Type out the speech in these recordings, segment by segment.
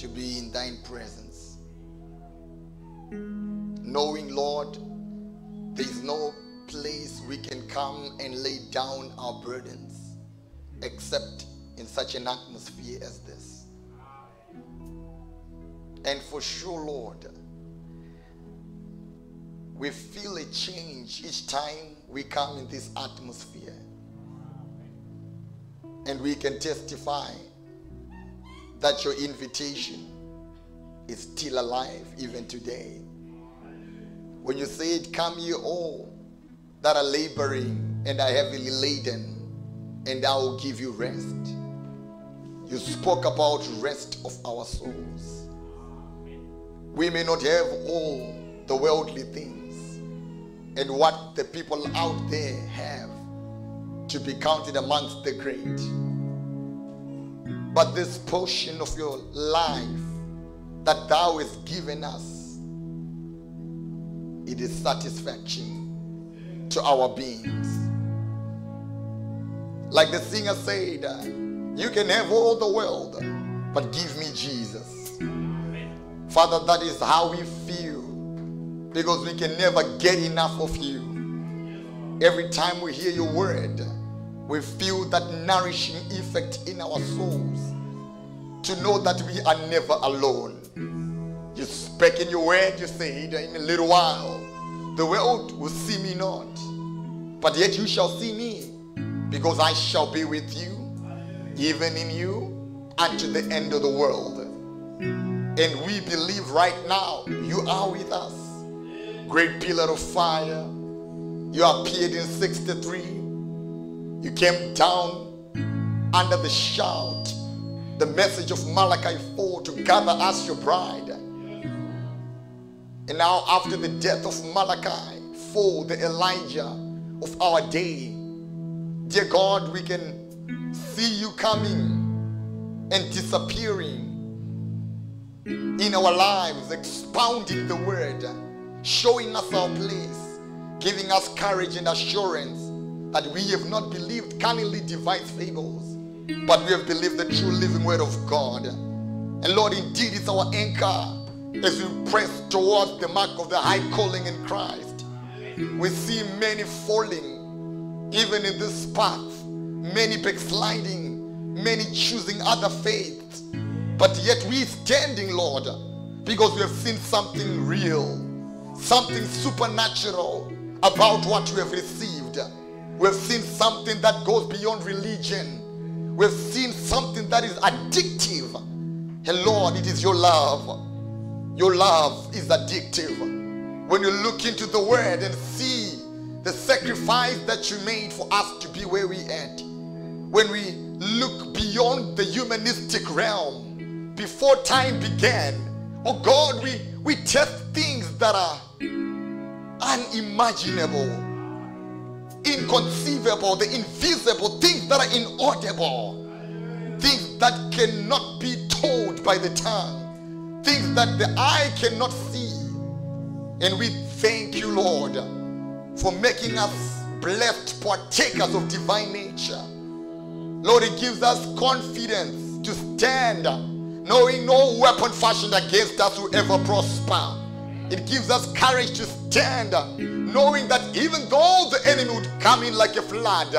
to be in thine presence. Knowing, Lord, there is no place we can come and lay down our burdens except in such an atmosphere as this. And for sure, Lord, we feel a change each time we come in this atmosphere. And we can testify that your invitation is still alive even today. When you said, Come ye all that are laboring and are heavily laden, and I will give you rest. You spoke about rest of our souls. We may not have all the worldly things and what the people out there have to be counted amongst the great. But this portion of your life that thou hast given us, it is satisfaction to our beings. Like the singer said, you can have all the world, but give me Jesus. Father, that is how we feel because we can never get enough of you. Every time we hear your word, we feel that nourishing effect in our souls to know that we are never alone. You speak in your word, you said, in a little while, the world will see me not, but yet you shall see me, because I shall be with you, even in you, unto the end of the world. And we believe right now you are with us. Great pillar of fire. You appeared in 63. You came down under the shout, the message of Malachi 4 to gather us your bride. And now, after the death of Malachi 4, the Elijah of our day, dear God, we can see you coming and disappearing in our lives, expounding the word, showing us our place, giving us courage and assurance that we have not believed cunningly devised fables, but we have believed the true living word of God. And Lord, indeed, it's our anchor as we press towards the mark of the high calling in Christ. We see many falling, even in this path, many backsliding, many choosing other faiths. But yet we standing, Lord, because we have seen something real, something supernatural about what we have received. We have seen something that goes beyond religion. We have seen something that is addictive. And Lord, it is your love. Your love is addictive. When you look into the word and see the sacrifice that you made for us to be where we at. When we look beyond the humanistic realm, before time began, oh God, we, we test things that are unimaginable, inconceivable, the invisible, things that are inaudible, things that cannot be told by the tongue, things that the eye cannot see. And we thank you, Lord, for making us blessed partakers of divine nature. Lord, it gives us confidence to stand, knowing no weapon fashioned against us will ever prosper. It gives us courage to stand, knowing that even though the enemy would come in like a flood,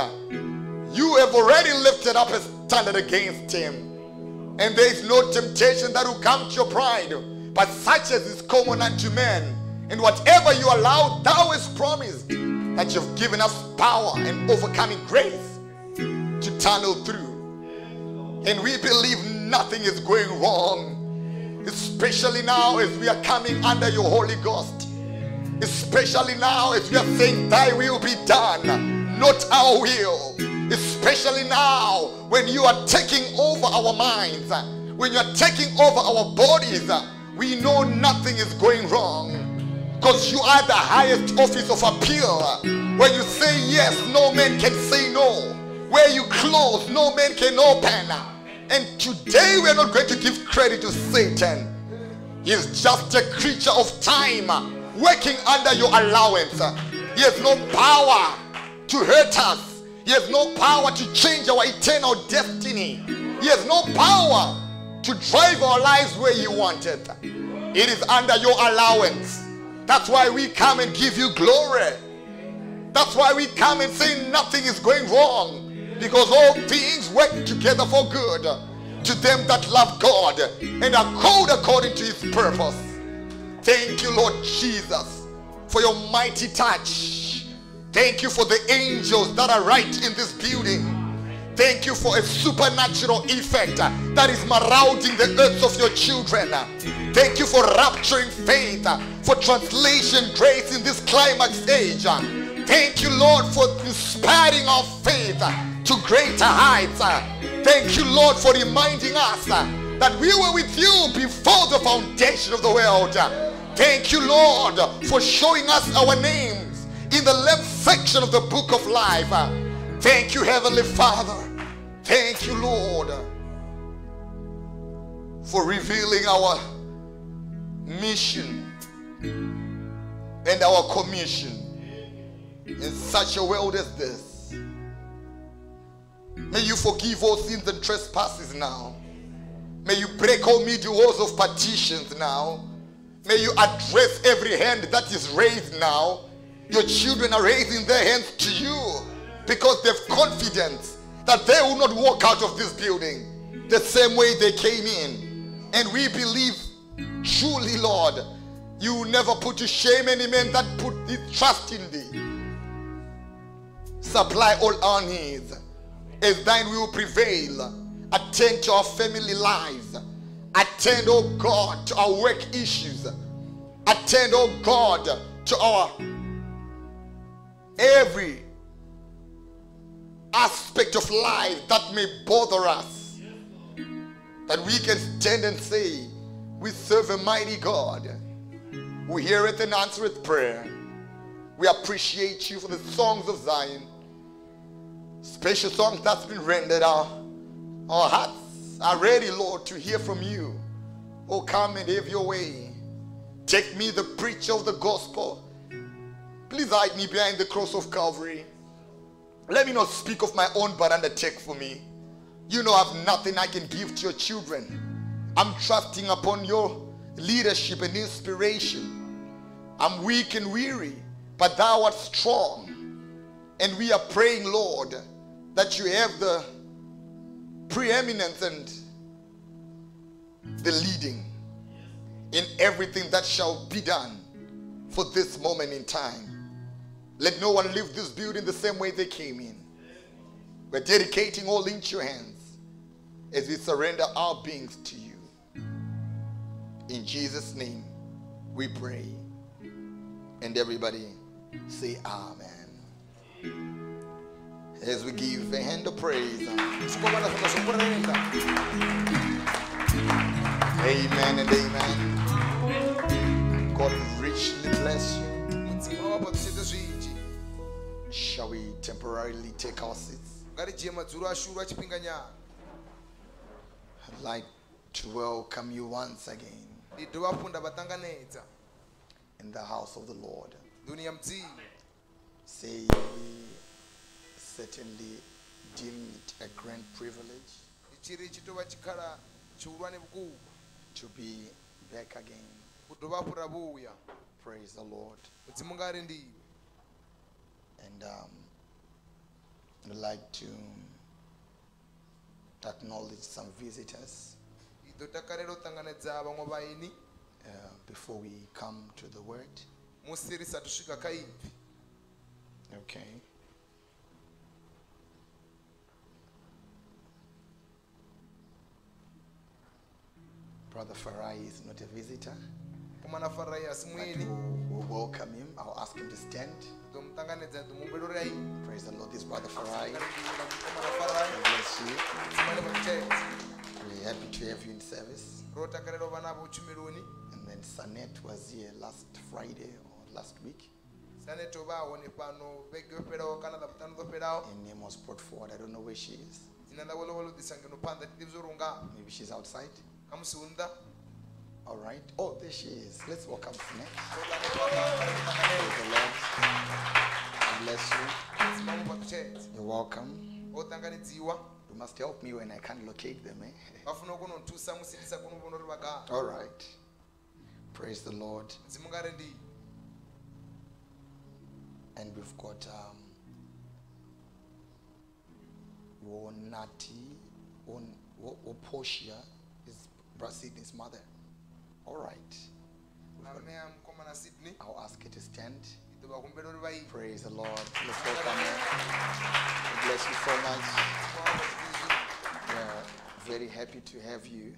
you have already lifted up a standard against him. And there is no temptation that will come to your pride, but such as is common unto men. And whatever you allow, thou hast promised that you've given us power and overcoming grace to tunnel through. And we believe nothing is going wrong, especially now as we are coming under your Holy Ghost. Especially now as we are saying, Thy will be done, not our will. Especially now when you are taking over our minds, when you are taking over our bodies, we know nothing is going wrong because you are the highest office of appeal. Where you say yes, no man can say no. Where you close, no man can open. And today we are not going to give credit to Satan. He is just a creature of time working under your allowance. He has no power to hurt us. He has no power to change our eternal destiny. He has no power to drive our lives where you want it. It is under your allowance. That's why we come and give you glory. That's why we come and say nothing is going wrong. Because all things work together for good to them that love God and are called according to his purpose. Thank you, Lord Jesus, for your mighty touch. Thank you for the angels that are right in this building. Thank you for a supernatural effect that is marauding the earths of your children. Thank you for rapturing faith, for translation grace in this climax age. Thank you, Lord, for inspiring our faith to greater heights. Thank you, Lord, for reminding us that we were with you before the foundation of the world. Thank you, Lord, for showing us our names in the left section of the book of life. Thank you, Heavenly Father. Thank you, Lord, for revealing our mission and our commission in such a world as this. May you forgive all sins and trespasses now. May you break all middle walls of partitions now. May you address every hand that is raised now. Your children are raising their hands to you because they have confidence that they will not walk out of this building the same way they came in. And we believe truly, Lord, you will never put to shame any man that put his trust in thee. Supply all our needs as thine will prevail. Attend to our family lives. Attend, oh God, to our work issues. Attend, oh God, to our every aspect of life that may bother us. That we can stand and say, We serve a mighty God who heareth and answereth prayer. We appreciate you for the songs of Zion. Special songs that's been rendered. Our, our hearts are ready, Lord, to hear from you. Oh, come and have your way. Take me, the preacher of the gospel. Please hide me behind the cross of Calvary. Let me not speak of my own, but undertake for me. You know, I have nothing I can give to your children. I'm trusting upon your leadership and inspiration. I'm weak and weary, but thou art strong. And we are praying, Lord, that you have the preeminence and the leading in everything that shall be done for this moment in time. Let no one leave this building the same way they came in. We're dedicating all into your hands as we surrender our beings to you. In Jesus' name we pray. And everybody say Amen. As we give a hand of praise. Amen and amen. God richly bless you. mudzimba wapatuse zvinji Shall we temporarily take our seats? ngatijiye madzuro ashuru achipinganyana I'd like to welcome you once again in the house of the Lord. mudzimu Say certainly deem it a grand privilege ichiri chitova chikhala chiulwane bukulu to be back again. Praise the Lord. mudzimu ngari ndiwe And um, I'd like to acknowledge some visitors idotakarira kutanganedza vamwe vaini uh, before we come to the word. musi risati svika kaibvi Okay. Brother Farai is not a visitor, but we'll, welcome him. I'll ask him to stand. Praise the Lord. This brother Farai. kumana farai God bless you. dzimane pakuchaedza We're happy to have you in service. rotakarira vanavo uchumiruni And then Sanet was here last Friday or last week. saneto vahone pano vege voperawo kana lavutano voperawo Her name was brought forward. I don't know where she is. dzina ndavolovolodzisa ngeno panda titi vzorunga Maybe she's outside. Kamusi unda All right. Oh, there she is. Let's welcome Praise the Lord. God bless you. You're welcome. You must help me when I can't locate them, eh? vafuna kunontusa musindisa kunuvona uri vagara All right. Praise the Lord. mzimu ngare ndi And we've got um, Wonati, Won- Wo- Is Brasidney's mother. All right. ameya mukomana sydney I'll ask you to stand. ito vakumbela uri vai Praise the Lord. Let's welcome her. Bless you so much. We're very happy to have you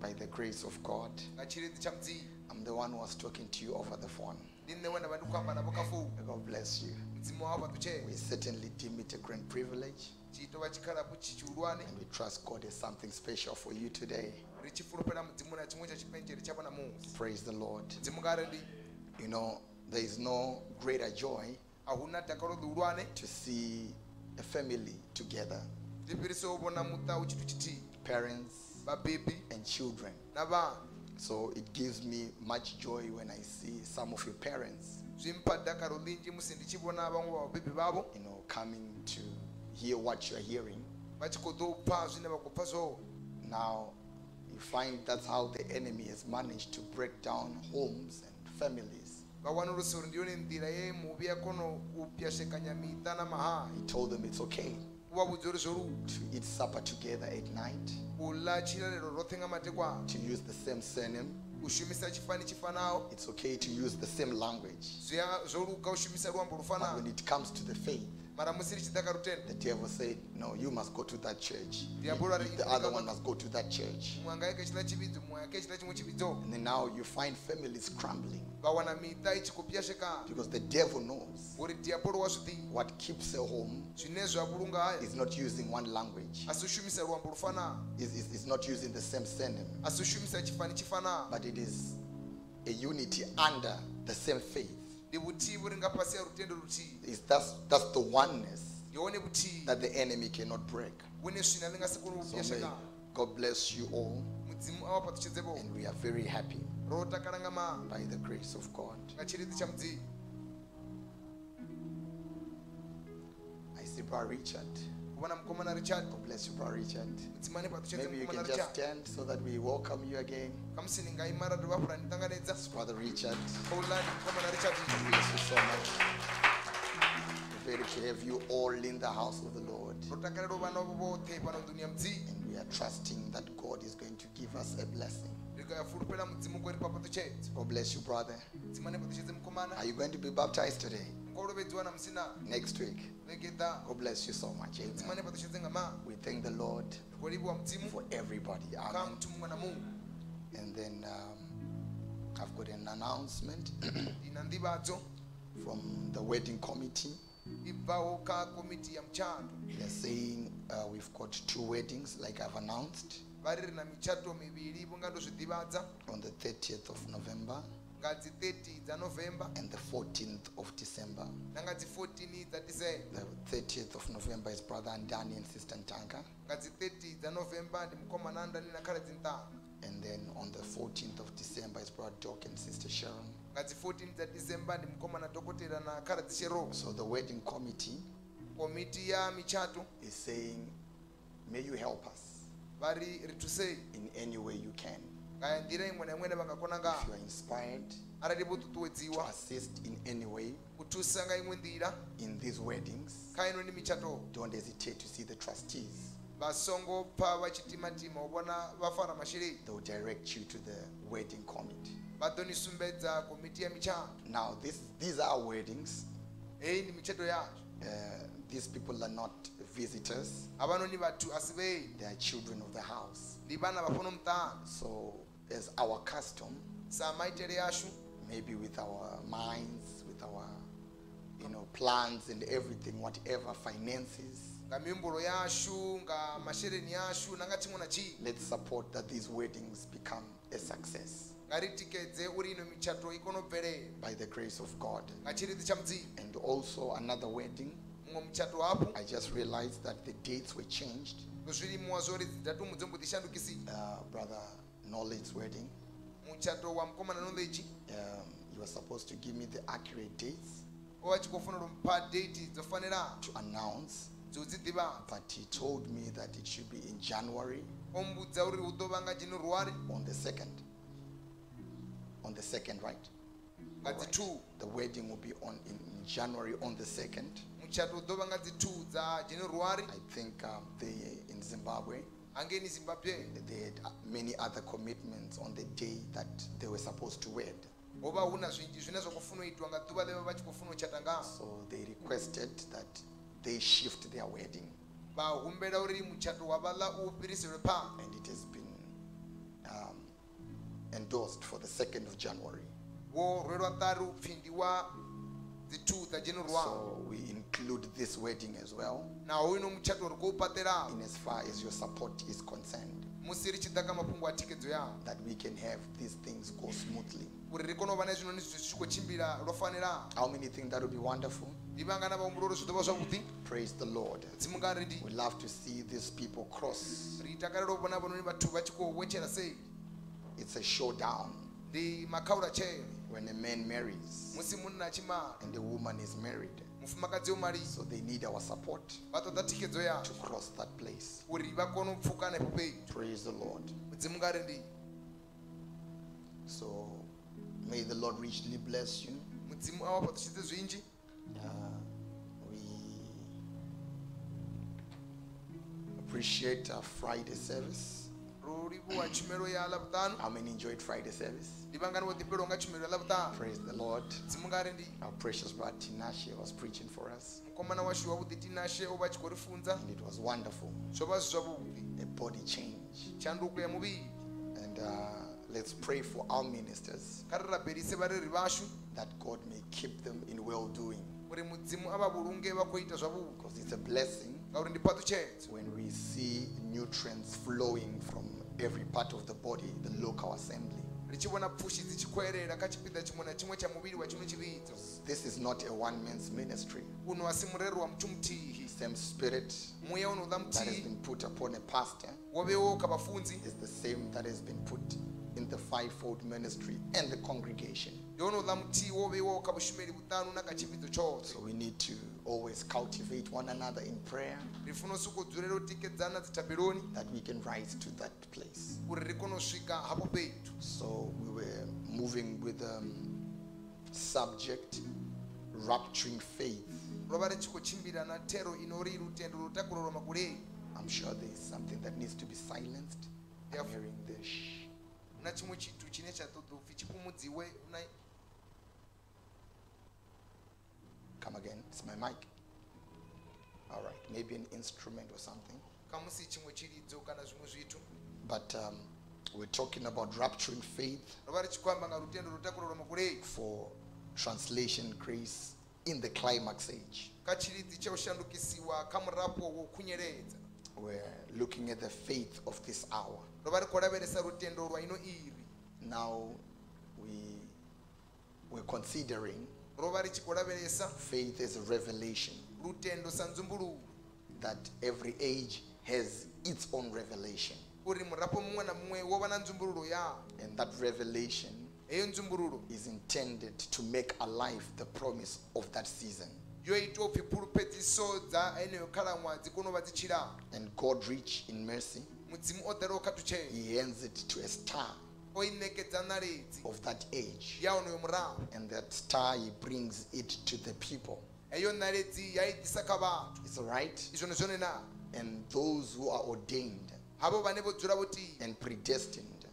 by the grace of God. ngachiridzi cha mudzii I'm the one who was talking to you over the phone. ndine wena vandikufamba navo kafou God bless you. Mudzimu wavo vatuchee We certainly deem it a great privilege, chitova chikhalapo chichiulwane and we trust God has something special for you today. richifulupira mudzimu na chimwe cha chipenjeri chavo namusi Praise the Lord. mudzimu ngare ndi? You know, there is no greater joy ahuna dakalo liulwane to see a family together, lipirise uvona muta uchitu chiti parents and children. So it gives me much joy when I see some of your parents, zvimpa dakalo linji musi vamwe vabebi vavo you know, coming to hear what you're hearing. vachikodopa zvine vakupa zvo Now, you find that's how the enemy has managed to break down homes and families. vawanurusi uri ndiyone yemuvi yakono upyashekanya mita na He told them it's okay uvavudza uri zvoru to eat supper together at night, ula chirariro rothe nga matekwana to use the same surname. Ushumisa chifani chifanawo It's okay to use the same language. zviya zvoruka ushumisa ruwambo But when it comes to the faith, mara musi richidaka rutenda the devil said, No, you must go to that church. The other one must go to that church. mumwe anga yakechita chividzo mumwe yakechita chimwe chividzo And then now you find families crumbling. Vawana mita ichikupyashekana because the devil knows uri diapolo wazvidii what keeps a home zvine zvavulunga haya is not using one language, is, is, is not using the same surname, but it is a unity under the same faith. Ndi vutii vuringa pasi ya rutendo rutii Is that's, that's the oneness that the enemy cannot break. une svina lingasikoni So may God bless you all, and we are very happy by the grace of God. ngachiridzi cha mudzii I see Brother Richard. Kuvona richard God bless you, Brother Richard. Maybe you can just stand so that we welcome you again. kamusini ngaimara tovapura nditanganedza It's Brother Richard. richard God bless you so much. Very to have you all in the house of the Lord. rotakalero vana vo vothe pano mduniya mudzii And we are trusting that God is going to give us a blessing. rikayafurupira mudzimu kweri papatuchedze God bless you, brother. mudzimani patuchedze mukomana Are you going to be baptized today? Ngolovedziwa na musina Next week? God bless you so much. Amen. mudzimani patuchedze ngama We thank the Lord for everybody. Amen. mtu mumwe na mumwe And then um, I've got an announcement from the wedding committee. ibvawo ka komiti ya mchando They're saying uh, we've got two weddings, like I've announced, vari rina michato miviri vungandozvidivadza on the 30th of November ngadzi 30 dza and the 14th of December. nangadzi 14 dza The 30th of November is Brother Andani and Sister Ntanka. ngadzi 30 dza ndi mukomana andani na khaladzi ntanga And then on the 14th of December is Brother Doc and Sister Sharon. ngadzi 14 dza ndi mukomana dhokotera na khaladzi shero So the wedding committee komiti ya michato is saying, may you help us vari ritusei in any way you can. Ngaya ndira imwe na imwene vangakona nga. If you are inspired to assist in any way kutusa nga imwe in these weddings, khaino ni michato. don't hesitate to see the trustees. vasongo pa vachitimatima uvona vafara masheleni They'll direct you to the wedding committee. vatonisumbedza komiti ya michato. Now, this, these are weddings. heyi ni michato yacho Uh, these people are not visitors, avano ni vathu asi vei they are children of the house. ndi vana vafono mutana So, as our custom, sa maitele yashu maybe with our minds, with our you know plans and everything, whatever finances, nga mimbulo yashu nga masheleni yashu nanga chimwe na chii let's support that these weddings become a success. Ngaritikedze uri ino michato by the grace of God. nga chiridzi cha mudzimu. And also another wedding, mumwe muchato wapo. I just realized that the dates were changed. zvirimiwa zori dzidatumu dzombotishandukisika Uh, Brother Knowledge's wedding, muchato wa mukomana knowledge um, you were supposed to give me the accurate dates ova chikofaniro mpa date dzofanira to announce. Kuti udzidziva but he told me that it should be in January. Ombudza uri udova nga january. On the 2nd. On the 2nd, right? dzi 2 The wedding will be on in, January on the 2nd. muchato udova nga dzi 2 dza I think um, they in Zimbabwe angeni zimbabwe. They had many other commitments on the day that they were supposed to wed. hova huna zwinji zwine zvakufunwa itwa nga ḓuvha ḽeve vha tshi khou funa u tshata ngaho So they requested that they shift their wedding, vha humbela uri muchato wa vhaḽa u fhiriselwe phanḓa. And it has been um, endorsed for the 2nd of January. wo rwelwa ṱari u pfhi ndi wa dzi 2 dza january So we include this wedding as well, naho ino muchato ri khou patelaho in as far as your support is concerned, musi ri tshi ḓa kha mafhungo a thikedzo yawo that we can have these things go smoothly. uri ri kone u vha na zvinoni zwithu zwi tshi khou tshimbila lwo fanelaho How many think that would be wonderful? ndi vhanga uri zwi ḓo vha zwavhuḓi? Praise the Lord. dzimu nga ri We love to see these people cross. ri takalela u vhona vhanoni vhathu vha tshi khou wetshela sei. It's a showdown. Ndi makhaula tshele when a man marries musi munna a tshi mala. and a woman is married. Mufumakadzi So they need our support vha ṱoḓa thikhedzo to cross that place. uri vha kone u pfuka Praise the Lord. mudzimu nga ndi So may the Lord richly bless you. mudzimu a vha Uh, we appreciate our Friday service. Ro livhuwa tshumelo ya How many enjoyed Friday service? ndi vhangani vho ḓifhelwa nga tshumelo ya ḽavhuṱanu Praise the Lord. dzimu nga ri ndi. Our precious brother Tinashe was preaching for us, mukomana washu wavhuḓi tinashe o vha tshi khou ri funza. And it was wonderful. zwo vha zwi zwavhuḓi. A body change. tshanduko ya muvhili. And uh, let's pray for our ministers. Kha ri rabelise vhareri vashu that God may keep them in well doing. uri mudzimu a vha vhulunge vha khou ita zwavhuḓi. Because it's a blessing ngauri ndi phaṱutshedzo when we see nutrients flowing from every part of the body, the local assembly. ri pfushi dzi tshi khou elela kha tshipiḓa tshiṅwe na tshiṅwe tsha muvhili wa tshino tshivhidzo This is not a one man's ministry. uno a si mureri wa muthu muthihi Same spirit that has been put upon a pastor is the same that has been put in the fivefold ministry and the congregation. Ndi ono ḽa muthihi wo vhewaho kha vhushumeli vhuṱanu na kha tshivhidzo So we need to always cultivate one another in prayer ri funa u sokou dzulela u tikedzana dzithabeloni that we can rise to that place. uri ri kone u swika hafho fhethu So we were moving with um, subject rapturing faith. ro vha ri tshi khou tshimbila na thero inori lutendo lutakulolwa makuleni I'm sure there is something that needs to be silenced. I'm hearing the shh. na tshiṅwe tshithu tshine tsha ṱoḓa u pfhi tshi fhumudziwe na Come again. It's my mic. All right. Maybe an instrument or something. khamusi tshiṅwe tshilidzo kana zwiṅwe zwithu But um, we're talking about rapturing faith ro vha ri tshi khou amba nga lutendo lutakulolwa makuleni for translation grace in the climax age. kha tshilidzi tsha u shandukisiwa kha murafho wa u khunyeledza We're looking at the faith of this hour. ro vha ri khou lavhelesa lutendo lwa ino iri Now we we're considering ro vha ri tshi khou lavhelesa faith is a revelation. That every age has its own revelation. uri murafho muṅwe na muṅwe na nzumbululo yawo And that revelation heyo is intended to make alive the promise of that season. yo ita u pfhi phulufhedziso dza heneyo khalaṅwaha dzi kone u vha dzi And God, rich in mercy, mudzimu o ḓelaho khathutshedzo He hands it to a star o i ṋekedza ṋaledzi of that age. ya onoyo murahu And that star, He brings it to the people. heyo ṋaledzi ya i ḓisa kha vhathu It's right? izwo ndi zwone na And those who are ordained havho vhane vho dzula vho tii and predestined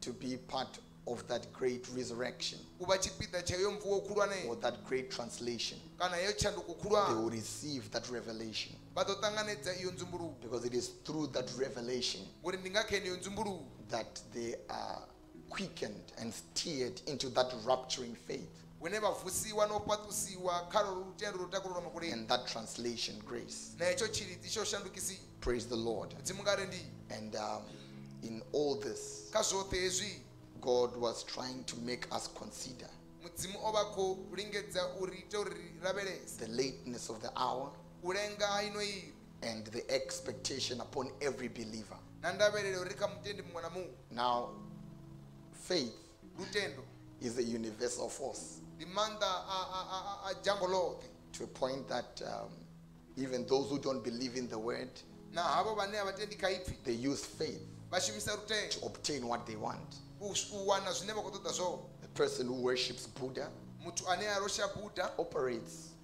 to be part of that great resurrection u vha tshipiḓa tsha heyo mvuwo or that great translation, kana heyo tshanduko they will receive that revelation. Vha ḓo ṱanganedza iyo nzumbululo Because it is through that revelation uri ndi nga kha heneyo nzumbululo that they are quickened and steered into that rapturing faith. Hune vha vusiwa na u fhaṱusiwa kha lolo lutendo and that translation grace. na hetsho tshilidzi tsho shandukisiwa. Praise the Lord. mudzimu nga ri ndi. And um, in all this, God was trying to make us consider mudzimu o vha khou lingedza uri ite uri ri lavhelese the lateness of the hour u lenga ha ino iri and the expectation upon every believer. na ndavhelelo ri kha mutendi muṅwe na muṅwe Now, faith is a universal force. To a point that um, Even those who don't believe in the word, na havo vane havatendi kaipfi they use faith to obtain what they want. u u wana zwine vha khou ṱoḓa zwone The person who worships Buddha muthu ane a rosha buddha. operates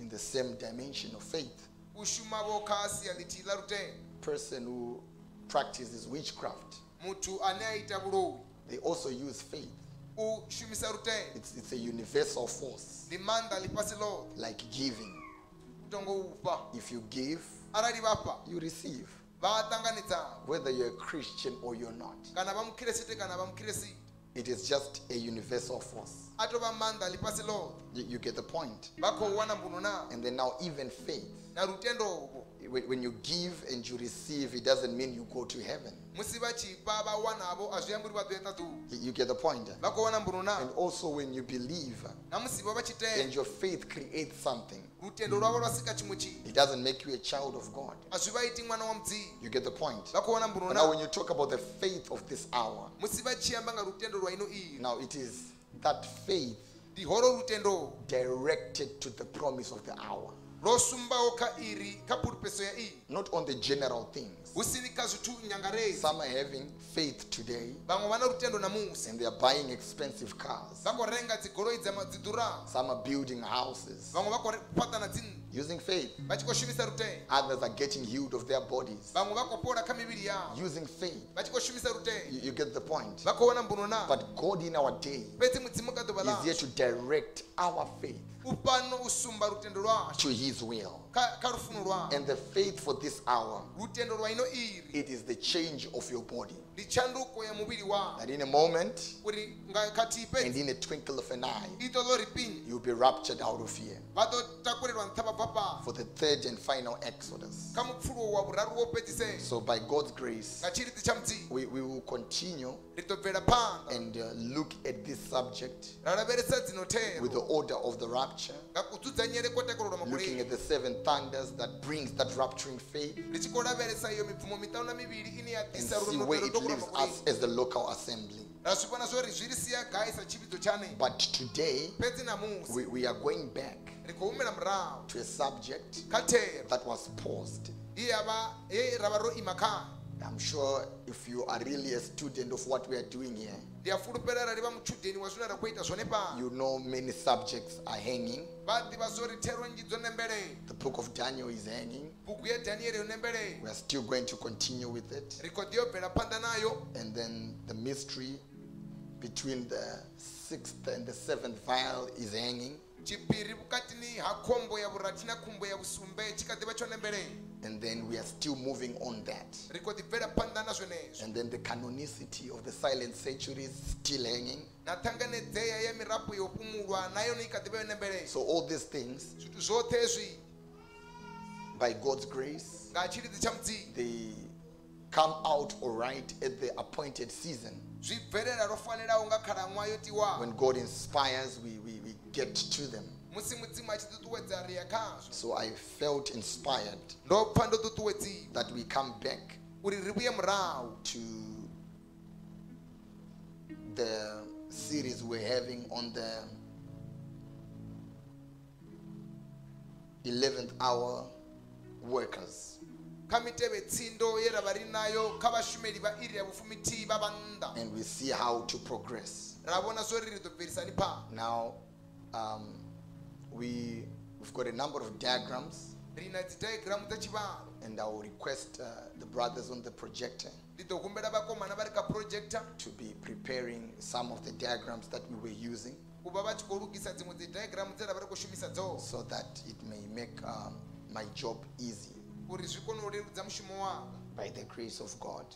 in the same dimension of faith. u shumavho kha sia ḽithihi ḽa rutendo Person who practices witchcraft, muthu ane a ita vhulowi they also use faith. u shumisa rutendo It's, it's a universal force, ndi maanḓa ḽifhasi ḽoṱhe like giving. u tongo u fha If you give, arali vha fha you receive, whether you're a Christian or you're not. kana vha mukhirisiṱe kana vha mukhirisiṱe It is just a universal force. A tou vha maanḓa ḽifhasi ḽoṱhe You, get the point. vha khou wana mbuno na And then now, even faith. When you give and you receive, it doesn't mean you go to heaven. musi vha tshi fha vha wanavho a zwi ambi uri vha ḓo eṱa ḓuvha You get the point. vha khou wana mbuno na And also, when you believe na musi vho vha tshi and your faith creates something, lutendo lwavho lwa sika it doesn't make you a child of God. a zwi vha iti ṅwana You get the point. But now, when you talk about the faith of this hour, musi vha tshi amba nga lutendo lwa ino iri now it is that faith ndi holo lutendo directed to the promise of the hour, lwo sumbaho kha iri kha pulpeso ya iri not on the general things. Hu si ni kha zwithu nyangarezi Some are having faith today vhaṅwe vha na lutendo namusi and they are buying expensive cars. vha renga dzigoloi dza ma- dzi ḓuraho. Some are building houses. Vhaṅwe vha khou re- fhaṱa na dzinnḓu using faith. vha tshi khou shumisa lutendo. Others are getting healed of their bodies. Vhaṅwe vha khou fhola kha mivhili yavho. Using faith. vha tshi khou shumisa lutendo. You, you get the point. vha khou wana mbuno na. But God in our day fhedzi mudzimu ka ḓuvha is here to direct our faith u fhano u sumba lutendo lwashu to His will. kha kha lufuno lwashu And the faith for this hour, lutendo lwa ino it is the change of your body. Ndi tshanduko ya muvhili wao That in a moment uri nga khathihi and in a twinkle of an eye, ito ḽo ri pinya you'll be raptured out of here. Vha ḓo takulelwa nṱha vha bva fhano for the third and final exodus. wa vhuraru wo fhedzisela So, by God's grace, nga tshilidzi tsha we, we will continue ri ḓo bvela phanḓa. and uh, look at this subject ra lavhelesa dzino thero with the order of the rapture, nga kudzudzanyele ko tekololwa looking at the seven thunders that brings that rapturing faith, ri tshi khou lavhelesa iyo mibvumo miṱanu na ine ya and see where it us as the local assembly. ra zwi vhona zwori zwi ri sia gai sa tshivhidzo tsha hanefho But today, we, we are going back ri khou humela murahu to a subject that was paused. Ye yavha ye ra vha ro ima khayo I'm sure if you are really a student of what we are doing here, ndi a fulufhela arali vha mutshudeni wa zwine ra khou ita zwone pano you know many subjects are hanging. vha ḓivha zwori thero nnzhi dzo nembelela The book of Daniel is hanging. bugu ya daniele yo nembelela We are still going to continue with it. ri khou ḓi yo bvela phanḓa nayo And then the mystery between the sixth and the seventh vial is hanging. Chipiri vhukatini ha khombo ya vhurathi na khumbo ya vhusumbe tshi kha ḓi vha tsho And then we are still moving on that. ri khou ḓi bvela phanḓa na zwenezwo And then the canonicity of the silent century is still hanging. na ṱhanganedzeya ya mirafho yo fhumulwa na yone i kha ḓi vha yo So all these things, zwithu zwoṱhe hezwi by God's grace, nga tshilidzi tsha mudzimu they come out all right at the appointed season. zwi bvelela ro fanelaho nga khalaṅwaha yo tiwaho When God inspires, we, we get to them. musi mudzimu a tshi ṱuṱuwedza ri ya khazwo So I felt inspired ndo pfa ndo that we come back uri ri vhuye murahu to the series we're having on the 11th hour workers. kha mitevhe tsindo ye ra vha ri nayo kha vhashumeli vha iri ya vhufuminthihi vha vannḓa And we see how to progress. ra vhona zwori ri ḓo bvelisani phanḓa Now, um, we, we've got a number of diagrams, ri na dzi diagram dza tshivhalo. And I will request uh, the brothers on the projector ndi ḓo humbela vhakomana vha ri kha projector. to be preparing some of the diagrams that we were using u vha vha tshi khou lugisa dziṅwe dzi diagram dze ra vha ri khou shumisa dzone so that it may make um, my job easy. Uri zwi kone u leludza mushumo wanga by the grace of God.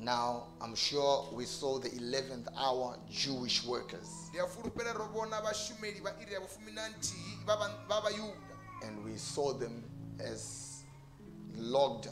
Nga tshilidzi tsha mudzimu Now, I'm sure we saw the 11th hour Jewish workers, and we saw them as logged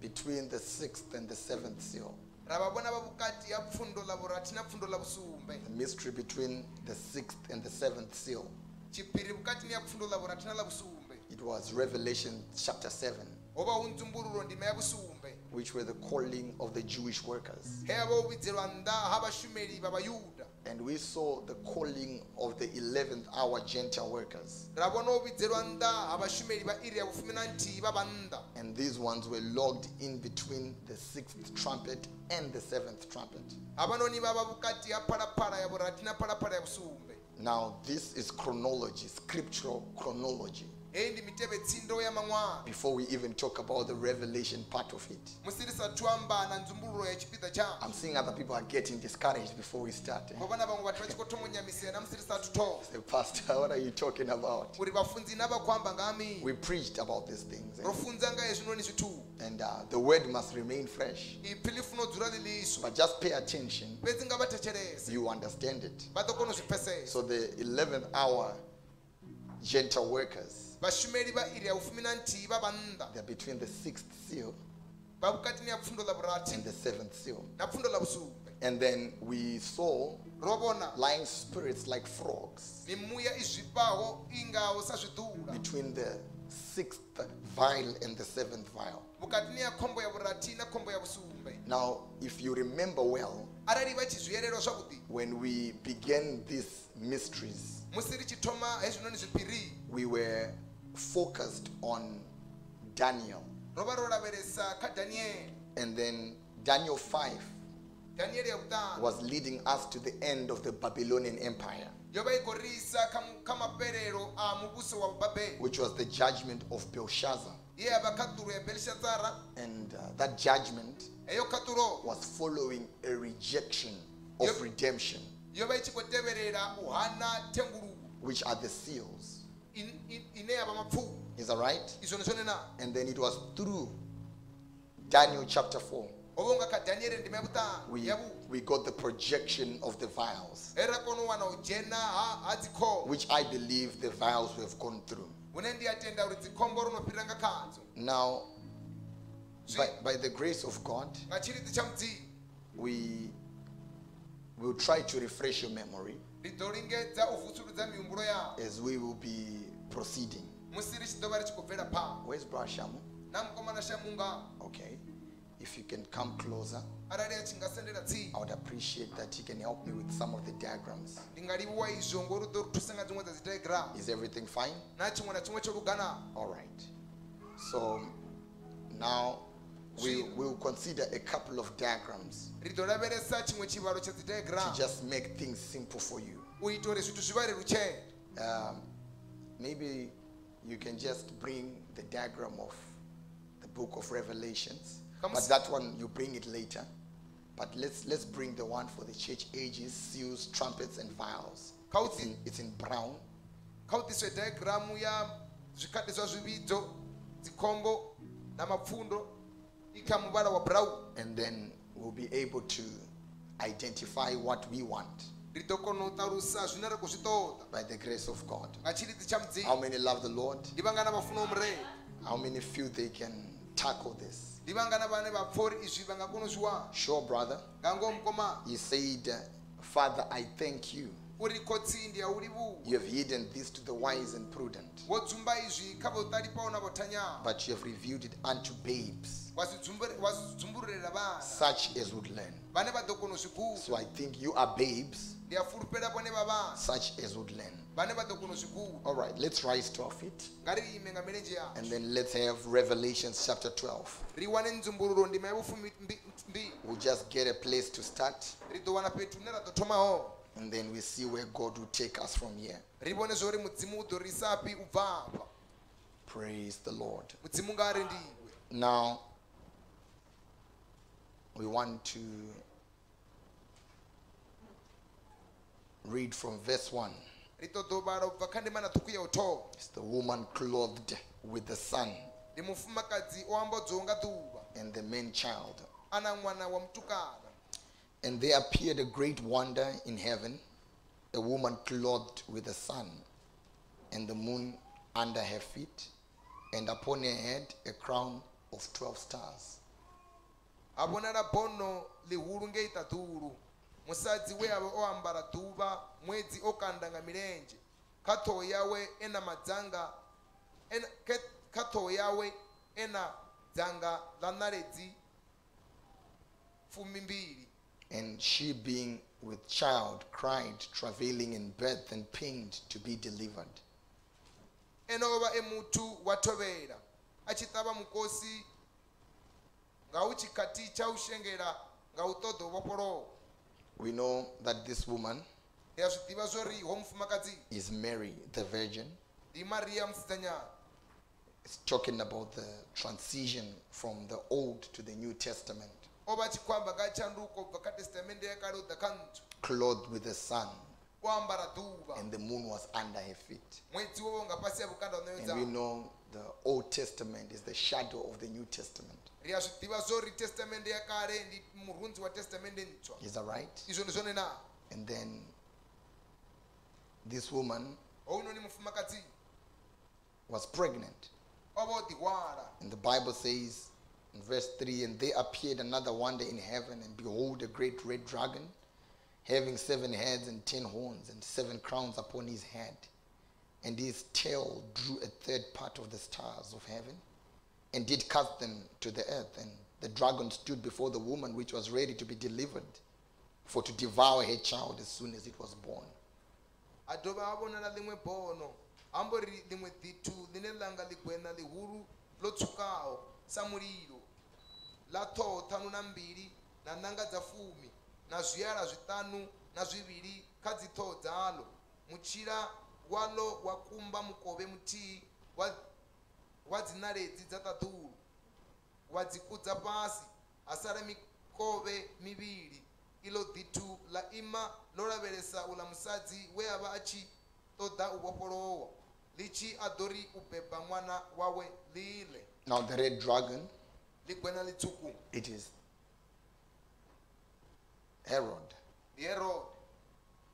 between the sixth and the seventh seal. ra vha vhona vha vhukati ha pfundo ḽa vhurathi na pfundo ḽa vhusumbe The mystery between the sixth and the seventh seal. tshiphiri vhukatini ha pfundo ḽa vhurathi na ḽa vhusumbe It was Revelation chapter 7. Ho vha hu ndzumburulo ndima ya vhusumbe vhusumbe which were the calling of the Jewish workers. heya vouvidzirwa nnḓa ha vhashumeli vha vhayuda And we saw the calling of the 11th hour Gentile workers. ra vona u vhidzelwa nnḓa ha vhashumeli vha iri ya vhufumi na nthihi vha vhannḓa And these ones were logged in between the sixth trumpet and the seventh trumpet. havanoni va va vukati ha phalaphala ya vurathi na phalaphala ya vusumbe Now, this is chronology, scriptural chronology, heyi ndi mitevhe tsindo ya maṅwalo before we even talk about the revelation part of it. musi ri sathu amba na nzumbululo ya tshipiḓa tsha I'm seeing other people are getting discouraged before we start. eh? ngo vona vhaṅwe vhathu vha tshi khou thoma u nyamisea na musi ri sathu thoma Say, Pastor, what are you talking about? uri vhafunzi na vha khou amba nga ha mini We preached about these things. eh? ro funza nga hezwinoni zwithu And uh, the word must remain fresh. ipfi ḽi funa u dzula ḽi liswa But just pay attention, fhedzi nga vha thetshelese you understand it. vha ḓo kona u zwi pfesesa So the 11th hour Gentile workers, vha iri ya vhufumi na nthihi vhannḓa they're between the sixth seal ya pfundo and the seventh seal. na pfundo vhusumbe And then we saw lying spirits like frogs mimuya i zwifhaho i ngaho sa zwiḓula between the sixth vial and the seventh vial. vhukatini ya khombo ya vhurathi na khombo ya vhusumbe Now, if you remember well, arali vha tshi zwi elelwa zwavhuḓi when we began these mysteries, musi ri tshi thoma hezwinoni zwiphiri we were focused on Daniel. ro vha ro lavhelesa kha danieli And then Daniel 5 danieli ya vhuṱanu was leading us to the end of the Babylonian Empire, yo vha i khou ri isa kha mu- kha mafhelelo a muvhuso wa babeli which was the judgment of Belshazzar. ye ya vha khaṱulo ya belishazara And uh, that judgment was following a rejection of redemption, yo vha i tshi khou tevhelela u hana thenguluwo which are the seals. In- in- ine ya vha mapfumo Is that right? izwo ndi zwone na And then it was through Daniel chapter 4 ho vha unga kha danieli ndima ya vhuṱanu we, we got the projection of the vials, he ra kona u wana u dzhena ha ha dzikhombo which I believe the vials we have gone through. hune ndi a tenda uri dzikhombo ro no fhira nga khadzo. Now, by, by the grace of God, nga tshilidzi tsha mudzimu. we will try to refresh your memory ndi ḓo lingedza u vusuludza mihumbulo yao as we will be proceeding. musi ri tshi ḓo vha ri tshi khou bvela phanḓa Where's Brashamu? Okay. If you can come closer, arali a tshi nga sendela tsini I would appreciate that you can help me with some of the diagrams. ndi nga livhuwa izwo ngori u ḓo ri thusa nga dziṅwe dza dzi diagram Is everything fine? na tshiṅwe na tshiṅwe tsho luganaho All right. So now we will consider a couple of diagrams ri ḓo lavhelesa tshiṅwe tshivhalo tsha dzi to just make things simple for you. u ita uri zwithu zwi vha lelutshele Um, maybe you can just bring the diagram of the book of Revelations, but that one you bring it later. But let's let's bring the one for the church ages, seals, trumpets, and vials. It's in, it's in brown. kha u diagram ya zwikhathi zwa zwivhidzo dzikhombo na and then we'll be able to identify what we want ri ḓo kona u ṱalusa zwine ra khou zwi ṱoḓa by the grace of God. nga tshilidzi tsha How many love the Lord? ndi vhangana vha funa u mureili How many feel they can tackle this? ndi vhangana vhane vha pfha uri izwi vha nga kona u zwi wana Sure, brother. nga ngomu komana He said, Father, I thank you. Uri khotsi ndi ya u livhuwa You have hidden this to the wise and prudent, wo dzumba izwi kha vhoṱalipaho na vhothanyaho but you have revealed it unto babes, wa zwi dzumbu- wa zwi such as would learn. vhane vha ḓo kona u zwi guda So I think you are babes, ndi a fulufhela vhone such as would learn. vhane vha ḓo kona u zwi guda All right, let's rise to our feet. Nga ri ime nga milenzhe and then let's have Revelations chapter 12. ri wane nzumbululo ndima ya vhufumi mbi- We'll just get a place to start ri ḓo wana fhethu hune ra ḓo thoma hone and then we see where God will take us from here. ri vhone zwo uri mudzimu u ḓo ri isafhi u bva afha Praise the Lord. mudzimu nga ri ndiwe Now, we want to read from verse 1. ri ṱoḓo vhala u bva kha ndima na ṱhukhu ya u thoma It's the woman clothed with the sun ndi mufumakadzi o ambodzwaho nga ḓuvha and the man child. ana ṅwana wa mutukana And there appeared a great wonder in heaven a woman clothed with the sun and the moon under her feet, and upon her head a crown of 12 stars. a bono ḽihulu ngei ṱaḓulu musadzi we a vha o ambara ḓuvha ṅwedzi o kanda nga milenzhe kha yawe e na madzanga kha ṱhoho yawe e na dzanga la naledzi fumi mbiri And she, being with child, cried, travailing in birth and pained to be delivered. enova emuthu wathovera achitava mukosi nga uchikati cha ushengera nga utodo We know that this woman ya switiva zwori ho mufumakadzi is Mary, the Virgin. ndi mariya musidzanyana It's talking about the transition from the Old to the New Testament, ova chikwamba ka chanduko kubva ka testamende yakale udza ka ntswa clothed with the sun, and the moon was under her feet. mwedzi wovonga pasi ya vukanda And we know the Old Testament is the shadow of the New Testament. riya switiva zwori testamende yakale ndi murunzi wa testamende ntswa Is that right? And then this woman houno ni mufumakadzi was pregnant. And the Bible says verse 3 And there appeared another wonder in heaven, and behold, a great red dragon, having seven heads and ten horns, and seven crowns upon his head. And his tail drew a third part of the stars of heaven, and did cast them to the earth. And the dragon stood before the woman which was ready to be delivered, for to devour her child as soon as it was born. La ṱhoho ṱhanu na mbili na nanga dza fumi na zwiyala zwiṱanu na zwivhili kha dzi dzalo mutshila walo wa kumba mukovhe muthihi wa, wa dzinaledzi dza ṱaḓulu wa dzikudza fhasi ha iḽo ḓithu ḽa ima ḽo lavhelesa uḽa musadzi we a vha a tshi ṱoḓa u vhofholowa ḽi tshi a wawe ḽiḽe Now, the red dragon, ḽi it is Herod ndi herode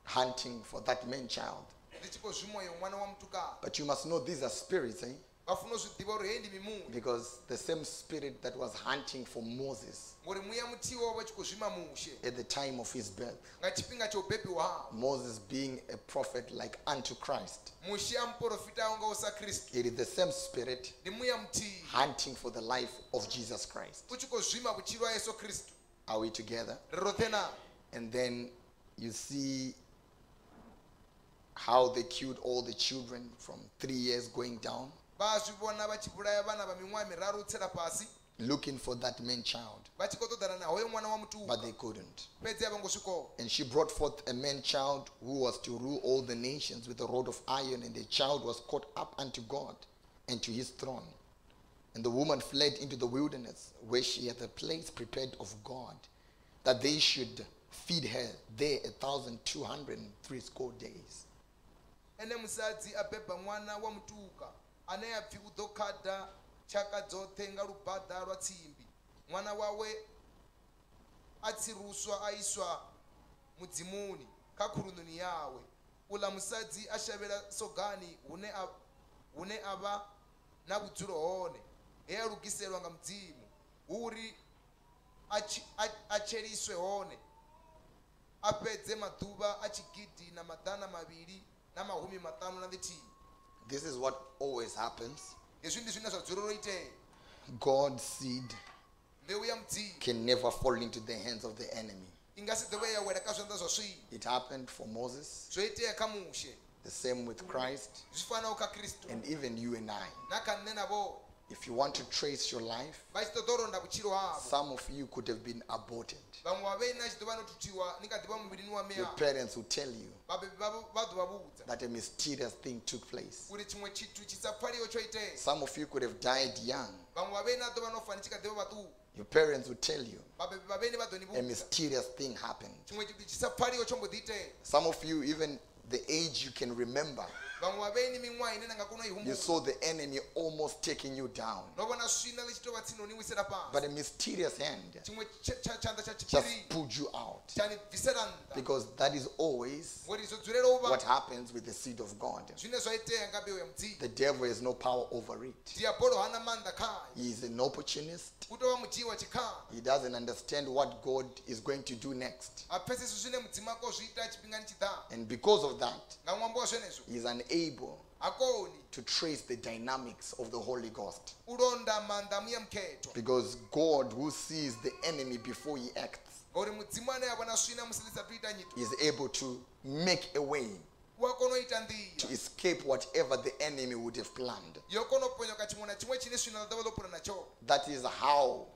hunting for that man child. ḽi tshi khou zwimoyo ṅwana wa mutukana But you must know these are spirits, eh? Vha funa u zwi ḓivha uri hei ndi mimuni Because the same spirit that was hunting for Moses ngori muya muthihi wo vha tshi khou zwima mushe. at the time of his birth, nga tshifhinga tsha u bebiwa hawo Moses being a prophet like unto Christ, mushe a muporofitaho nga u sa kristu. It is the same spirit ndi muya muthihi. hunting for the life of Jesus Christ. u tshi khou zwima vhutshilo ha yesu kristu Are we together? ri roṱhe na. And then you see how they killed all the children from three years going down, vha a zwi vhona vha tshi vhulaya vhana vha miṅwaha miraru u tsela fhasi looking for that man child, vha tshi khou ṱoḓana na hoyo ṅwana wa but they couldn't. fhedzi a vho ngo swikaho And she brought forth a man child who was to rule all the nations with a rod of iron, and the child was caught up unto God and to his throne. And the woman fled into the wilderness, where she had a place prepared of God, that they should feed her there a thousand two hundred and three score days. Ane a pfi u ḓo khada tshaka dzoṱhe nga lubada lwa tsimbi. Ṅwana wawe a tsiruswa a iswa mudzimuni kha khulununi yawe. Uḽa musadzi a shavhela sogani hune a, hune a vha na vhudzulo hone. He a lugiselwa nga mudzimu hu uri a tsheliswe hone. A fhedze maḓuvha a tshigidi na maḓana mavhili na mahumi maṱanu na ḽithihi This is what always happens. hezwi ndi zwine zwa dzulela u itea God's seed mbeu ya mudzimu can never fall into the hands of the enemy. i nga si dovhe ya wela kha zwanḓa zwa swina It happened for Moses, the same with Christ, zwi fanaho kha kristu and even you and I. na kha nṋe na vhone If you want to trace your life, vha tshi ṱoḓa u londa vhutshilo havho some of you could have been aborted. vhaṅwe vha vheni a tshi ḓovha no thuthiwa ni kha ḓivha muvhilini wa Your parents will tell you vhabebi vhavho vha ḓo vha vhudza that a mysterious thing took place. uri tshiṅwe tshithu tshi sa pfhaliho tsho itea Some of you could have died young. vhaṅwe vha vheni a ḓovha no fa ni tshi kha ḓivha vhaṱuku Your parents will tell you vhabebi vha vheni vha ḓo ni a mysterious thing happened. tshiṅwe tshithu tshi sa pfhaliho tsho mbo ḓi itea Some of you, even the age you can remember, vhaṅwe vha vheni miṅwaha ine na nga kona u i you saw the enemy almost taking you down. no vhona swina ḽi tshi tou vha tsini no ni wisela But a mysterious hand just pulled you out. tsha ni bvisela nnḓa Because that is always ngori zwo dzulela u what happens with the seed of God. zwine zwa itea nga mbeu ya mudzimu The devil has no power over it. diabolo hana maanḓa khayo He is an opportunist. u tou vha mudzhii wa tshikhala He doesn't understand what God is going to do next. a pfesesi zwine mudzimu ako zwi ita tshifhingani tshiḓaho And because of that, nga ṅwambo wa zwenezwo he is unable akoni to trace the dynamics of the Holy Ghost. ulonda manda muya mkhetho Because God, who sees the enemy before he acts, ngori mudzimu ane avona swina musi lisatu ita nyito is able to make a way to escape whatever the enemy would have planned. yokona uponyoka chimwe na chimwe chine swina ladava lopona nacho That is how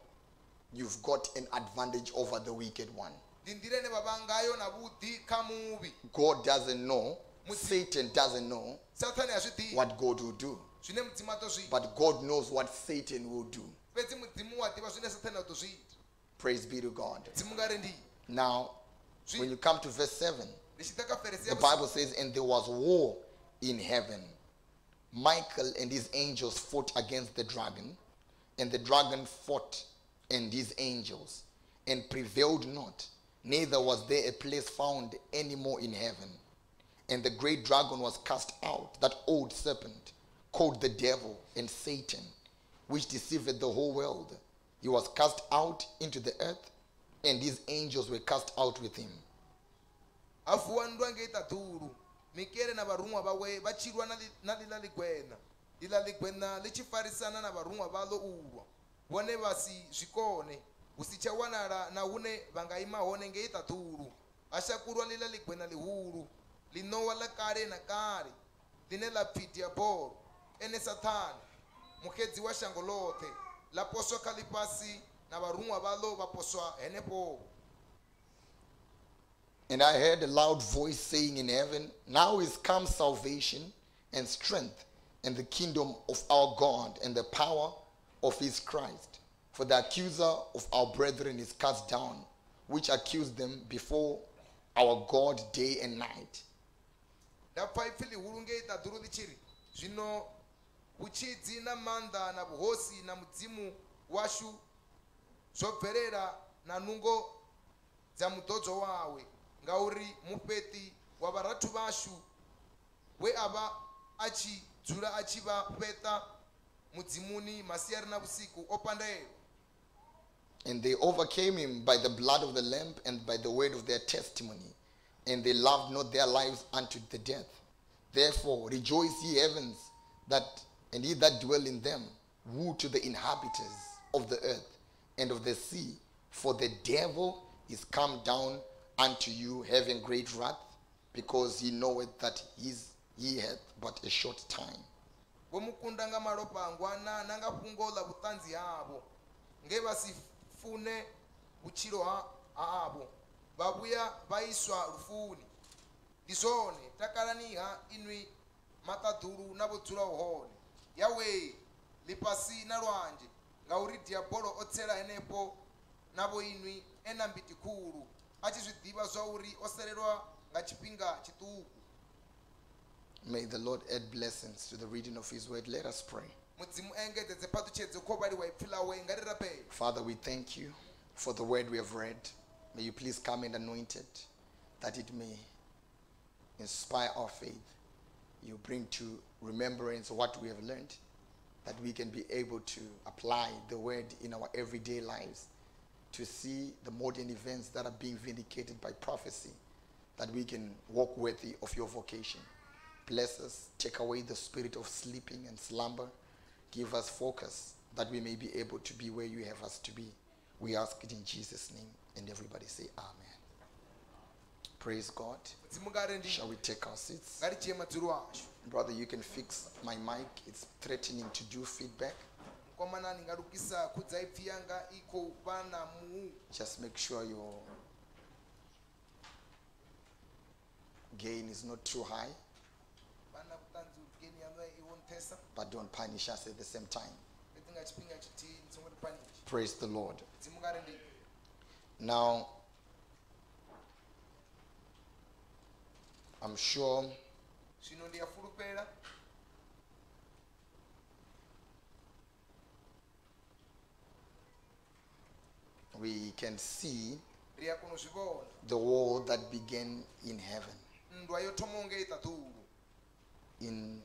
you've got an advantage over the wicked one. ndi ndira ine vavangayo na vudhi kha muvi God doesn't know, Satan doesn't know what God will do. zvine mudzimu atozviita But God knows what Satan will do. fedzi mudzimu wadziva zvine sathani atozviita Praise be to God. dzimu ngari ndiyi Now, when you come to verse 7, the Bible says, And there was war in heaven. Michael and his angels fought against the dragon, and the dragon fought and his angels, and prevailed not. Neither was there a place found any more in heaven. And the great dragon was cast out, that old serpent, called the devil and Satan, which deceived the whole world. He was cast out into the earth, and his angels were cast out with him. avuwanidwa ngeita dhuru mikere na varumwa vawe vachirwa na li- na lila ligwena lila ligwena na varumwa valo urwa vone vasizvikone husichawanala na hune vangaima hone ngeita dhuru vachakurwa lila ligwena lihuru linowa kale na pfi diabolo ene wa shango lothe laposwa kha lifhasi na henepo And I heard a loud voice saying in heaven, Now is come salvation and strength and the kingdom of our God and the power of his Christ. For the accuser of our brethren is cast down, which accused them before our God day and night. Ndapfa ipfi lihulu ngeita dhuru lichiri zvino uchidzi na manda na vuhosi na mudzimu washu zvobverera na nungo dza mudzodzo wawe ngauri mufeti wa varatu vashu we ava achidzura achivapeta mudzimuni masiyari na vusiku opandero And they overcame him by the blood of the Lamb and by the word of their testimony. And they loved not their lives unto the death. Therefore rejoice ye heavens, that and ye that dwell in them, woe to the inhabitants of the earth and of the sea, for the devil is come down unto you having great wrath, because he knoweth that he hath but a short time. ha ha avo vavuya vaiswa lufuni ndi zwone takalaniha inwi matadulu na vodzula uhone yawe lipasi na lwanje ngauri diabolo otsela henepo navo inwi ena mbiti khulu achizvidiva zvauri oselelwa nga chipinga chituku May the Lord add blessings to the reading of his word. Let us pray. mudzimu engedzedze patuchedze kho valiwa ipfi lawe nga rirapela Father, we thank you for the word we have read. May you please come and anoint it that it may inspire our faith. You bring to remembrance what we have learned, that we can be able to apply the word in our everyday lives, to see the modern events that are being vindicated by prophecy, that we can walk worthy of your vocation. Bless us, take away the spirit of sleeping and slumber. Give us focus that we may be able to be where you have us to be. We ask it in Jesus' name. And everybody say Amen. Praise God. Shall we take our seats? ngarichiye madziro asho Brother, you can fix my mic. It's threatening to do feedback. mukomana ndingarukisa kudza ipfi yanga iko vana mu Just make sure your gain is not too high, vana kutanzi ugeni yanwe iwonthesa but don't punish us at the same time. letinga chipinga chiti ntsongotipanichi Praise the Lord. Now, I'm sure we can see the war that began in heaven. ndwa yotomongeita dhuru In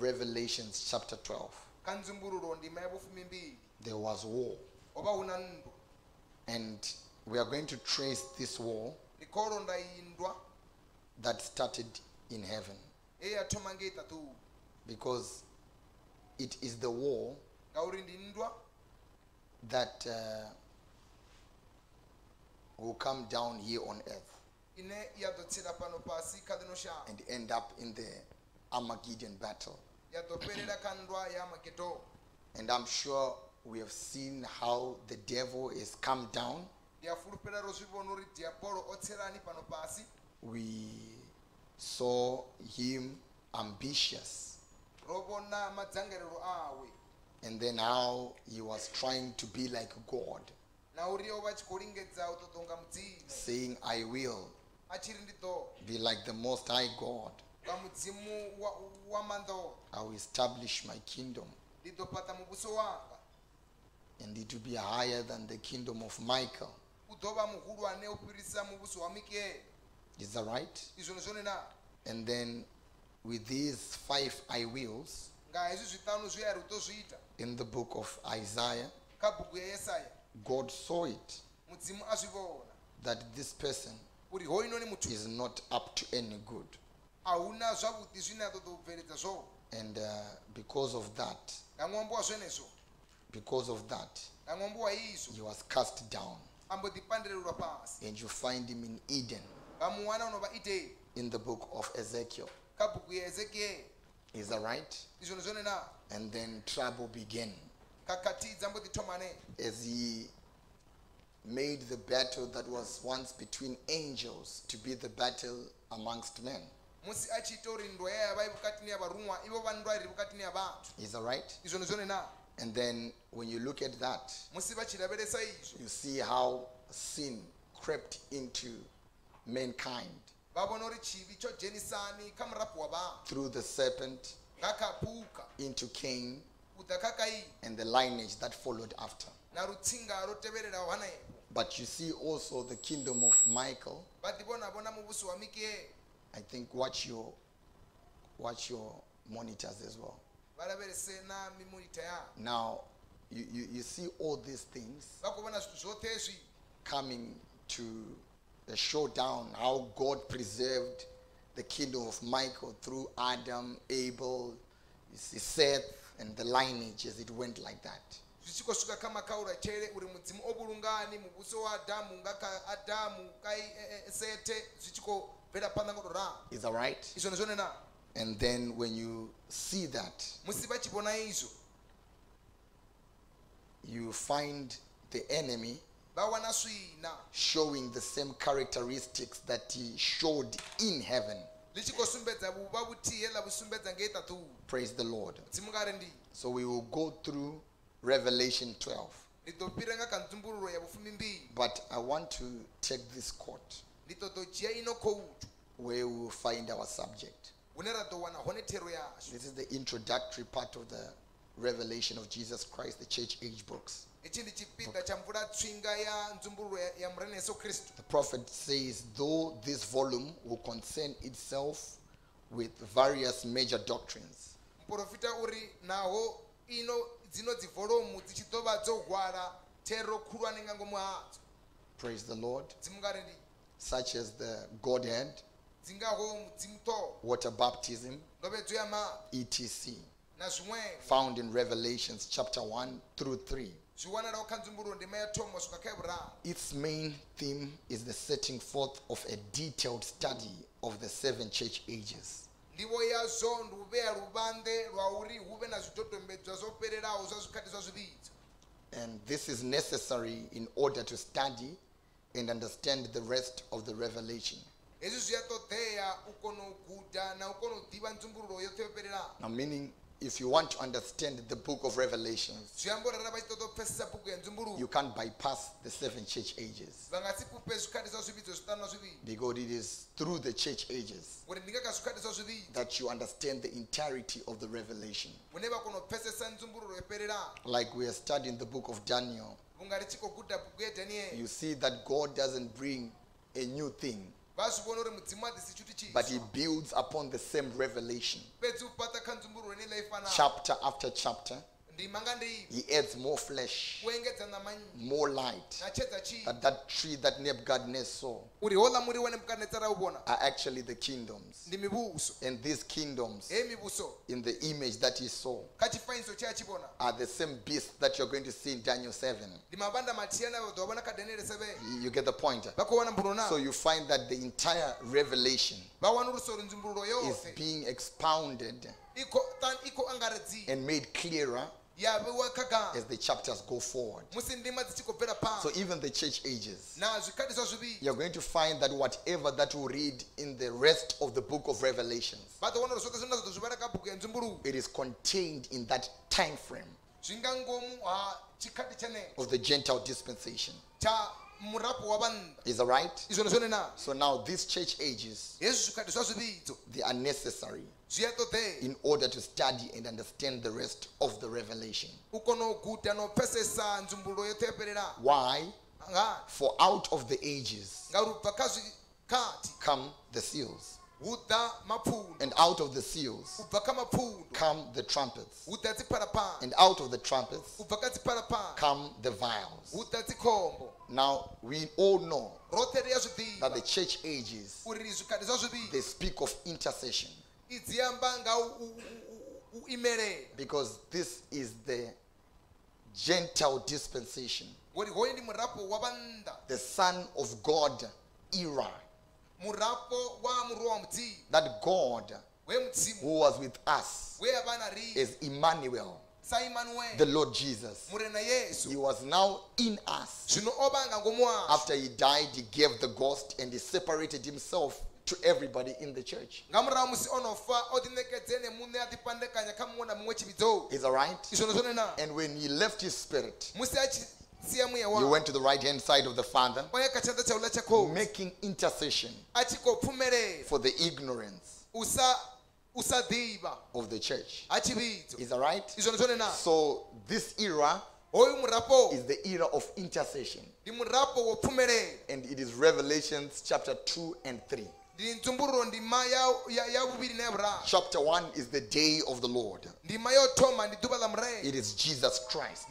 Revelations chapter 12, kanzimbururo ndima yavofumi mbiri there was war. ova una ndwa And we are going to trace this war rikoronda iyi ndwa that started in heaven. because it is the war ngauri ndi ndwa that uh, will come down here on earth ine yadotsera pano pasi kha lino shango and end up in the Armageddon battle. yadoperera kha ndwa ya magedo And I'm sure we have seen how the devil has come down. Ndiyafulupira rozvivona uri diabolo otserani pano pasi. We saw him ambitious. Rovona madzangariro awe. And then how he was trying to be like God, nauriwo vachikolingedza kutodonga saying, I will achiri ndi do be like the Most High God. pamudzimu wa- wamando I will establish my kingdom. Ndidopata mubuso wanga. And it will be higher than the kingdom of Michael. Udova muhulu ane upirisa mubuso wa mikaeli Is that right? And then with these five I wills nga izvi zvitanu zviyari kutozviita in the book of Isaiah, kha bhuku yayesaya God saw it that this person uri hoinoni mutu is not up to any good. hauna zvavhuḓi zvine atotobveredza zvo And uh, because of that, ngamwambo wa zvenezvo because of that, ngamwambo wa izvo he was cast down. And you find him in Eden. Vamuwana unobva ideni in the book of Ezekiel. kha bhuku yaezekieri Is that right? And then trouble began. As he made the battle that was once between angels to be the battle amongst men. musi achiita uri ndwa yaya vai vukati neyavarumwa ivo vandwa iri vukati neyavanhu Is that right? And then when you look at that, musi vachireveresa izvo you see how sin crept into mankind. Vavona uri chivi chojenisani kha murapwa wa vanhu through the serpent into Cain kubva kha kaini. and the lineage that followed after. narutsinga roteverera hwana yepo But you see also the kingdom of Michael. vadivonavona muvusi wa mikaeri I think watch your watch your monitors as well. Valaverese na mimurita yavo Now you, you, you see all these things vagovona zvinhu zvothe izvi coming to the showdown, how God preserved the kingdom of Michael through Adam, Abel, you see Seth, and the lineage as it went like that. zvichikosvika kamakaura chere uri mudzimu ovulungani mubuso waadhamu ngakha adhamu kai sete zvichikobvera panangodoramo Is that right? And then when you see that, you find the enemy showing the same characteristics that he showed in heaven. lichikosumbedza vuva vutihe lavusumbedza ngeitatu Praise the Lord. mudzimu ngari ndi So we will go through Revelation 12. nditopira ngakanzumbururo ya vufumi mbiri But I want to take this court nditotojiya ino koutu where we will find our subject. Hune radowana honetero yazvo This is the introductory part of the revelation of Jesus Christ, the church age books. ichi ndi chipinda cha mvura tsvinga ya nzumbururo ya- ya murena yesu kristu The prophet says, though this volume will concern itself with various major doctrines, muprofita uri naho ino dzino dzivholomu dzichidova dzohwara tero khulu anenge ngomu hadzo. Praise the Lord, such as the Godhead, dzingaho mudzimu to water baptism, ndovedzo ya mavi etc., found in Revelations chapter 1 through 3. zviwanirawo kanzumbururo ndima ya tomo svika kaivhuramu Its main theme is the setting forth of a detailed study of the seven church ages. ndivo yazvo ndiuveya ruvande rwauri huve na zvidhodhombedzwa zvopererawo zvazvikati zvazvividzo And this is necessary in order to study and understand the rest of the revelation. Hezvi zviyatodheya ukonogudha naukonodiva nzumbururo yothe yopererawo Now, meaning, if you want to understand the book of Revelations, zviyamborara vachitotopfesesa bhuku yenzumbururo you can't bypass the seven church ages. vangasipupe zvikati zvazvividzo zvitanu nazviviri because it is through the church ages kuti ndingaka zvikati zvazvividzo that you understand the entirety of the revelation. mune vakonopfesesa nzumbururo yopererawo Like we are studying the book of Daniel, vunga richikogudha bhuku yedhanieri you see that God doesn't bring a new thing, vazviona uri mudzimu adzisi chuti but He builds upon the same revelation, pedzi upata kanzumbururo nelaifanao chapter after chapter, ndima nga ndima he adds more flesh, kuengedza ṋama nnyi more light. That that tree that Nebuchadnezzar saw uri hola muri wa nebukadinezara uvona are actually the kingdoms. And these kingdoms, in the image that he saw, ka chifanyiso che achivona are the same beasts that you're going to see in Daniel 7. ndi mavanda matiyana vodovona ka daniel 7 You get the point. So you find that the entire revelation vawana rusori ndzumbulo is being expounded iko tan- iko angaredzii and made clearer as the chapters go forward. musi ndima dzichikobvera So even the church ages, you're going to find that whatever that you read in the rest of the book of Revelations, vatoona uri zvote zvinazotozvivara kabhuku yenzumburuko it is contained in that time frame zvingangomu ha chikati chaneko of the Gentile dispensation. cha murapo wa vanhu Is that right? izvona zvone na. So now these church ages, hezvi zvikadiswa zvividzo they are necessary in order to study and understand the rest of the revelation. ukona kuguta nopfesesa nzumbulo yote yaperera Why? For out of the ages ngauri ubva kazvikati come the seals, and out of the seals come the trumpets, and out of the trumpets come the vials. Now we all know that the church ages uri zvikadiswa zviviri they speak of intercession because this is the Gentile dispensation, ngori hoyu ndi murapo wa vanda. The Son of God era. Murapo wa muruwa wa mudzimu. That God who was with us ri. is Emmanuel, the Lord Jesus. He was now in us. zvino ovanga ngomuwasvo After he died, he gave the ghost and he separated himself to everybody in the church. ngamurawo musi onofa otinekedze nemune atipandekanya kha mumwe na mumwe chividzo Is that right? izvono zvone na And when he left his spirit, he went to the right hand side of the Father, oyeka chanza chaula chako making intercession for the ignorance of the church. Is that right? izvono zvone na So this era is the era of intercession. ndi murapo wopfumerera And it is Revelations chapter 2 and 3. Chapter 1 is the day of the Lord. ndima yotoma ndi dhuva la It is Jesus Christ.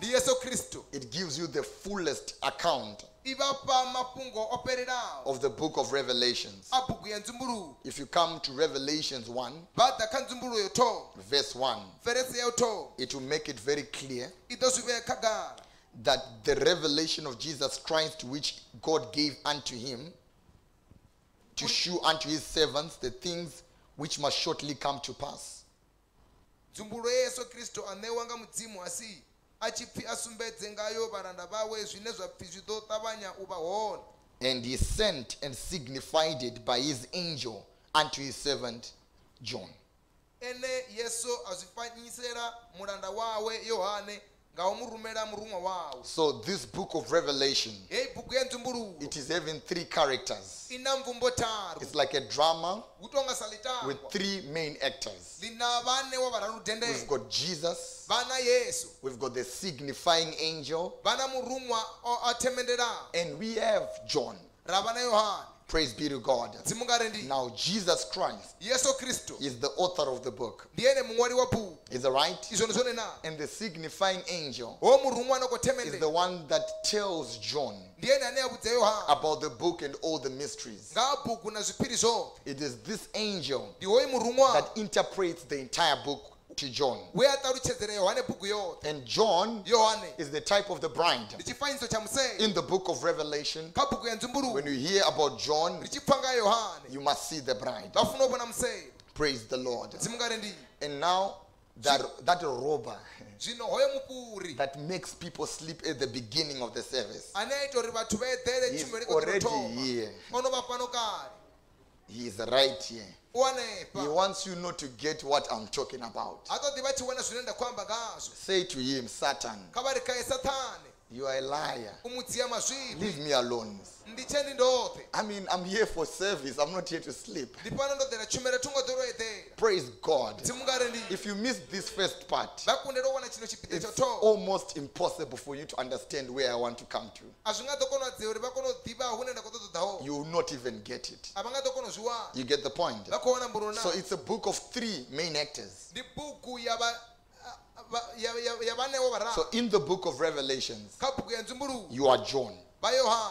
It gives you the fullest account ivapa mapungo opererawo of the book of Revelations. abhuku ya nzumbururo If you come to Revelations 1, vada kha nzumbururo verse 1, it will make it very clear that the revelation of Jesus Christ, which God gave unto him, to shew unto his servants the things which must shortly come to pass. yesu kristu mudzimu asi achipfi asumbedze ngayo varanda vawe zvine zvapfi And he sent and signified it by his angel unto his servant John. ene yesu muranda wawe yohane ngaumurumira murumwa wawo So this book of Revelation, heyi bhuku yenzumbururo it is having three characters. ina mvumbo taru It's like a drama with three main actors. lina vane wa vararu We've got Jesus, we've got the signifying angel, vana murumwa o- atemendera and we have John. Rava na yohane Praise be to God. Now, Jesus Christ is the author of the book. ndiyene mumwari wa Is that right? And the signifying angel is the one that tells John ndiyene ane yabudza yohane about the book and all the mysteries. ngabhuku na zvipiri zvope It is this angel ndi hoyu murumwa that interprets the entire book to John. uye ataruchedzera yohane bhuku yote And John is the type of the bride. ndi chifanyiso cha musei In the book of Revelation, when you hear about John, you must see the bride. vafuna kubona musei Praise the Lord. And now, that, that robber zvino hoyo mupuri that makes people sleep at the beginning of the service, ane aita kuti vathu vaedhere He's already here. Onova pano kare he is right here. He wants you not to get what I'm talking about. atoti vachiona zvinoenda kwamba ngazvo Say to him, Satan, kavari kaye satani you are a liar. Leave me alone. I mean, I'm here for service. I'm not here to sleep. ndipano ndodhera chumere tungodoroedhera Praise God. If you miss this first part, vakundera kuona chino chipite it's almost impossible for you to understand where I want to come to. hazvingatokona kuti vakonodhiva hunenda kutotodhawo You will not even get it. You get the point? So it's a book of three main actors. So in the book of Revelations, kha buku ya ndzumburuku you are John.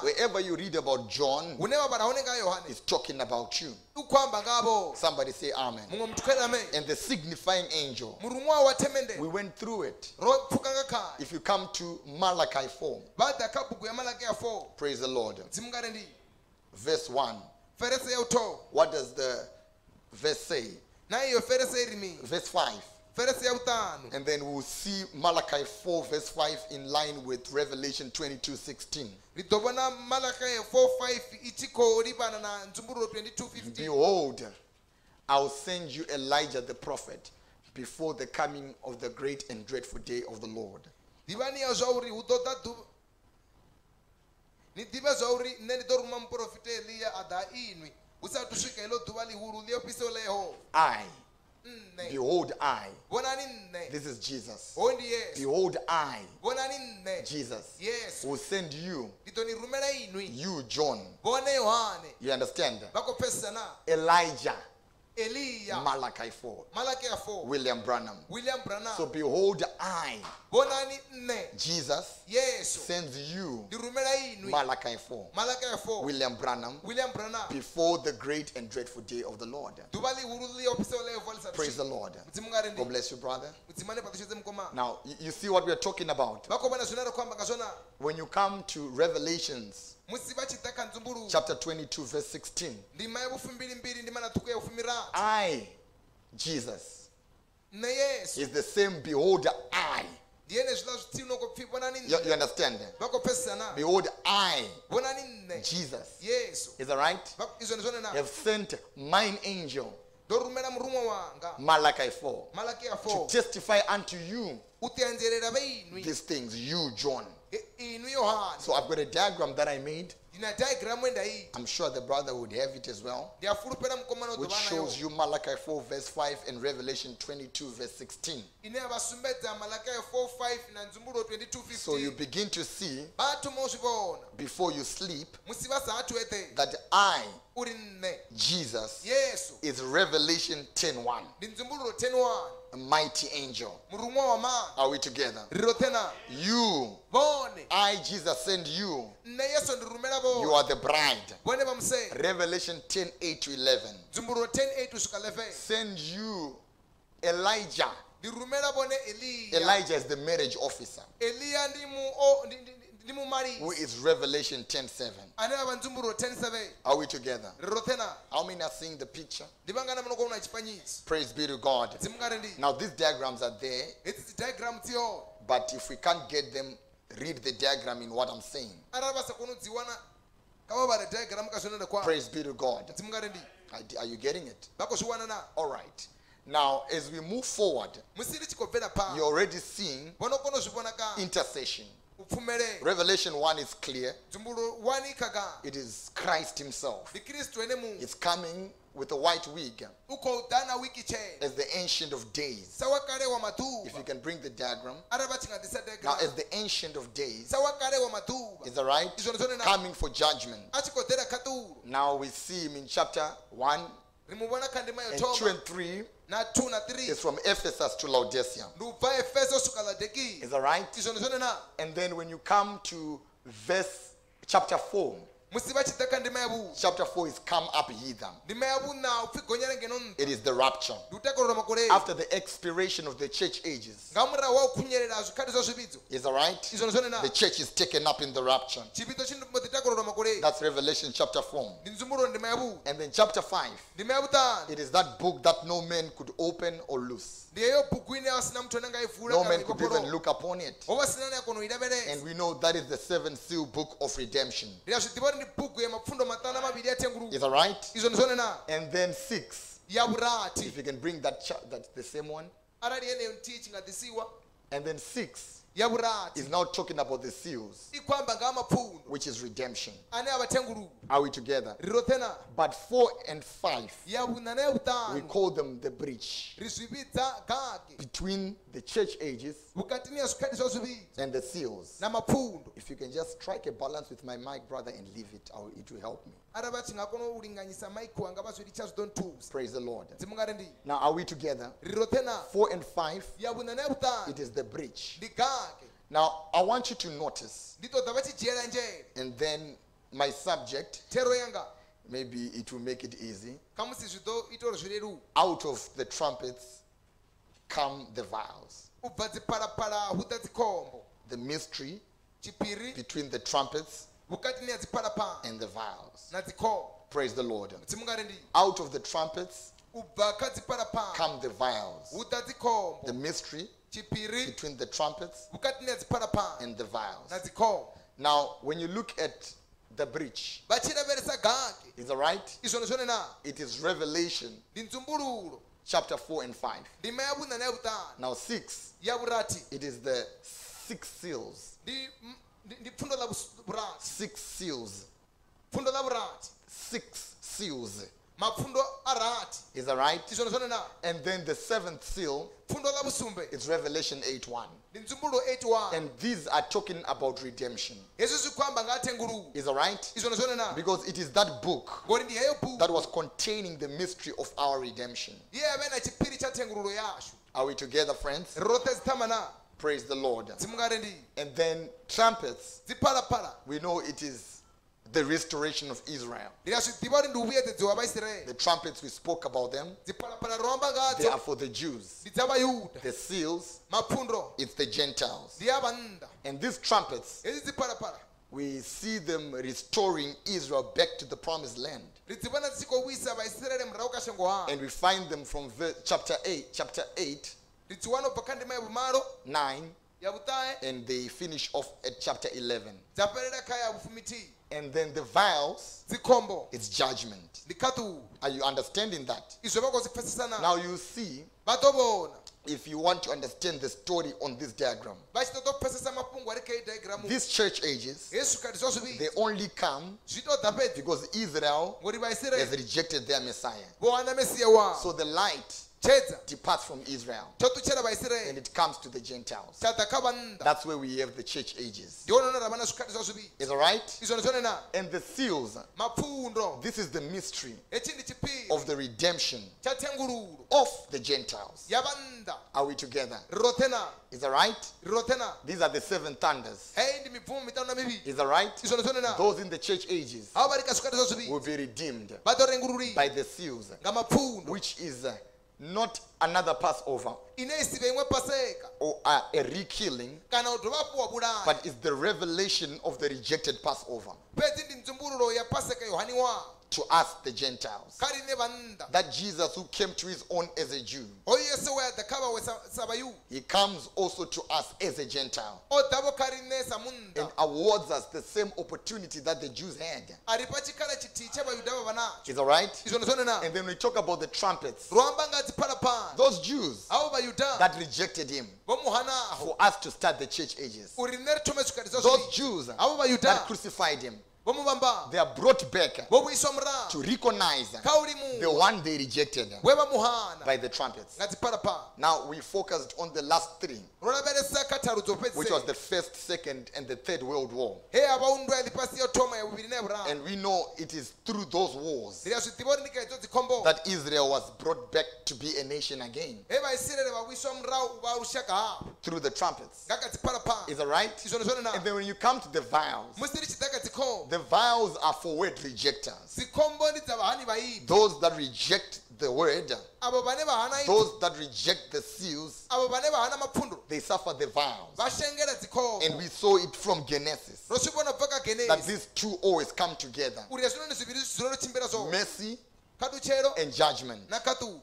Wherever you read about John, hune va varahone nga yohane it's talking about you. u khwamba ngavo Somebody say amen. mumwe muthu khwela ame And the signifying angel, we went through it. ro pfuka nga khale If you come to Malachi 4, va da kha buku ya malaki ya 4 praise the Lord. dzimu nga ri ndi Verse 1. ferese ya What does the verse say? na iyo ferese i ri mini Verse 5. Ferese ya vutanu And then we'll see Malachi 4, verse 5 in line with Revelation 22 16. ri ḓo vhona malaki ya 4:5 i tshi khou livhana na ndzumburulo 22:15 Behold, I'll send you Elijah the prophet before the coming of the great and dreadful day of the Lord. ḓivhani ya zwa uri hu ḓo ḓa ḓuvha ni ḓivhe zwa uri nṋe ndi ḓo ruma muprofita eliya a ḓa inwi hu sathu swika heḽo ḓuvha ḽihulu ḽi ofhiseho ḽa yehova I, behold, I. This is Jesus. Oh, yesu Behold, I, Jesus, yesu will send you, ndi ḓo ni rumela inwi. You, John. You understand? vha khou pfesesa na Elijah, Malachi 4, malaki ya 4 William Branham. william branham. So behold, I, Jesus, yesu. sends you, ndi rumela inwi Malachi 4, malaki ya 4 William Branham, william branham. Before the great and dreadful day of the Lord. ḓuvha ḽihulu ḽi ofhiseho ḽa yehova ḽi Praise the Lord. mudzimu nga ri ndi God bless you, brother. mudzimane paṱushedze mukoma Now, you see what we are talking about. vha khou vhona zwine ri khou amba nga zwona When you come to Revelations musi vha tshi ḓa kha nzumbuluko chapter 22, verse 16, ndima ya vhufumbilimbili ndima na ṱhukhu ya vhufumirathi I, Jesus, is the same. Behold, I. ndi ene zwiḽa zwithihi no khou pfhi vhonani You, you understand? vha khou pfesesa na? Behold, I, Jesus, yesu. Is that right? Vha- izwo ndi zwone na? Have sent mine angel, ndo rumela murumwa wanga. Malachi 4, malaki ya to 4 testify unto you u tianzelela vhe inwi. these things, you, John. I- inwi yohane So I've got a diagram that I made. ndina diagramu endayi I'm sure the brother would have it as well, ndi afulufhela mukomana u which shows you Malachi 4, verse 5, and Revelation 22, verse 16. ine ya vha sumbedza malaki ya 45 na ndzumbulo So you begin to see vha thoma u zwi vhona before you sleep musi vha saathu eḓela that I, Jesus, is Revelation 10:1, ndi ndzumbulo 10:1 a mighty angel. murumwa wa mana Are we together? ri roṱhe na You, I, Jesus, send you. nṋe yesu ndi rumela You are the bride. vhone vha musele Revelation 10 8 to 11. ndzumbulo 10:8 u swika 11 Send you Elijah. ndi rumela vhone eliya Elijah is the marriage officer, who is Revelation 10 7. ane avha ndzumbulo 10:7 Are we together? ri roṱhe na How many are seeing the picture? ndi vhangana muno kuona chifanyiso Praise be to God. dzimu nga ri ndi Now, these diagrams are there, hedzi dzi diagram dziyone but if we can't get them, read the diagram in what I'm saying. arali vha sa koni u dzi wana ka vha vhale diagram ka zwone kwa Praise be to God. dzimu nga ri ndi Are you getting it? vha khou zwi wana na All right. Now, as we move forward, musi ri tshi khou bvela you're already seeing vhono kona u zwi vhona ka intercession. Revelation 1 is clear. dzumbulu 1 khagala It is Christ Himself. ndi kristu ene It's coming with a white wig u khou ḓa na wiki tshena as the Ancient of Days. sa wa kale wa If you can bring the diagram. arali vha tshi nga ḓisa Now, as the Ancient of Days, sa wa kale wa maḓuvha is that right? izwo ndi zwone na Coming for judgment. a tshi khou ḓela kha ṱulo Now we see him in chapter 1 ri mu vhona kha ndima ya and 2 and 3 na 2 na 3 is from Ephesus to Laodicea. ndi u bva efeso u swika ladekii Is that right? izwo ndi zwone na And then when you come to verse chapter 4, musi vha tshi ḓa kha ndima ya vhu chapter 4 is come up hither. ndima ya vhuna u pfhi gonyela ngeno nṱha It is the rapture. ndi u takalelwa makoleni After the expiration of the church ages. nga wa u khunyelela zwikhali zwa Is that right? izwo ndi zwone na The church is taken up in the rapture. chivhidzo tshi mbo ḓi takalelwa makoleni That's Revelation chapter 4. ndi ndzumbulo ndima ya vhu And then chapter 5, ndima it is that book that no man could open or loose. Ndi heyo bugu ine asina muthu ane nga i vula No man could even look upon it. ho vha sina ane a kona u i And we know that is the seventh seal book of redemption. ndi a zwi ḓivha uri ndi bugu ya mapfundo maṱanu a mavhili a Is that right? izwo ndi zwone na And then 6, ya vhurathi if you can bring that, that's the same one. arali yeneyo nthihi tshi nga ḓisiwa And then 6, ya burati is now talking about the seals, which is redemption. Are we together? But four and five, ya vuna na ya we call them the bridge ri swi vitsa gage. between the church ages vukatini ya swikhati swa swiviti and the seals. If you can just strike a balance with my mic, brother, and leave it, I'll, it will help me. ara va tshi nga kona u linganyisa maiki wanga va swi litsha swi ḓo nthusa Praise the Lord. ndzi mu nga ri ndi Now, are we together? Four and five, ya vuna na ya it is the bridge. Now, I want you to notice, ndi tota ṱoḓa va tshi dzhiela njele and then my subject, maybe it will make it easy. khamusi zwi ḓo ita uri zwi leluwe Out of the trumpets come the vials. U bva dziphalaphala hu ḓa dzikhombo The mystery between the trumpets vhukatini ya dziphalaphala and the vials. Praise the Lord. ndzi mu nga ri ndi Out of the trumpets u bva kha dziphalaphala come the vials. hu ḓa dzikhombo The mystery between the trumpets vhukatini ya dziphalaphala and the vials. Now, when you look at the bridge, is that right? i swona swone na It is Revelation chapter 4 and 5. ndima ya vuna na ya vutanu Now, 6, it is the six seals. Six seals. pfundo la vurati Six seals. mapfundo a rati Is that right? i swona swone na And then the seventh seal, it's Revelation 8 1. Ndi ntumbululo 81 And these are talking about redemption. hezwi swi khou amba nga ha thengululo Is that right? i swona swone na Because it is that book ngori ndi heyo that was containing the mystery of our redemption. iye yave na chiphiri cha thengululo yashu Are we together, friends? roṱhe dzi thama na Praise the Lord. dzi mu nga ri ndi And then trumpets, we know it is the restoration of Israel. ndi ya swi tiva uri ndi uvhuyededziwa vaisraele The trumpets, we spoke about them. dziphalaphala ro amba They are for the Jews. ndi dza vayuda The seals, it's the Gentiles. ndi ya vannda And these trumpets, we see them restoring Israel back to the promised land. ri dzi vona dzi tshi khou vhuisa vaisraele murahu ka shango hao And we find them from chapter 8, chapter 8, ri dzi wana u bva kha ndima ya vumalo 9, and they finish off at chapter 11. Dza fhelela kha ya vhufuminthihi And then the vials, dzikhombo it's judgment. Are you understanding that? izwo vha khou zwi pfesesa na Now you see, if you want to understand the story on this diagram, vha tshi ṱoḓa u pfesesa mafhungo a ri kha i diagramu these church ages, hezwi zwikati zwa they only come zwi tou ḓa fhedzi because Israel has rejected their Messiah. vho wana mesiya wavo So the light departs from Israel and it comes to the Gentiles. tsha ḓa kha vannḓa That's where we have the church ages. ndi hone hone ra vha na zwikati zwa zwivhili Is that right? izwo ndi zwone na And the seals, this is the mystery hetshi ndi chiphiri of the redemption of the Gentiles. Are we together? ri roṱhe na Is that right? ri These are the seven thunders. heyi ndi mibvumo mitanu na mivhili Is that right? izwo ndi zwone na Those in the church ages havo va ri ka swikati zwa zwivhili will be redeemed vha ḓo rengululiwa by the seals, which is uh, not another Passover. Ine i si vhe iṅwe paseka or uh, a rekilling, kana u dovha hafhu wa vhulaya but it's the revelation of the rejected Passover fhedzi ndi nzumbululo ya paseka yo haniwaho to us, the Gentiles. kha riṋe vannḓa That Jesus who came to his own as a Jew, hoyu yesu we a ḓa kha vhawe sa- sa vhayuda he comes also to us as a Gentile. O ḓavho kha riṋe sa and awards us the same opportunity that the Jews had. a ri fha tshikhala tshithihi tshe vhayuda vha vha natsho Is that right? izwo ndi zwone na. And then we talk about the trumpets, ro amba nga dziphalaphala those Jews that rejected him vho mu hanaho for us to start the church ages. uri riṋe ri thome zwikati Those Jews that crucified him, vho mu vhamba they are brought back vho vhuiswa murahu to recognize the one they rejected we vha mu hana by the trumpets. Now we focused on the last three, ro lavhelesa kha tharu dzo which was the first, second, and the third World War. he a vha undwa ya ḽifhasi ya u thoma ya vhuvhili na ya vhuraru And we know it is through those wars ri a zwi ḓivha uri ndi kha hedzo dzikhombo that Israel was brought back to be a nation again he vaisraele vha vhuiswa murahu u vha lushaka havo through the trumpets. nga kha dziphalaphala Is that right? izwo ndi zwone na. And then when you come to the vials, musi ri tshi ḓa kha dzikhombo the vials are for word rejectors. dzikhombo ndi dza vhahani vhaiti Those that reject the word, avo vhane vha hana iti those that reject the seals, avo vhane vha hana mapfundo they suffer the vials. vha shengela dzikhombo And we saw it from Genesis. Ro swi vona u bva kha that these two always come together. Uri hezwinoni zwivhili zwi dzula ro tshimbila zwone mercy and judgment.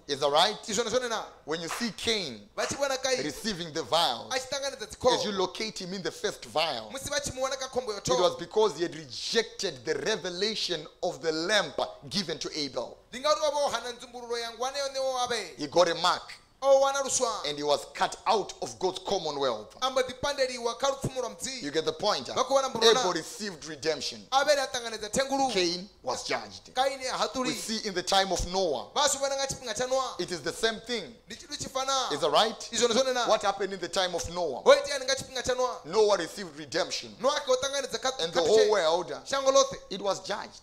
Is that right? izwo ndi zwone na When you see Cain vha tshi vhona kaini receiving the vials, a as you locate him in the first vial, musi vha tshi mu wana kha khombo yo it was because he had rejected the revelation of the lamp given to Abel. ndi ngauri wa vha o hana nzumbululo ya ngwane yo ṋewo abele He got a mark. And he was cut out of God's commonwealth. ambodipandeliwa kha lupfumu lwa You get the point? Abel received redemption. abele atanganiza thengulu Cain was judged. We see in the time of Noah, vasuvana nga chipinga cha noa it is the same thing. ndi chitu chifana Is that right? What happened in the time of Noah? hoitiyani nga chipinga cha noa Noah received redemption, noa ake otanganiza and the whole world it was judged.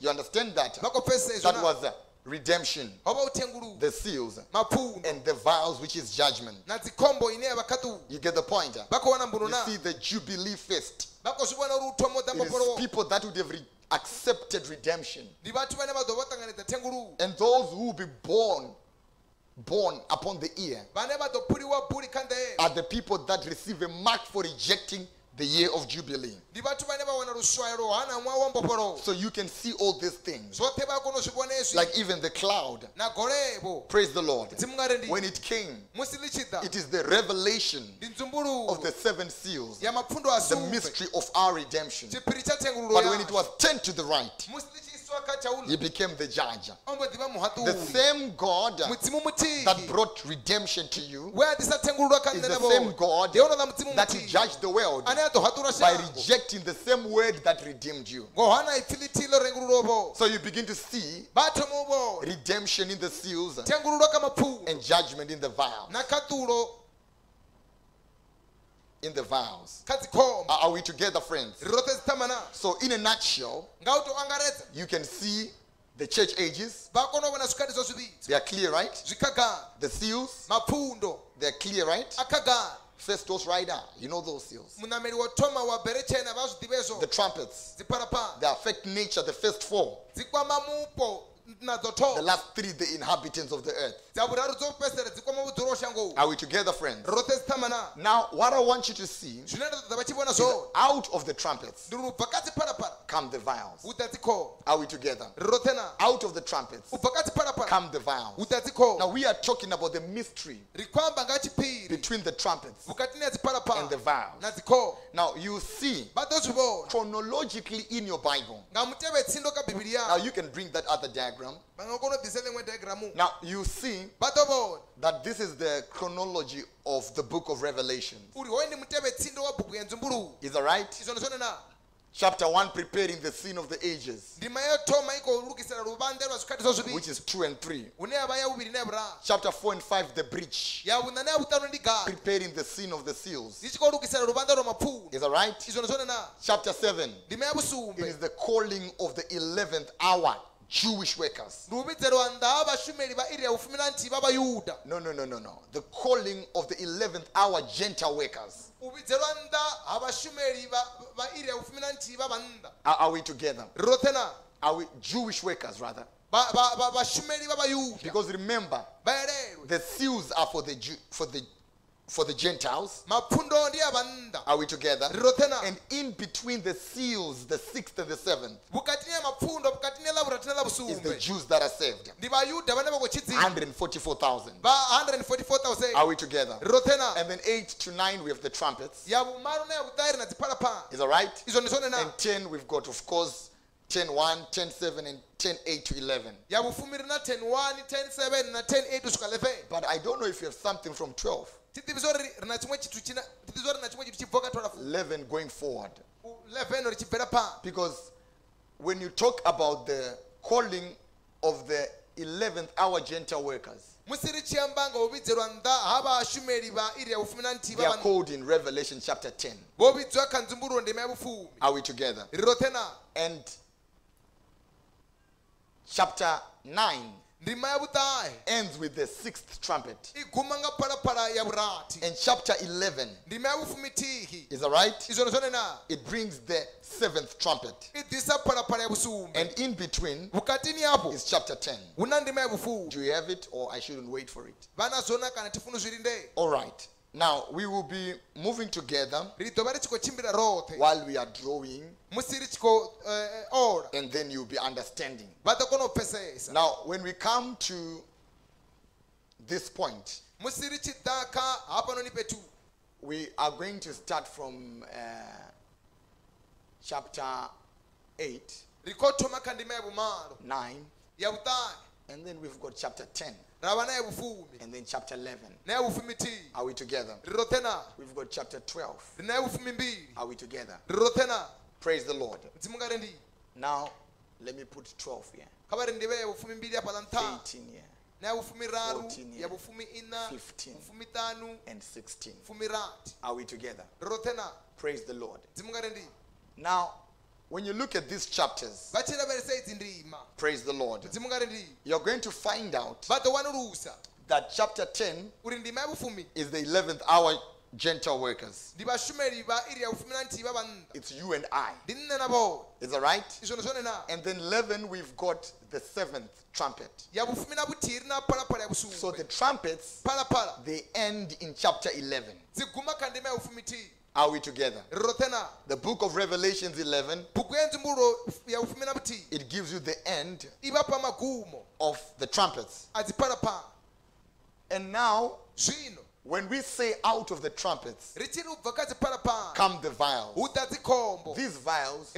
You understand that? That was redemption, the seals, and the vows, which is judgment. na dzikhombo ineya vakhatu You get the point? You see the Jubilee feast. vakosvivona uri uthomo It is people that would have re- accepted redemption, ndi vathu vane vadova vatanganiza thengulu and those who will be born, born upon the ear, are the people that receive a mark for rejecting the year of Jubilee. ndi vathu vane vawana luswayo lohana mwa wambopolowo So you can see all these things, zothe vakono zvivonezvi like even the cloud. Praise the Lord. When it came, it is the revelation of the seven seals, the mystery of our redemption. chiphiri cha thengululo But when it was turned to the right, musi lichiswa kha chaula he became the judge. The same God that brought redemption to you we adisa thengululo is the same God that he judged the world by rejecting the same word that redeemed you. ngohana ifilitilo rengululovo So you begin to see redemption in the seals thengululo ka mapfuno and judgment in the vows. In the vials. Are are we together, friends? So, in a nutshell, nga uto angaredza you can see the church ages. vakono vona swikhatiso swivitso They are clear, right? The seals, mapfundo they're clear, right? akhagana Festus rider, you know those seals. munameli wo wa berechena va swi The trumpets, they affect nature, the first four. dzikwama mupo nadzo The last three, the inhabitants of the earth. Dza vuraru dzo pesera dzikwama vudzulo shango Are we together, friends? Now, what I want you to see zwine ndadza va chivona is out of the trumpets come the vials. Are we together? Out of the trumpets ubva ka dzipharaphala come the vials. Now, we are talking about the mystery rikwamba nga chiphiri between the trumpets vukati ni ya and the vials. Now, you see va to swi vona chronologically in your Bible. nga muteve tsindo ka bibili Now, you can bring that other diagram. va nga kona dise len'we diagramu Now, you see va to vona that this is the chronology of the book of Revelation. uri hoyi ndi muteve tsindo wa buku ya nzumbuluko Is that right? izvo ndizvone na? Chapter 1 preparing the scene of the ages, ndima yothoma iko lukisira luvande lwa zwikhatiso which is 2 and 3. une yava ya vuviri na ya vuraru Chapter 4 and 5, the breach, ya vuna na ya vutanu ndi gari preparing the scene of the seals. ndi chikolukisira luvande lwa mapfuno Is that right? izvo ndizvone na? Chapter 7, ndima ya it is the calling of the 11th hour Jewish workers. luvidzerwa nda vashumeli va iri ya vufumi na nthihi va vayuda No, no, no, no, no. The calling of the 11th hour Gentile workers. uvidzerwa nda ha vashumeli va va iri ya vufumi na nthihi va vannda Are, are we together? Are we Jewish workers rather? Because remember, the seals are for the Jew, for the for the Gentiles. mapfundo ndi ya vannda Are we together? And in between the seals, the sixth and the seventh, vukati ni ya mapfundo vukati ni ya lavurati na la is the Jews that are saved. ndi vayuda vane vakochidzini 144,000. va 144,000 Are we together? And then 8 to 9, we have the trumpets. ya vumaru na ya vutayiri na dziphalaphala Is that right? izvo ndizvone na And 10, we've got, of course, 10 1, 10 7, and 10 8 to 11. ya vufumiri 10 1 10 7 na 10 8 kusvika 11 But I don't know if you have something from 12, titivizo ri rina chimwe chitu china titivizo rina chimwe chitu chibvoka 12 11 going forward. 11 richibvera pa Because when you talk about the calling of the 11th hour Gentile workers, musi richiyamba nga uvidzerwa nda ha vashumeli va iri ya vufumi na nthihi they are called in Revelation chapter 10. vovidzwa kha ndzumburulo ndima ya vufumi Are we together? And chapter 9 ndima ya vutahe ends with the sixth trumpet. iguma nga phalaphala ya vurati And chapter 11, ndima ya vufumi thihi is that right? izvo ndizvone na It brings the seventh trumpet. i disa phalaphala ya vusumbe And in between is chapter 10. huna ndima ya vufumi Do you have it or I shouldn't wait for it? vana zona kana tifuni zviri ndee All right. Now we will be moving together ri dova ri chikochimbira rothe while we are drawing, musi ri chiko eh, and then you'll be understanding. va ta kona ku pfesesa Now, when we come to this point, musi ri chi ta kha hapano ni petu we are going to start from uh, chapter 8, ri ko thoma kha ndima ya vumalo 9, And then we've got chapter 10 rava na ya vufumi and then chapter 11. na ya vufumi thihi Are we together? ri rothe na We've got chapter 12. ri na ya vufumi mbili Are we together? ri rothe na Praise the Lord. mudzimu nga ri ndi Now, let me put 12 here, kha va ri ndi vhea vufumi mbili afhaḽa nṱha 18 here, na ya vufumi raru 14, ya yeah. vufumi ina 15. and 16. Are we together? ri rothe na Praise the Lord. mudzimu nga ri ndi Now, when you look at these chapters, va tshi lavhelesa idzi ndima praise the Lord, mudzimu nga ri ndi you're going to find out va ḓo wanulusa that chapter 10 uri ndima ya vufumi is the 11th hour Gentile workers. ndi vhashumeli vha iri ya vufumi na nthihi vha vhannḓa It's you and I. ndi nne na vhone Is that right? izwone zwone na And then 11, we've got the seventh trumpet. ya vufumi na vuthihi ri na phalaphala ya So the trumpets, they end in chapter 11. Dzi guma kha ndima ya vufumi thihi Are we together? The book of Revelations 11, buku ya ndzimbulo ya vufumi na vuthihi it gives you the end i vha fha magumo of the trumpets. a dzi phalaphala And now, when we say out of the trumpets ri tshi ri u bva kha dzi phalaphala come the vials. hu ḓa dzikhombo These vials,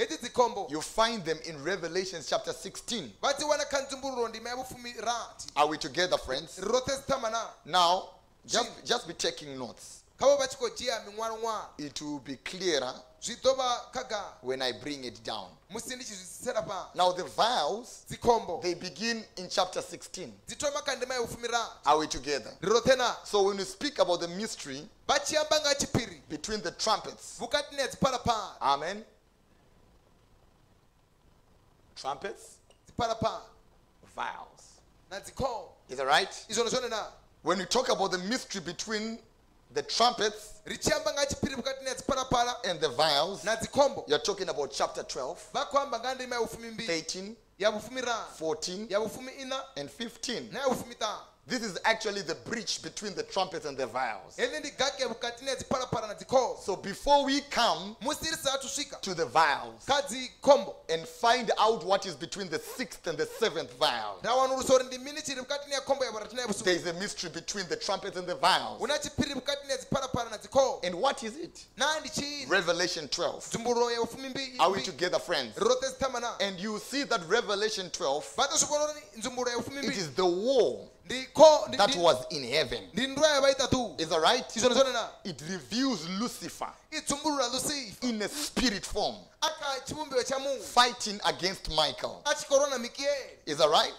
you find them in Revelation chapter 16. vha dzi wana kha ndzimbulo ndima ya vufumi rathi Are we together, friends? ri rothe dzi thama na Now, just, just be taking notes. Kha vha vha tshi khou dzhia miṅwaloṅwalo It will be clearer zwi ḓo vha khagala when I bring it down. musi ndi tshi zwi tsitsela fhano Now, the vials, dzikhombo they begin in chapter 16. dzi thoma kha ndima ya vufumi rathi Are we together? ri rothe na So, when we speak about the mystery vha tshi amba nga tshiphiri between the trumpets, vhukati ni ya dziphalaphala amen. Trumpets, vials. Is that right? izwone zwone na When we talk about the mystery between the trumpets ri tshi amba nga tshiphiri vhukati ni ya dziphalaphala and the vials, you're talking about chapter 12, vha khou amba nga ndima ya vufumi mbili. 13, ya vufumi rathi 14, ya vufumi and 15. Na ya vufumi ṱanu This is actually the breach between the trumpets and the vials. heḽi ndi gake vhukati ni ya dziphalaphala na dzikhombo So before we come musi ri saathu swika to the vials and find out what is between the sixth and the seventh vial, ra wanulusa uri ndi mini chiri vhukati ni ya khombo ya vhurathi na ya vhusumbe there is a mystery between the trumpets and the vials. hu na chiphiri vhukati ni ya dziphalaphala na dzikhombo And what is it? na ndi chini Revelation 12. dzimbulo ya vufumi mbili Are we together, friends? ri rote dzithama na And you see that Revelation 12, va ta swi vona uri ndzimbulo ya vufumi it is the war ndi kho ndi- that was in heaven. ndi ndwa ya va yi tatu Is that right? izvone zwone na It reveals Lucifer i dzumbulula lusifa in a spirit form. Fighting against Michael. Is that right?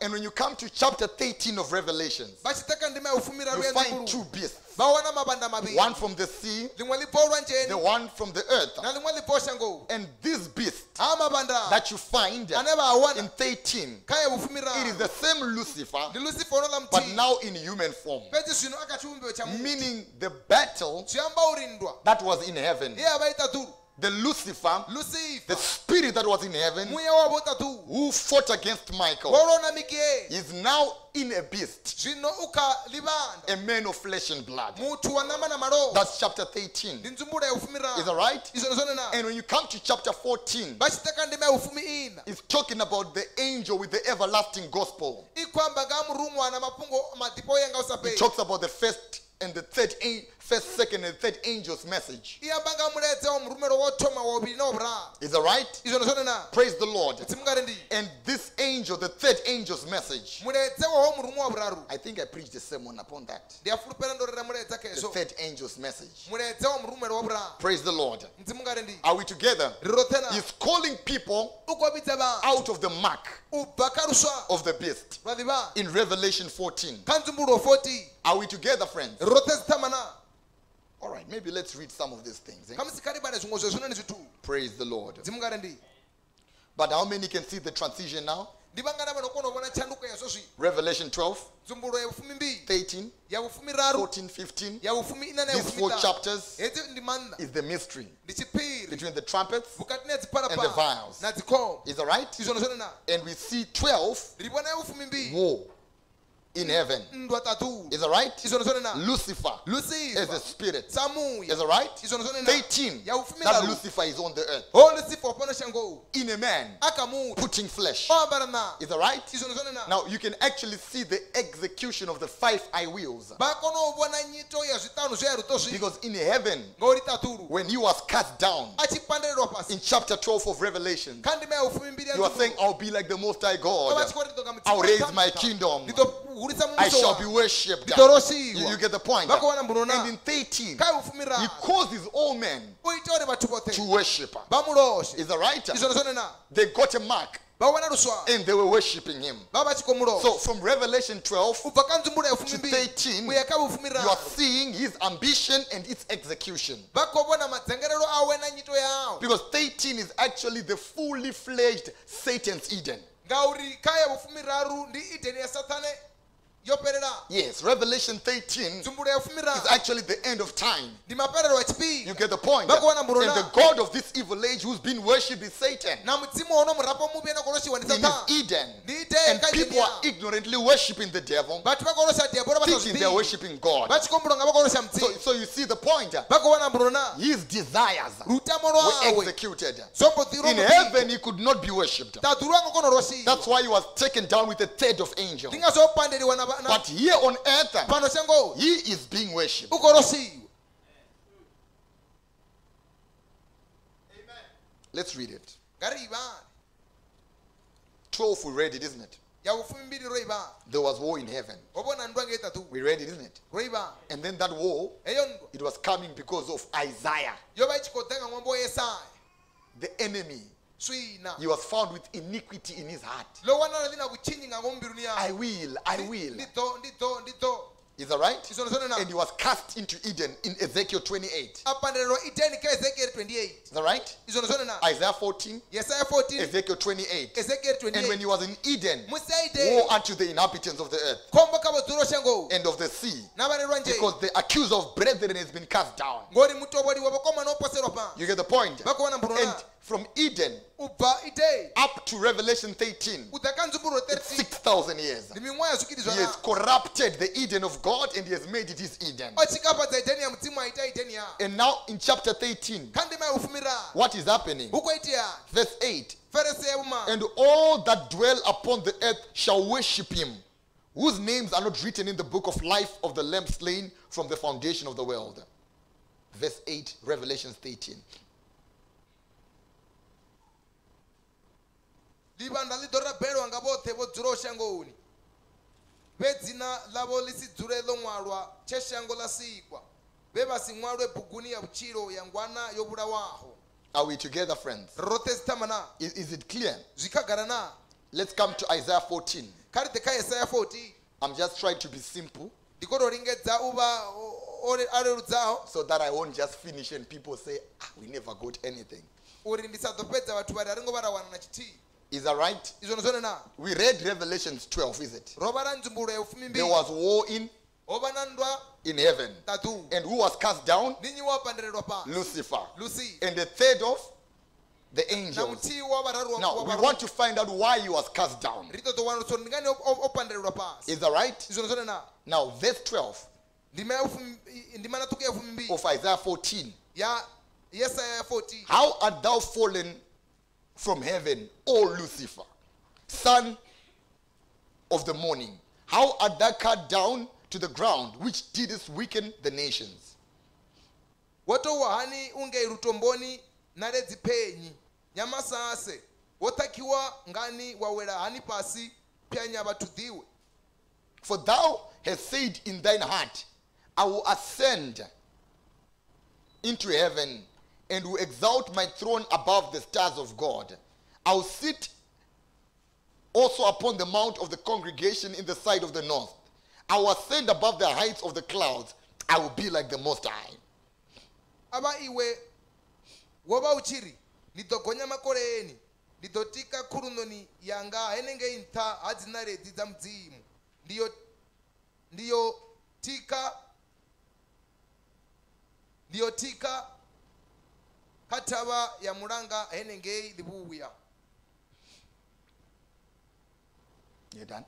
And when you come to chapter 13 of Revelation, you find two beasts. One from the sea, the one from the earth. And this beast that you find in 13, it is the same Lucifer, but now in human form. Meaning the battle that that was in heaven, i ya va yi tatu the Lucifer, the spirit that was in heaven, muya wavo tatu who fought against Michael, wo lwa na mikieli is now in a beast, zwino u kha livanda a man of flesh and blood. muthu wa nama na malova That's chapter 13. ndi ndzumbulo ya vufumi Is that right? izvone zwone na And when you come to chapter 14, va xi teka ndima ya vufumi ina it's talking about the angel with the everlasting gospel. i khou amba nga murumwa na mafhungo madipo o ya nga u sa It talks about the first and the third, first, second, and third angel's message. i amba nga muledze wa murumelo wo thoma wa vhili na wa vhuraru Is that right? izvone zwone na Praise the Lord. mudzimu nga ri ndi And this angel, the third angel's message, muledze wa wo murumwa wa vhuraru I think I preached a sermon upon that. ndi a fulufhela ndo rera muledza The third angel's message. muledze wa murumelo wa vhuraru Praise the Lord. mudzimu nga ri ndi Are we together? He's calling people u khou vhidza vanhu out of the mark u bva kha luswa of the beast in Revelation 14. kha ndzumbulo 14 Are we together, friends? ri rothe dzi thama na All right, maybe let's read some of these things. eh? kha musi kha livhane zwiṅwe zwe zwino ni zwithu Praise the Lord. mudzimu nga ri ndi But how many can see the transition now? Ndi vangana vano kona u vona tshanduko ya zwozwi Revelation 12, ndzumbulo ya vufumi mbili 13, ya vufumi raru 14, 15. ya vufumi ina na ya These four chapters hedzi ndi manna is the mystery between the trumpets. And the vials. Is that right? izvone zwone na And we see 12 ri vona ya vufumi mbili war. In heaven. Is that right? zonena Lucifer as a lucifer spirit. samuya Is that right? izono zonena 13. ya ufumi That. Lucifer is on the earth. o lucifer wapona shango In a man, putting flesh. Oh, na Is that right? Now you can actually see the execution of the five I wills. bakona ubona nyito ya zvitanu zveya rutozi Because in heaven, when he was cast down in chapter 12 of Revelation, kandima ya ufumi mbiri you are saying, I'll be like the Most High God. I'll raise my kingdom. I shall be worshipped. You, you get the point. And in 13, he causes all men uite uri vathu vothe to worship. Is izono zonena They got a mark. And they were worshiping him. So from Revelation 12, kubva kanzumbura ya ufumi to mbiri 13, kuya ka ufumi you are seeing his ambition and its execution. vakovona madzengerero awe na nyito yawo Because 13 is actually the fully fledged Satan's Eden. Yes, Revelation 13 nzumbura ya ufumi is actually the end of time. ndi maperero wa You get the point? And the God of this evil age who's been worshipped is Satan. na mudzimu ono murapo mubi enokoloshiwa ndi In Eden. And people are ignorantly worshipping the devil, vati vakolosha diabolo thinking they're worshiping God. vachikombolo nga vakolosha So, so you see the point. His desires were executed. In heaven, he could not be worshipped. tadhuru angokono roshiwa That's why he was taken down with a third of angels. Ndingazopandeliwa na na- But here on earth, he is being worshipped. Let's read it. ngariivani 12, we read it, isn't it? ya ufumi mbiri roivani There was war in heaven. wabona ndwa ngeitatu We read it, isn't it? And then that war, it was coming because of Isaiah, yova ichikotenga mwambo yesaya the enemy. He was found with iniquity in his heart. lowanana lina kuchinyinga ngombiruni I will, I will. Is that right? And he was cast into Eden in Ezekiel 28. apandelero iteni ka ezekieli 28 Is that right? Isaiah 14, yesaya 14 Ezekiel 28. And when he was in Eden, woe unto the inhabitants of the earth and of the sea, because the accuser of brethren has been cast down. ngori mutovoliwa vakoma noposerwa pansi You get the point? And from Eden up to Revelation 13, it's 6,000 years. He has corrupted the Eden of God and he has made it his Eden. ochikapadza iteni ya mudzimu aita iteni ya And now in chapter 13, khandima ya ufumira what is happening? Verse 8 And all that dwell upon the earth shall worship him, whose names are not written in the book of life of the Lamb slain from the foundation of the world. Verse 8, Revelation 13. Livanda lidorera bhelwa nga vothe vodzula ushangoni vedzina lavo lisidzule loṅwalwa tshe shango lasikwa ve vasi ṅwalwe buguni ya vutshilo ya ngwana yo vhulawaho Are we together, friends? roṱhe sithama na? Is, is it clear? zwi khagala na? Let's come to Isaiah 14. kha ri ḓe kha yesaya 14 I'm just trying to be simple. Ndi khou tou lingedza u vha o- o- a leludzaho so that I won't just finish and people say, ah, we never got anything. Uri ndi sa ḓo fhedza vhathu vhari a ri ngo vha ra wana na tshithihi Is that right? izwo zwone na We read Revelations 12, is it? ro vha ra ndzumbulo ya ufumi There was war in, ho vha na nndwa in heaven. And who was cast down? ndi nyi wa pandelelwa pa Lucifer. lucifer And the third of the angels. muthihi wa vhararu wa- Now, we want to find out why he was cast down. Is that right? izwo zwone na Now, verse 12 ndima ya ufumi i- ndima na ṱhukhu ya ufumi mbili of Isaiah 14. ya yesaya ya 14 How art thou fallen from heaven, O Lucifer, son of the morning? How art thou cut down to the ground, which didst weaken the nations? wotowa hani unge rutomboni nale dziphenyi nyamasase wothakiwa ngani wawela hani pasi pyanya vathu dhiwe For thou hast said in thine heart, I will ascend into heaven and will exalt my throne above the stars of God. I will sit also upon the mount of the congregation in the side of the north. I will ascend above the heights of the clouds. I will be like the Most High. ava iwe wova uchiri ndidogonya makoleni ndidotika khulunoni yanga henengei nṱha ha dzinaredzi dza mudzimu ndiyo ndiyo tika ndiyo tika ya mulanga henengei ḽivhuya You done?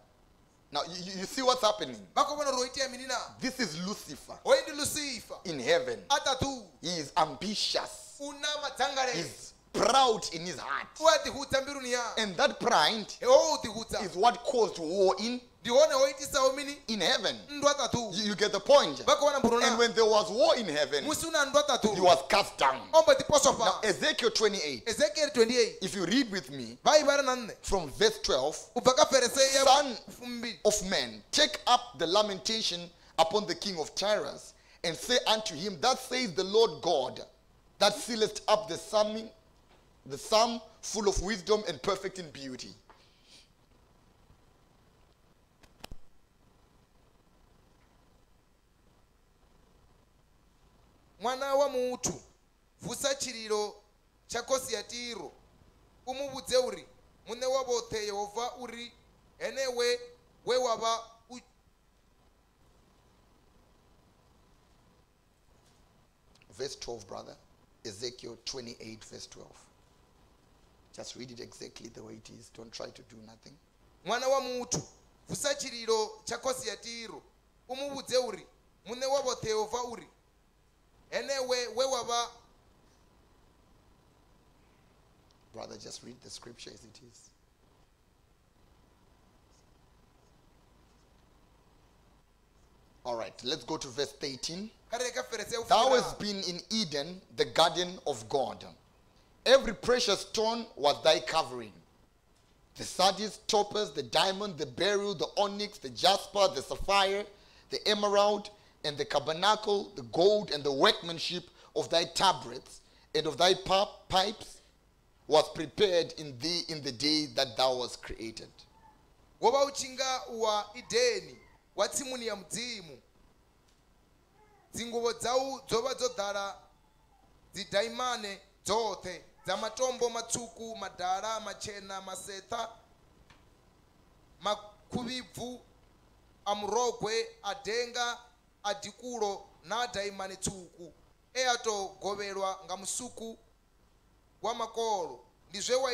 Now, you, you- see what's happening? vakuvona uri oitia mini na This is Lucifer. Lucifer. In heaven. atatu He is ambitious, he's proud in his heart. uatihudza mbiruni yake And that pride is what caused war in, ndihone oitisawo mini in heaven. You, you get the point? And when there was war in heaven, he was cast down. Now, Ezekiel 28, ezekieli 28 if you read with me vaivara na nne. from verse 12, ubva Son of man, take up the lamentation upon the king of Tyrus, and say unto him, That says the Lord God, that sealest up the summing, the sum full of wisdom and perfect in beauty. Mwana wa mutu bvusa chililo cha kosi ya tiro umuvudze uri mune wa vothe yehova uri henewe we wava u- Verse 12, brother. Ezekiel 28, verse 12. Just read it exactly the way it is. Don't try to do nothing. mwana wa mutu bvusa chililo cha kosi ya tiro umuvudze uri mune wa vothe yehova uri we wava Brother, just read the scripture as it is. All right, let's go to verse 13. karere kaferese Thou hast been in Eden, the garden of God. Every precious stone was thy covering. The sardius, topaz, the diamond, the beryl, the onyx, the jasper, the sapphire, the emerald, and the tabernacle, the gold, and the workmanship of thy tabrets and of thy pipes was prepared in thee in the day that thou was created. wova uchinga wa ideni wa tsimuni ya mudzimu dzinguvo dzau dzova dzodala dzidaimane dzothe dza matombo matsvuku madhala machena masetha makhuvibvu a a na a daimani tsvuku e a tou govhelwa nga musuku wa makolo ndi zwe wa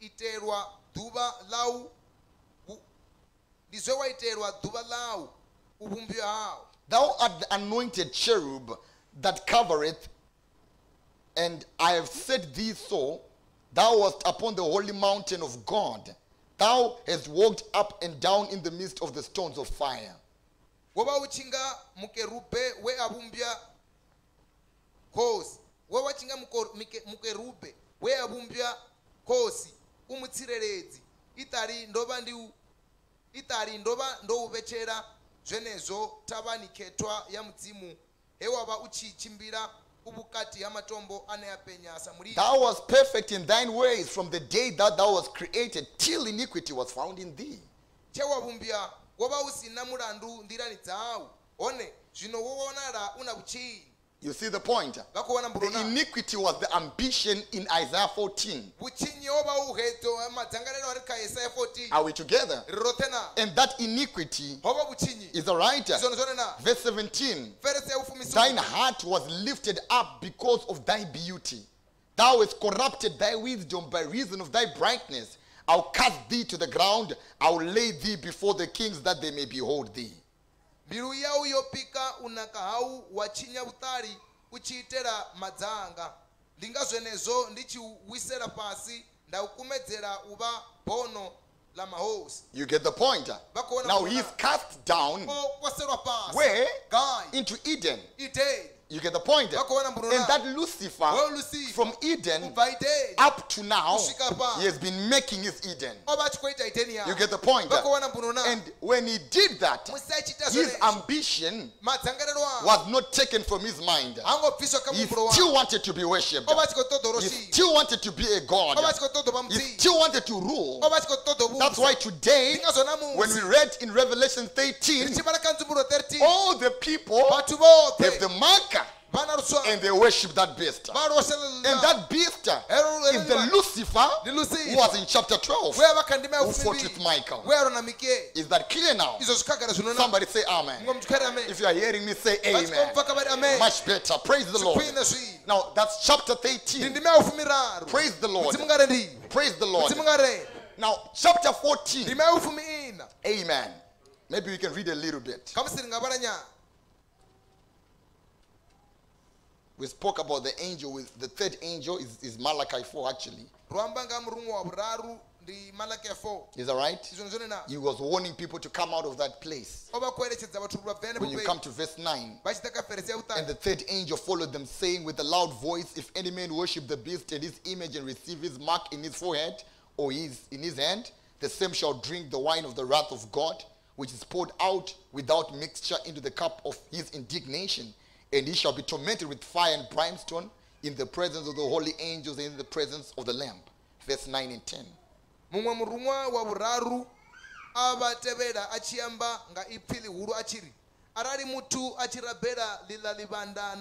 itelwa ḓuvha lau u- ndi zwe wa itelwa lau u vhumbiwa hawo Thou art the anointed cherub that covereth, and I have set thee so. Thou wast upon the holy mountain of God. Thou hast walked up and down in the midst of the stones of fire. Wova uchinga mukerube we avumbya khosi. We wachinga muko- mike- mukerube we avumbya khosi. Umutsireledzi. Itali ndova ndi u- itali ndova ndouvhetshela zwenezwo tavanikhetwa ya mudzimu he wava uchichimbira uvukati ha matombo ane a penya sa mulilo. Thou wast perfect in thine ways from the day that thou wast created till iniquity was found in thee. chewavumbya wova usina mulandu ndirani dzawu hone zvino una You see the point? The iniquity was the ambition in Isaiah 14. vuchinyi wova uhedzo madzangalelo ari ka yesaya 14 Are we together? riri rothe na And that iniquity is a right. izvona zvone na Verse 17. ferese ya ufumisi Thine heart was lifted up because of thy beauty. Thou hast corrupted thy wisdom by reason of thy brightness. I'll cast thee to the ground. I'll lay thee before the kings that they may behold thee. mbilu yawu yopika unaka hawu wachinya utali uchiitera madzanga ndinga zvenezvo ndichiwisera pasi ndaukumedzera uva bhono la mahosi You get the point? Now he's cast down okwaserwa pasi where? gai Into Eden. ideni You get the point? And that Lucifer from Eden up to now, he has been making his Eden. ova achikoita ideni You get the point? And when he did that, his ambition was not taken from his mind. He still wanted to be worshipped. He still wanted to be a God. He still wanted to rule. That's why today, when we read in Revelation 13, richibala kanzumbulo 13 all the people have the vothe marker vana ruswa and they worship that beast. And that beast is the Lucifer who was in chapter 12. weya vakandima Who fought with Michael. Is that clear now? izvo zvikagara zvinona Somebody say amen. If you are hearing me, say amen. vachikomubva kavari amen Much better. Praise the Lord. Now, that's chapter 13. ndindima ya ufumi raru Praise the Lord. mutsi mungare ndii Praise the Lord. Now, chapter 14. ndima yaufumi ina Amen. Maybe we can read a little bit. We spoke about the angel with the third angel is, is Malachi 4 actually. rwamba nga murumwe wa vuraru ndi malaki 4 Is that right? He was warning people to come out of that place. ova kuerecedza vathu kuti vabvene When you come to verse 9, and the third angel followed them, saying with a loud voice, If any man worship the beast and his image and receive his mark in his forehead or his in his hand, the same shall drink the wine of the wrath of God, which is poured out without mixture into the cup of his indignation, and he shall be tormented with fire and brimstone in the presence of the holy angels and in the presence of the Lamb. Verse 9 and 10. mumwe murumwa avatevera lihulu achiri achirabhera lila livanda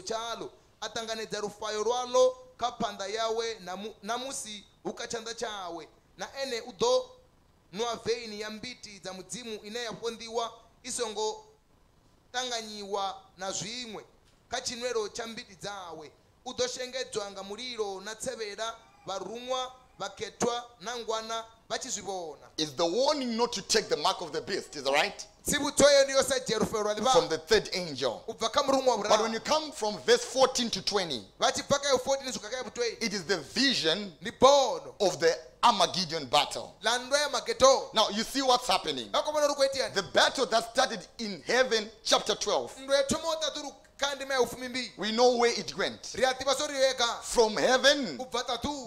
chalo atanganidza rufayo rwalo yawe namusi chawe ene udo nwa veini ya mbiti dza mudzimu ine yapondiwa isongo tanganyiwa na zvimwe kha chinwero cha mbiti dzawe. Udoshengedzwa nga muliro na tsevera varumwa vakhetwa na ngwana Is the warning not to take the mark of the beast, is that right? tsivutsoyo ndiyo saje rufero rwa From the third angel. ubva kha murumwa wa But when you come from verse 14 to 20, vachibva kayo 14 kusvika kayo 20 it is the vision ndi bono. of the Armageddon battle. la ndo ya mageto Now, you see what's happening. vakomana uri kuitiyani The battle that started in heaven, chapter 12, ndo yathomota turi kandi ma ya ufumi mbiri we know where it went. riyativa so riyeka From heaven,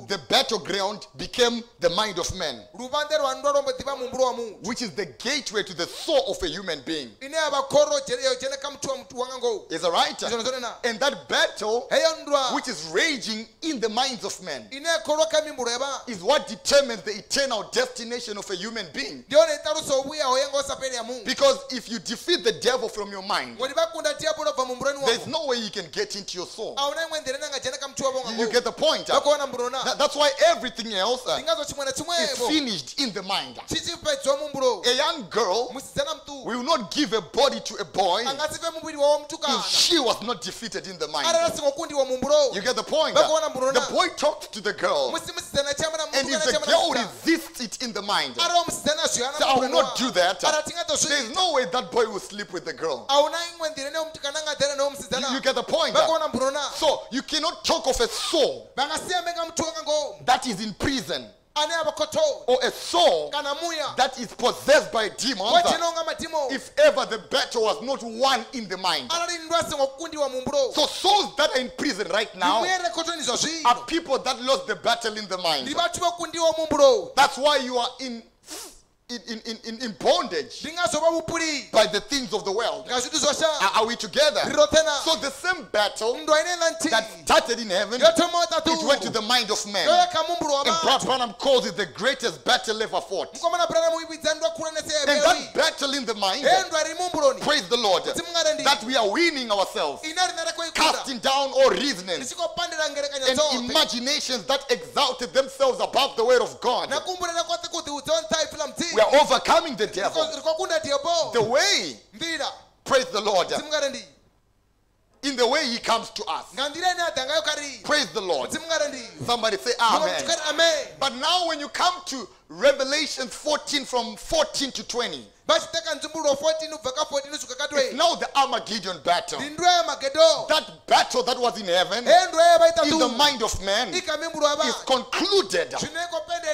the battleground became the mind of man, luvande rwanu rwarombodziva mumburo wa munhu which is the gateway to the soul of a human being. ine yava khoro yojeneka mutu wa mutu wangangou Is that right? And that battle, which is raging in the minds of men, ine khoro kha mimburo yava is what determines the eternal destination of a human being. ndiyona itaruso ubuyaho yenga usapeli ya munhu Because if you defeat the devil from your mind, ngoti vakunda diabolo bva mumburoni there's no way you can get into your soul. auna imwe ndira inangajeneka mutu wavo You, you get the point. huh? vakuona mburona That- that's why everything else uh, ndingazo chimwe na is finished in the mind. A young girl will not give a body to a boy angasive muviri wawo mutukana if she was not defeated in the mind. arara singokundiwa mumburo You get the point. The boy talked to the girl, musi musidzana chamana and if the girl resists it in the mind, So I will not do that. there's no way that boy will sleep with the girl. Auna imwe ndira newo mutukana angadhera newo You, you get the point. mburona So you cannot talk of a soul vangasiya menga mutu wakangoo that is in prison or a soul that is possessed by demons. If ever the battle was not won in the mind. arali ndwasingokundiwa mumburo. So souls that are in prison right now are people that lost the battle in the mind. ndi vatu vakundiwa mumburo. That's why you are in in, in, in- in, bondage by the things of the world. Are, are we together? So the same battle ndo inena nti that started in heaven, it went to the mind of man. yoyeka mumburo wa And Branham calls it the greatest battle ever fought. mukomana brana muividza ndwa kula And that battle in the mind, endwa ri mumburoni praise the Lord, kuti mungare ndi. that we are winning ourselves, ina rinare koikunda casting down all reasonings and imaginations that exalted themselves above the word of God. Nakumburira kwati kuti udzontaifila We are overcoming the devil. The way, praise the Lord, kuti mungare ndi in the way he comes to us. nga ndira ine adangayo kari Praise the Lord. kuti mungare ndi Somebody say amen. amen But now when you come to Revelation 14 from 14 to 20, vachiteka nzumbulo 14 ubva ka 14 kusvika ka 20 now the Armageddon battle. ndi ndo ya magedo That battle that was in heaven, endo ya vaita in the mind of man, is concluded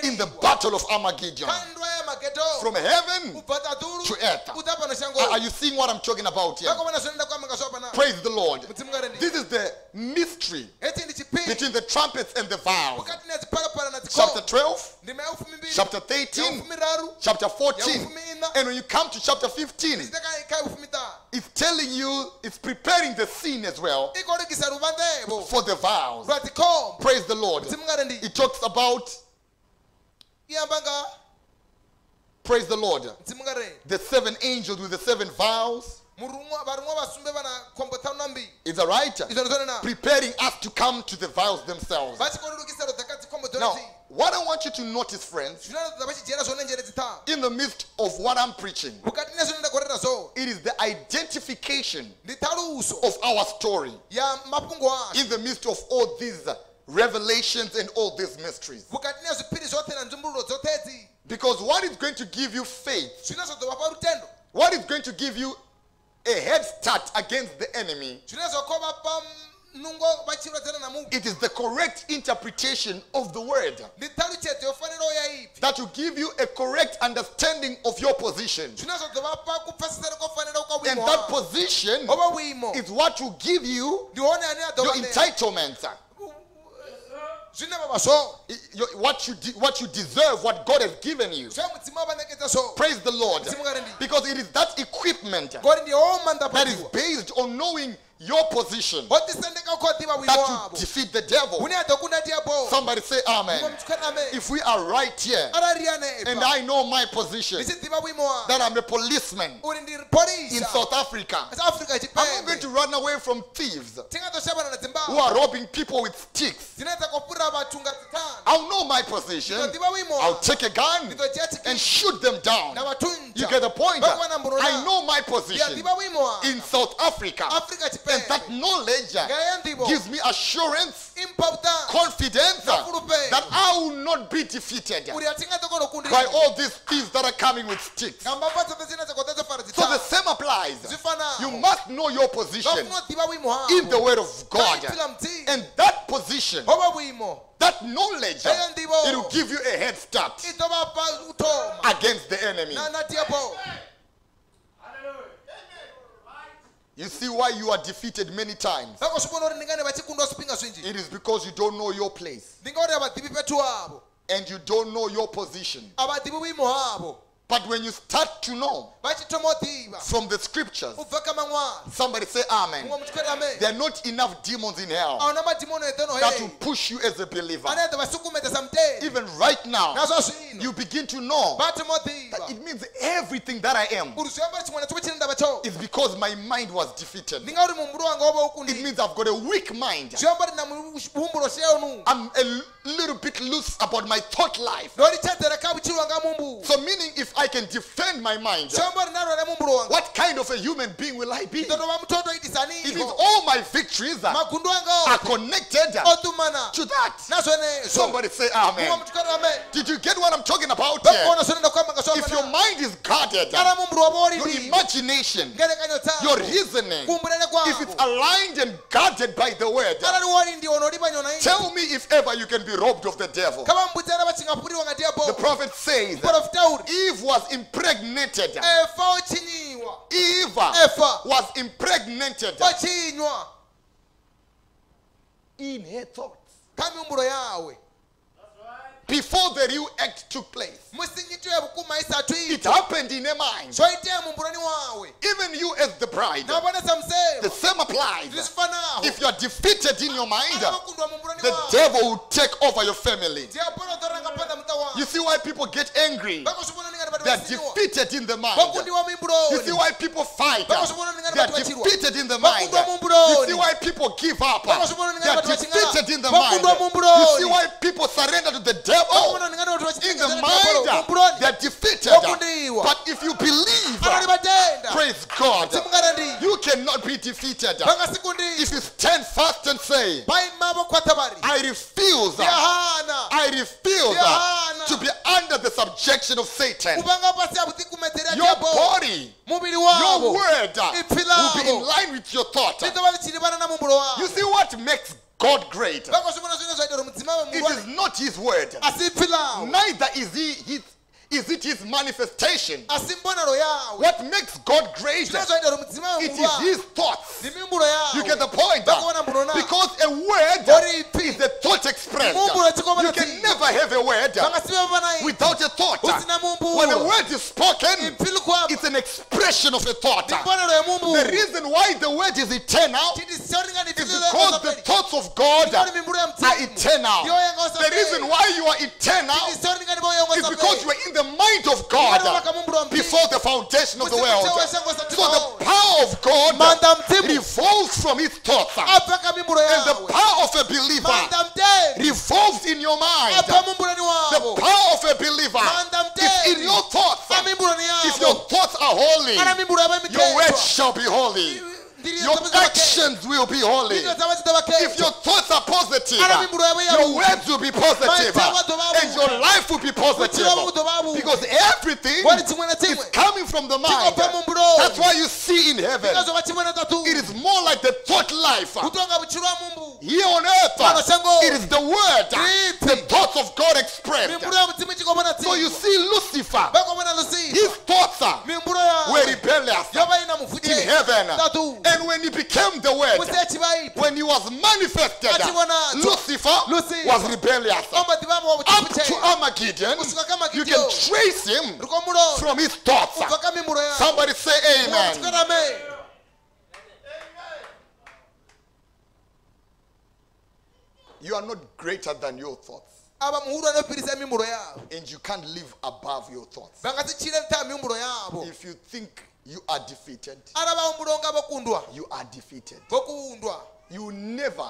in the battle of Armageddon. kando ya magedo From heaven, to earth. are you seeing what I'm talking about here? vakomana zvinoenda kwamanga zvapana Praise the Lord. kuti mungare ndi This is the mystery heti ndi chipiri between the trumpets and the vials. mukati nedzipalapala na Chapter 12, ndima yaufumi mbiri chapter 13, chapter 14. And when you come to chapter 15, ichiteka ika yaufumi tanu it's telling you, it's preparing the scene as well for the vials. Praise the Lord. It talks about, praise the Lord, the seven angels with the seven vials. murumwa varumwa vasumbe vana khombo tanu na mbiri Is that right? Preparing us to come to the vials themselves. vachikolulukisa rodzaka dzikhombo Now, what I want you to notice, friends, zvinoratidza vachijera zvone njere dzitanu in the midst of what I'm preaching, mukati nezvinoenda korera zvo it is the identification of our story. Ya mapungo acho in the midst of all these revelations and all these mysteries. vukati ne zviphiri zvothe na nzumbululo dzotedzi Because what is going to give you faith, zvine zvodova pa rutendo what is going to give you a head start against the enemy, zvine zvokova pa nungo vachirodzana na munhu it is the correct interpretation of the word ndi thaluchedzo yofanira yaipi that will give you a correct understanding of your position. zvine zvodzova pa kupfesesere kofanira kwa And that position is what will give you your adova entitlements, zvine vava zvo i- your- what you, de- what you deserve, what God has given you. zve mudzima vanekedza zvo Praise the Lord. Because it is that equipment that is based on knowing your position hotisendeka kodiva wimo that will defeat the devil. hune adokunda diabo Somebody say amen. If we are right here and I know my position, ndichidziva wimo wavo that I'm a policeman in South Africa, I'm not going to run away from thieves who are robbing people with sticks. dzinoedza kupfurira vatunga dzitano I'll know my position. I'll take a gun and shoot them down. You get the point? I know my position ndiyadziva wimo wavo in South Africa. And that knowledge uh, gives me assurance, confidence uh, that I will not be defeated. By all these thieves that are coming with sticks. ngambapa dzose dzine dzekodzedzofara So the same applies. You must know your position in the word of God. And that position, that knowledge, it will give you a head start against the enemy. na na diabo You see why you are defeated many times. vakosvibona uri ndingane vachikundwa zvipinga zvinji It is because you don't know your place ndingauri havadivi petu havo and you don't know your position. Havadivi wimo havo But when you start to know from the scriptures, somebody say amen. mumwe muchikwera ameni There are not enough demons in hell auna madhimono edheno that will push you as a believer. anoedza vasukumedza samuteni Even right now, you begin to know that it means everything that I am uri zviyamba chimwana chomwe chine ndava cho is because my mind was defeated. ndingauri mumburo wanga wova It means I've got a weak mind. zviyamba rina muhumbulo sheyonu I'm a little bit loose about my thought life. ndori chadzera kabuchiri wanga mumbu So, meaning if I can defend my mind, zviyamba rinaro remumburo wanga what kind of a human being will I be? It ndotova mutoto means idisaniho all my victories are are connected to that. Somebody say amen. Did you get what I'm talking about? Here? vakuona zvonenda kwamanga If your mind is guarded, kana mumburo wavo uri your imagination, your reasoning, if it's aligned and guarded by the word, kana riwori ndiwo noripa nyona iyi tell me if ever you can be robbed of the devil. kavambudzera vachingapuriwa nga The prophet says Eve was impregnated. efa ochinyiwa Eve was impregnated. In her thoughts. Before the real act took place. Musinyito yevukuma isatu It happened in her mind. zvoitea mumbuloni wawe Even you, as the bride, the same applies. If you are defeated in your mind, the devil will take over your family. diabolo dzoranga panda muta wawe You see why people get angry? vakuzvivona ningati vati They are defeated in the mind. You see why people fight? They are defeated in the mind. You see why people give up? They are ningati vati vachingala. defeated in the mind. You see why people surrender to the devil? vakuvona ningati vati In the mind, mumbuloni they are defeated. But if you believe, praise God, you cannot be defeated. If you stand fast and say, paimavo kwata vari I refuse, I refuse to be under the subjection of Satan. kuvanga pasi havutikumedzera Your body, your word will be in line with your thought. ritova richirivana na mumburo You see what makes God great? vakazvivona zvine zvaita kuti mudzimai It vemurwani not his word. asi ipfi lavo Neither is he his is it his manifestation. asi mbonero yawe What makes God great? zvine zvaita kuti mudzimai It is his thoughts. You get the point? Because a word is a thought expressed. You can never have a word without a thought. When a word is spoken, it's an expression of a thought. The reason why the word is eternal is because the thoughts of God ikoni mimburo ya are eternal. The reason why you are eternal God before the foundation of the world. So the power of God revolves from its thoughts. And the power of a believer revolves in your mind. The power of a believer is in your thoughts. If your thoughts are holy, ana mimburo yavo your words shall be holy. Your actions will be holy. If your thoughts are positive, Ara mimbulo yavo your words will be positive, and your life will be positive. Utiro wavo udova avuka. Because everything Wari chimwe na is coming from the mind. That's why you see in heaven, ikazova chimwe na tatu it is more like the thought life. Here on earth, it is the word, the thoughts of God expressed. mimbulo ya mudzimu chikomona So you see Lucifer, his thoughts were rebellious in heaven. And when he became the word, when he was manifested, Lucifer was rebellious. omba tivamo wa Up to Armageddon, you can trace him from his thoughts. ubva ka mimbulo yawo Somebody say amen. amen You are not greater than your thoughts, ava muhulu anopirisa mimbulo yavo and you can't live above your thoughts. vangatichire nta mimbulo yavo If you think you are defeated, ara vaumbulo nga vokundwa you are defeated. You never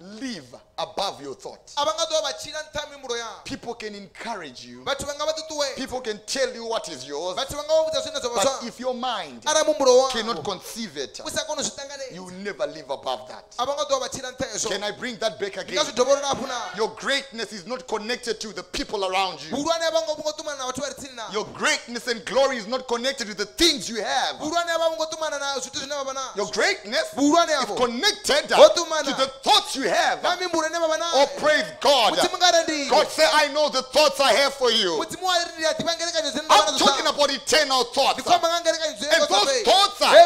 live above your thoughts. avangatova vachira nta mimbulo yavo People can encourage you, vathu va nga va tutuwela people can tell you what is yours, vathu va nga va vudza swina zova but if your mind cannot conceive it, you will never live above that. ava nga tova vachira nta heswo Can I bring that back again? ndingasvidovolola apo na Your greatness is not connected to the people around you. vulwane ava ngotumana na vathu vari tsini navo Your greatness and glory is not connected to the things you have. vulwane ava ngotumana na zvithu zvine vava nazvo Your greatness is connected to the thoughts you have. Na mimbulo ine vava Oh, praise God. God said, I know the thoughts I have for you. mudzimu warindira ati vangerekanyo zine I'm talking about eternal thoughts. And those thoughts are,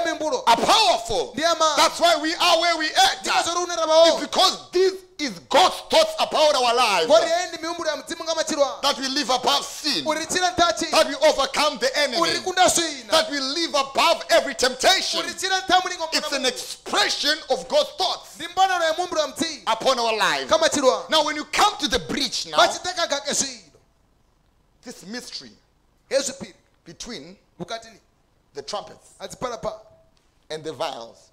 are powerful. That's why we are where we are. It's because this is God's thoughts about our lives. kori endi mimbulo ya mudzimu ngamachirwa That we live above sin. That we overcome the enemy. uri kunda swina That we live above every temptation. uri chira nta mulingo It's an expression of God's thoughts ndi mbonero ya mumbulo ya mdzimu upon our lives. Now, when you come to the breach now, vachiteka gake swino this mystery between the trumpets and the vials,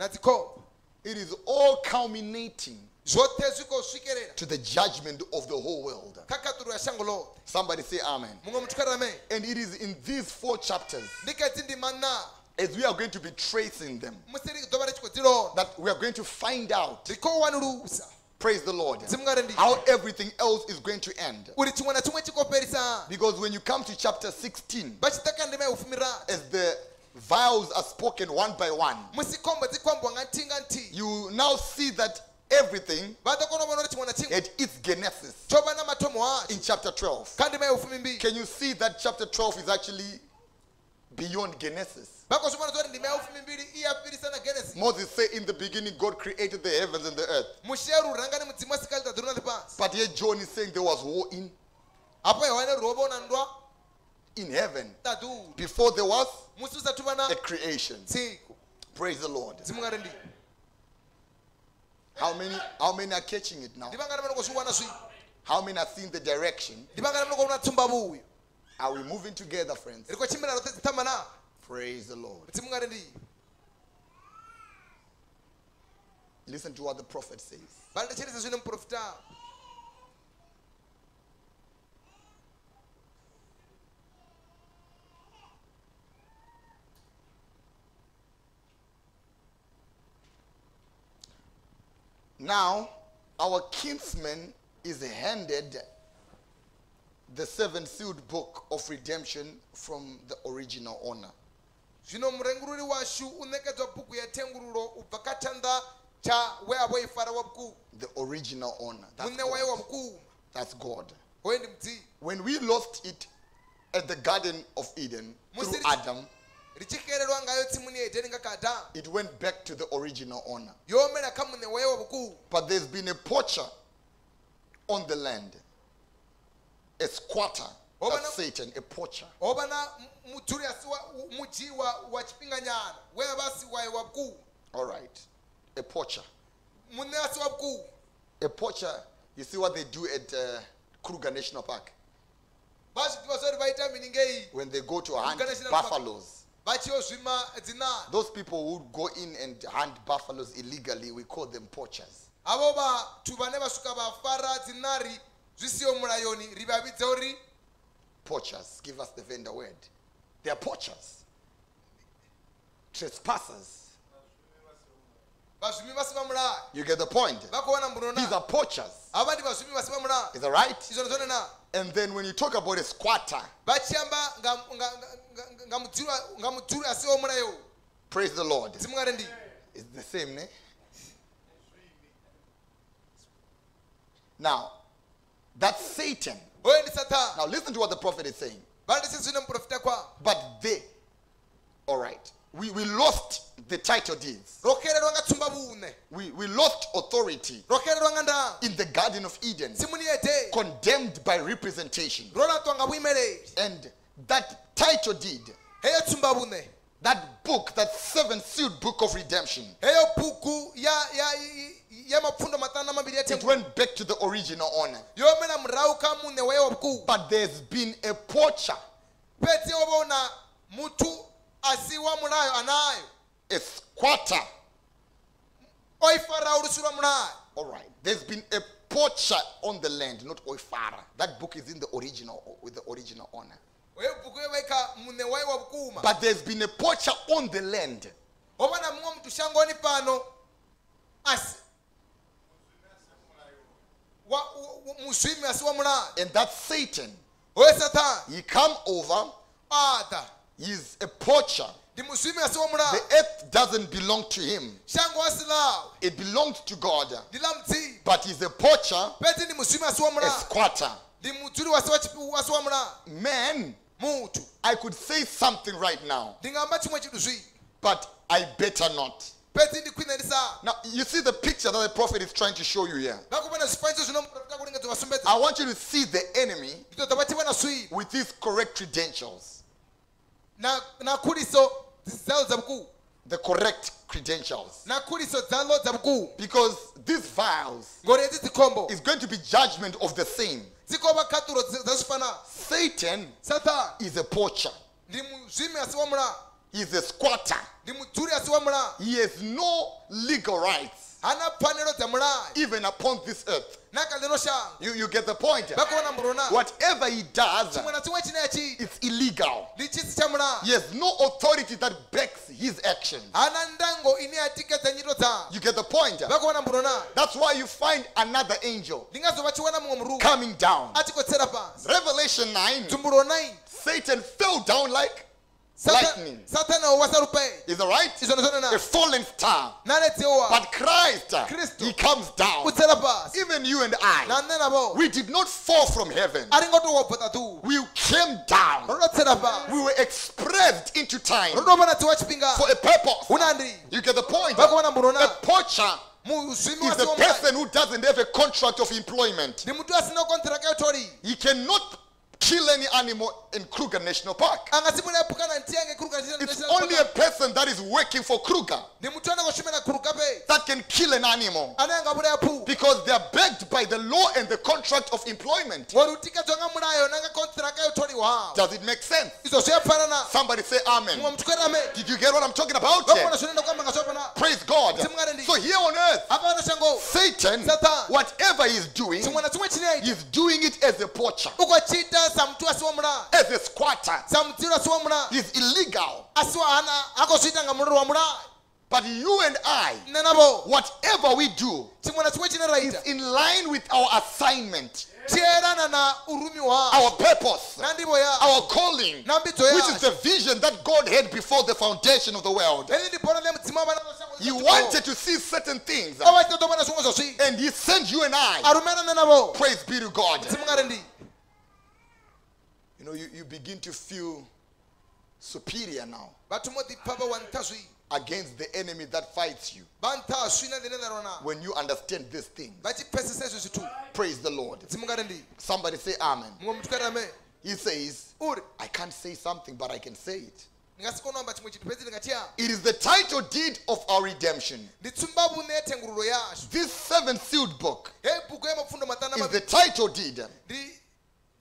it is all culminating to the judgment of the whole world. kakaturo ya shango lote. Somebody say amen. mumwe muchikarira mei And it is in these four chapters, ndikati ndi mana. as we are going to be tracing them, that we are going to find out, praise the Lord, how everything else is going to end. uri chimwe na chimwe chikoperisa Because when you come to chapter 16, vachiteka ndima yaufumirata as the vials are spoken one by one, musikomba dzikwambwa nga ntinga nti you now see that everything vatakona vona uri chimwe na chimwe had its genesis chova na matomo acho in chapter 12. ka ndima Can you see that chapter 12 is actually beyond Genesis? vakosvipana zoti ndima yaufumi mbiri iyapirisa na genesis Moses said, In the beginning, God created the heavens and the earth. musheru rangani mudzimu asikali tadhuru na lipasi But here John is saying there was war in, apo yohane rwova una ndwa in heaven before there was musi usati vana a creation. Praise the Lord. How many how many are catching it now? ndivangani vanokosviwana zvi How many are seeing the direction? ndivangani vanokoona tsumba vuyo Are we moving together, friends? riko chimbira rote dzitamba na Praise the Lord. Listen to what the prophet says. Now, our kinsman is handed the seven sealed book of redemption from the original owner. zvino murengururi washu unekedzwa bhuku yetengururo ubva katanda cha weavoifara wabukuu The original owner. That's mune waiwa God. mukuu That's God. hoye ndi mudzii When we lost it at the Garden of Eden through Musiri- Adam, richikererwa ngayo tsimuni yeedheni ngakadha it went back to the original owner. yoomera kamune waiwa mukuu But there's been a poacher on the land, a squatter. That's Satan, a poacher. hova na mu- mudhuriasi mujiwa wa chipinganyana wevasi waiwa mukuu All right. A poacher. munasi wa mukuu A poacher, you see what they do at uh, Kruger National Park vazvidiva zvari vaita miningei when they go to hunt Kruger National Park. buffaloes. Those people who go in and hunt buffaloes illegally, we call them poachers. avo vatu vane vasvika vafara dzinari zvisiyo mulayoni rivavidze uri Poachers. Give us the Venda word. They are poachers. Trespassers. vazvimi vasi vamurayi You get the point? These are poachers. ava ndi vazvimi vasi vamurayi Is that right? izvona zvonena And then when you talk about a squatter, praise the Lord. It's the same, ne? Now, that's Satan. oyo ndi satani Now listen to what the prophet is saying. vanodisi zvine muprofita kwavo But they, all right, we, we lost the title deeds. rokererwa nga tsumba vune We, we lost authority rokererwa nga ndanga in the Garden of Eden, condemned by representation. rolatwa nga vuyimeleri And that title deed, heyo tsumba vune that book, that seven sealed book of redemption, it went back to the original owner. yomela murau ka mune weyo vukuu But there's been a poacher, pedzi wovona muthu asi wa mulayo anayo a squatter. oifarao lusi lwa mulayo All right. There's been a poacher on the land, not Oifara. That book is in the original with the original owner. Oyo bhuku yovaika mune weyo wa vukuma But there's been a poacher on the land. And that's Satan. He come over, he's a poacher. ndi muzvimi asi wa The earth doesn't belong to him. shango asi lawo It belongs to God. ndi la mdzini But he's a poacher, pedzi ndi muzvimi asi wa a squatter. ndi mudzuli wasi wa chipi- wasi wa mulayo Man, munthu I could say something right now, ndingamba chimwe chinthu zvinji but I better not. pedzi ndikwine ndisana Now, you see the picture that the prophet is trying to show you here. vakuvona zvifanyiso zvino muprofita kulingedza vasumbedza I want you to see the enemy nditodza vachivona swiri with his correct credentials. na na khuliso dzalo The correct credentials. na khuliso dzalo dza vukuu Because these vials is going to be judgment of the same. Dzikova khaturo dza Satan is a poacher. ndi muzvimi asi wa mulayo He's a squatter. ndi mudzuli asi wa mulayo He has no legal rights hana pfanelo dza mulayo even upon this earth. You, you get the point? Whatever he does, chimwe na chimwe chine achiita it's illegal. ndi chisi cha mulayo He has no authority that backs his actions. hana ndango ine yatikadza nyito dzawo You get the point? That's why you find another angel ndingazova chiwana mumwe murume coming down. Revelation 9, Satan fell down like lightning. satani wawasa rupei Is that right? A fallen star. But Christ, uh, Kristu. He comes down. Even you and I, we did not fall from heaven. ari ngotowobvota tu We came down. We were expressed into time runovona dziwa chipinga for a purpose. You get the point? A mbulona poacher is the person who doesn't have a contract of employment. ndi mutu asina kontraka yotori He cannot kill any animal in Kruger National Park. angasimuna epukana ntiyenge kuruka It's only a person that is working for Kruger ndi mutu anangoshumira kuruka pe that can kill an animal anayanga mula yapu because they are backed by the law and the contract of employment. wari utikedzwa nga mulayo nanga kontraka yotoriwawo Does it make sense? Somebody say amen. Did you get what I'm talking about? vakuona here? zvinoenda kwamba ngazvapana Praise God. So here on earth, Satan, whatever he's doing, chimwe na chimwe chinoita he's doing it as a poacher, ukochita samutu asi wa mulayo as a squatter. samudziro asi wa mulayo He's illegal. asi wa hana akozviita nga muliro But you and I, whatever we do, chimwe na chimwe chinoraita in line with our assignment, chiyerana na urumi our purpose, na ndivo yawo our calling, which is the vision that God had before the foundation of the world. eli ndi bono le mudzima vana He wanted to see certain things, ovachitotomana zvimwe zvosvi and He sent you and I. Praise be to God. You know, you, you begin to feel superior now vatumoti pava wantazvi against the enemy that fights you vantazvi na ndine narona when you understand this thing. vachipesesa izvi zvitu Praise the Lord. Somebody say amen. He says, I can't say something, but I can say it. ndingasikonomba chimwe chinthu pedzi ndingatiya It is the title deed of our redemption. nditsumba vune thengurulo This seven sealed book hei bhuku yemapfundo matana is the title deed.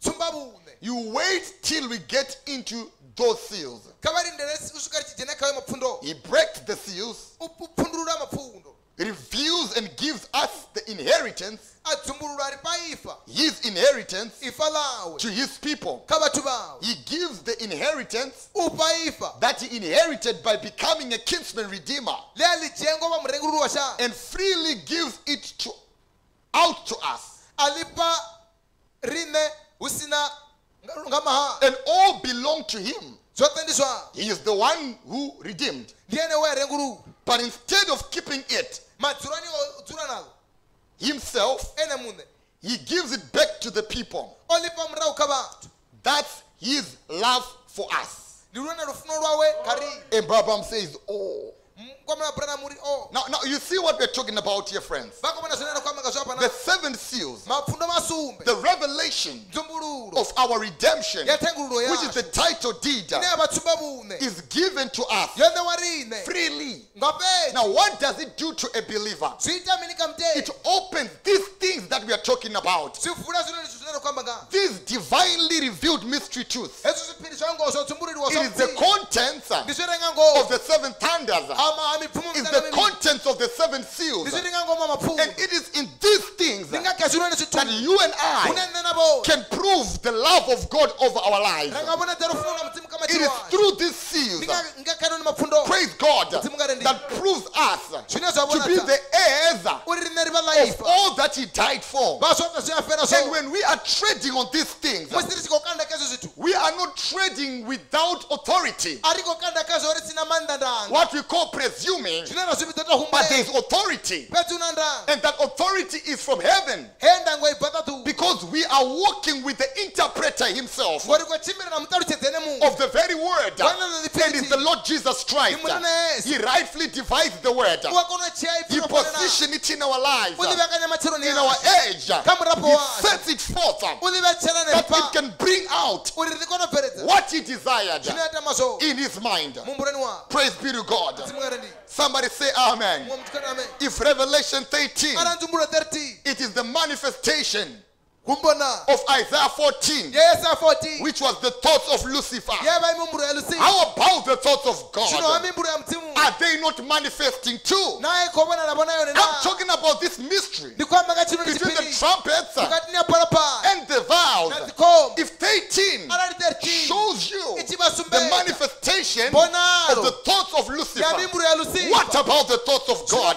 Ndi tsumba vune You wait till we get into those seals. kavarindere kusvika richijena kayo mapfundo He breaks the seals, reveals and gives us the inheritance, adzumbulula ali pa ifa his inheritance to his people. kha vathu vawe He gives the inheritance that he inherited by becoming a kinsman redeemer leya lijengo va murengululi wa xana and freely gives it to out to us. Alipa rine hu sina nga nga mahala And all belong to him. zwoṱhe ndi zwawe He is the one who redeemed. ndi ene we But instead of keeping it himself, he gives it back to the people. o lipa murahu That's his love for us. ndi lune lufuno lwawe kha And Branham says, Oh. Brana oh. Now, now you see what we're talking about here, friends. va komana zwine kwama nga zwapa The seven seals, the revelation of our redemption, which is the title deed, ine ya vatsumba vune is given to us yo ṋewa rine freely. Now, what does it do to a believer? zwi ita mini ka It opens these things that we are talking about, swi vula zwine leswi zwine kwamba nga these divinely revealed mystery truths. hezwi swiphiri swa ngoho swo dzumbululwa It is the contents uh, renga of the seven thunders, uh, mipfumo is the contents of the seven seals. ndi swi ringa ngoma mapfumo And it is in these things ndi nga kha zwinoni that you and I nne na vona can prove the love of God over our lives. ranga vona dza lufuno na mudzimu ka It is through these seals, ndi nga nga kha noni mapfundo praise God, Mudzimu nga rendi. that proves us to be the heirs uri rine ri va of all that He died for. va swota swi ya fela And when we are trading on these things, musi ri tshi khou kanda ka hezwo zwithu we are not trading without authority, a ri khou kanda khazwo ri sina maanḓa ndanga. What we call presuming, zwi but there is authority. fhedzi u na ndanga And that authority is from heaven. He ndango i bva ṱaṱuwa because we are walking with the interpreter himself ngori khou tshimbila na muṱalutshedzi of the very word. And it's the Lord Jesus Christ. He rightfully divides the word. u a kona u dzhia He positions it in our lives, u ḽivhekanya matshiloni in our age. He sets it forth um, u ḽivhetshela that it can bring out uri ri kone u bveledza what he desired zwine a tama zwone in his mind. Praise be to God. Mudzimu nga rendi Somebody say amen. muṅwe muthu kana ame If Revelation 13, ara ndzumbulo 13 it is the manifestation of Isaiah 14, ya yesa 14 which was the thoughts of Lucifer. ye va i mihumbulo ya lusiku How about the thoughts of God? mihumbulo ya mudzimu Are they not manifesting too? na i khou vhonala vhona yone I'm talking about this mystery. Ndi khou amba nga tshino between the trumpets uh, vhukati ni ya phalaphala and the vials. If 13 shows you the manifestation of the thoughts of Lucifer, mihumbulo ya lusiku what about the thoughts of God?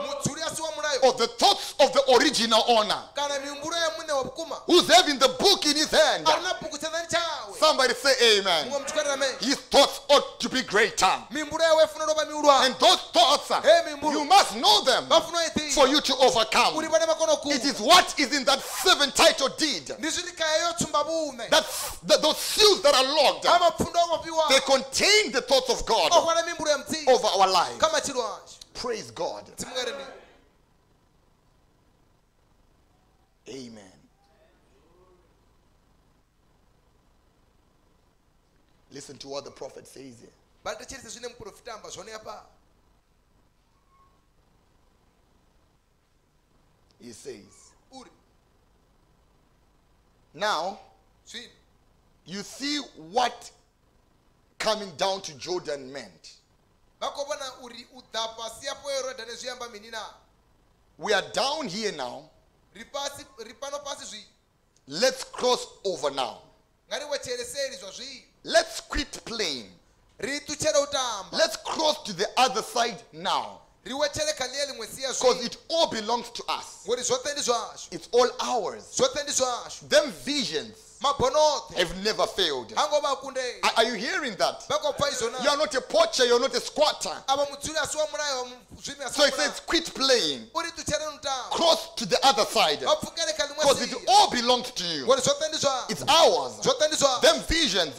mudzuli a si wa mulayo or the thoughts of the original owner kana mihumbulo ya muṋe wa vhukuma who's having the book in his hand? a ri na bugu tshanḓani tshawe Somebody say amen. muṅwe muthu kati rame His thoughts ought to be greater. mihumbulo yawe fanela u vha mihulwane And those thoughts, you must know them vha funa u i for you to overcome. uri vhane vha kona u It is what is in that seven title deed. ndi zwiri kha heyo tsumba vhuṋe That's the, those seals that are locked. ha mapfundo o vhofhiwa They contain the thoughts of God hwala mihumbulo ya mudzimu over our lives. Kha matshilo ashu Praise God. mudzimu nga rendi Amen. Listen to what the prophet says here. vha tetshelese zwine muprofita amba zwone hafha He says, Now you see what coming down to Jordan meant. Vhona uri u ḓa fhasi hafho yorodani mini na We are down here now. ri pano zwi Let's cross over now. nga ri wetsheleseli zwa zwino Let's quit playing. ri ṱutshele u tamba Let's cross to the other side now. ri wetshele kha ḽiya ḽiṅwe sia Because it all belongs to us. ngori zwoṱhe ndi It's all ours. Them visions have never failed. ha ngo vha kundela Are, are you hearing that? vha khou pfa izwo You are not a poacher, you're not a squatter. avha mudzuli a si wa mulayo zwimi a si So it says, quit playing. uri ṱutshele nu tamba Cross to the other side. vha pfukele kha Because it all belongs to you. It's ours. zwoṱhe ndi zwashu Them visions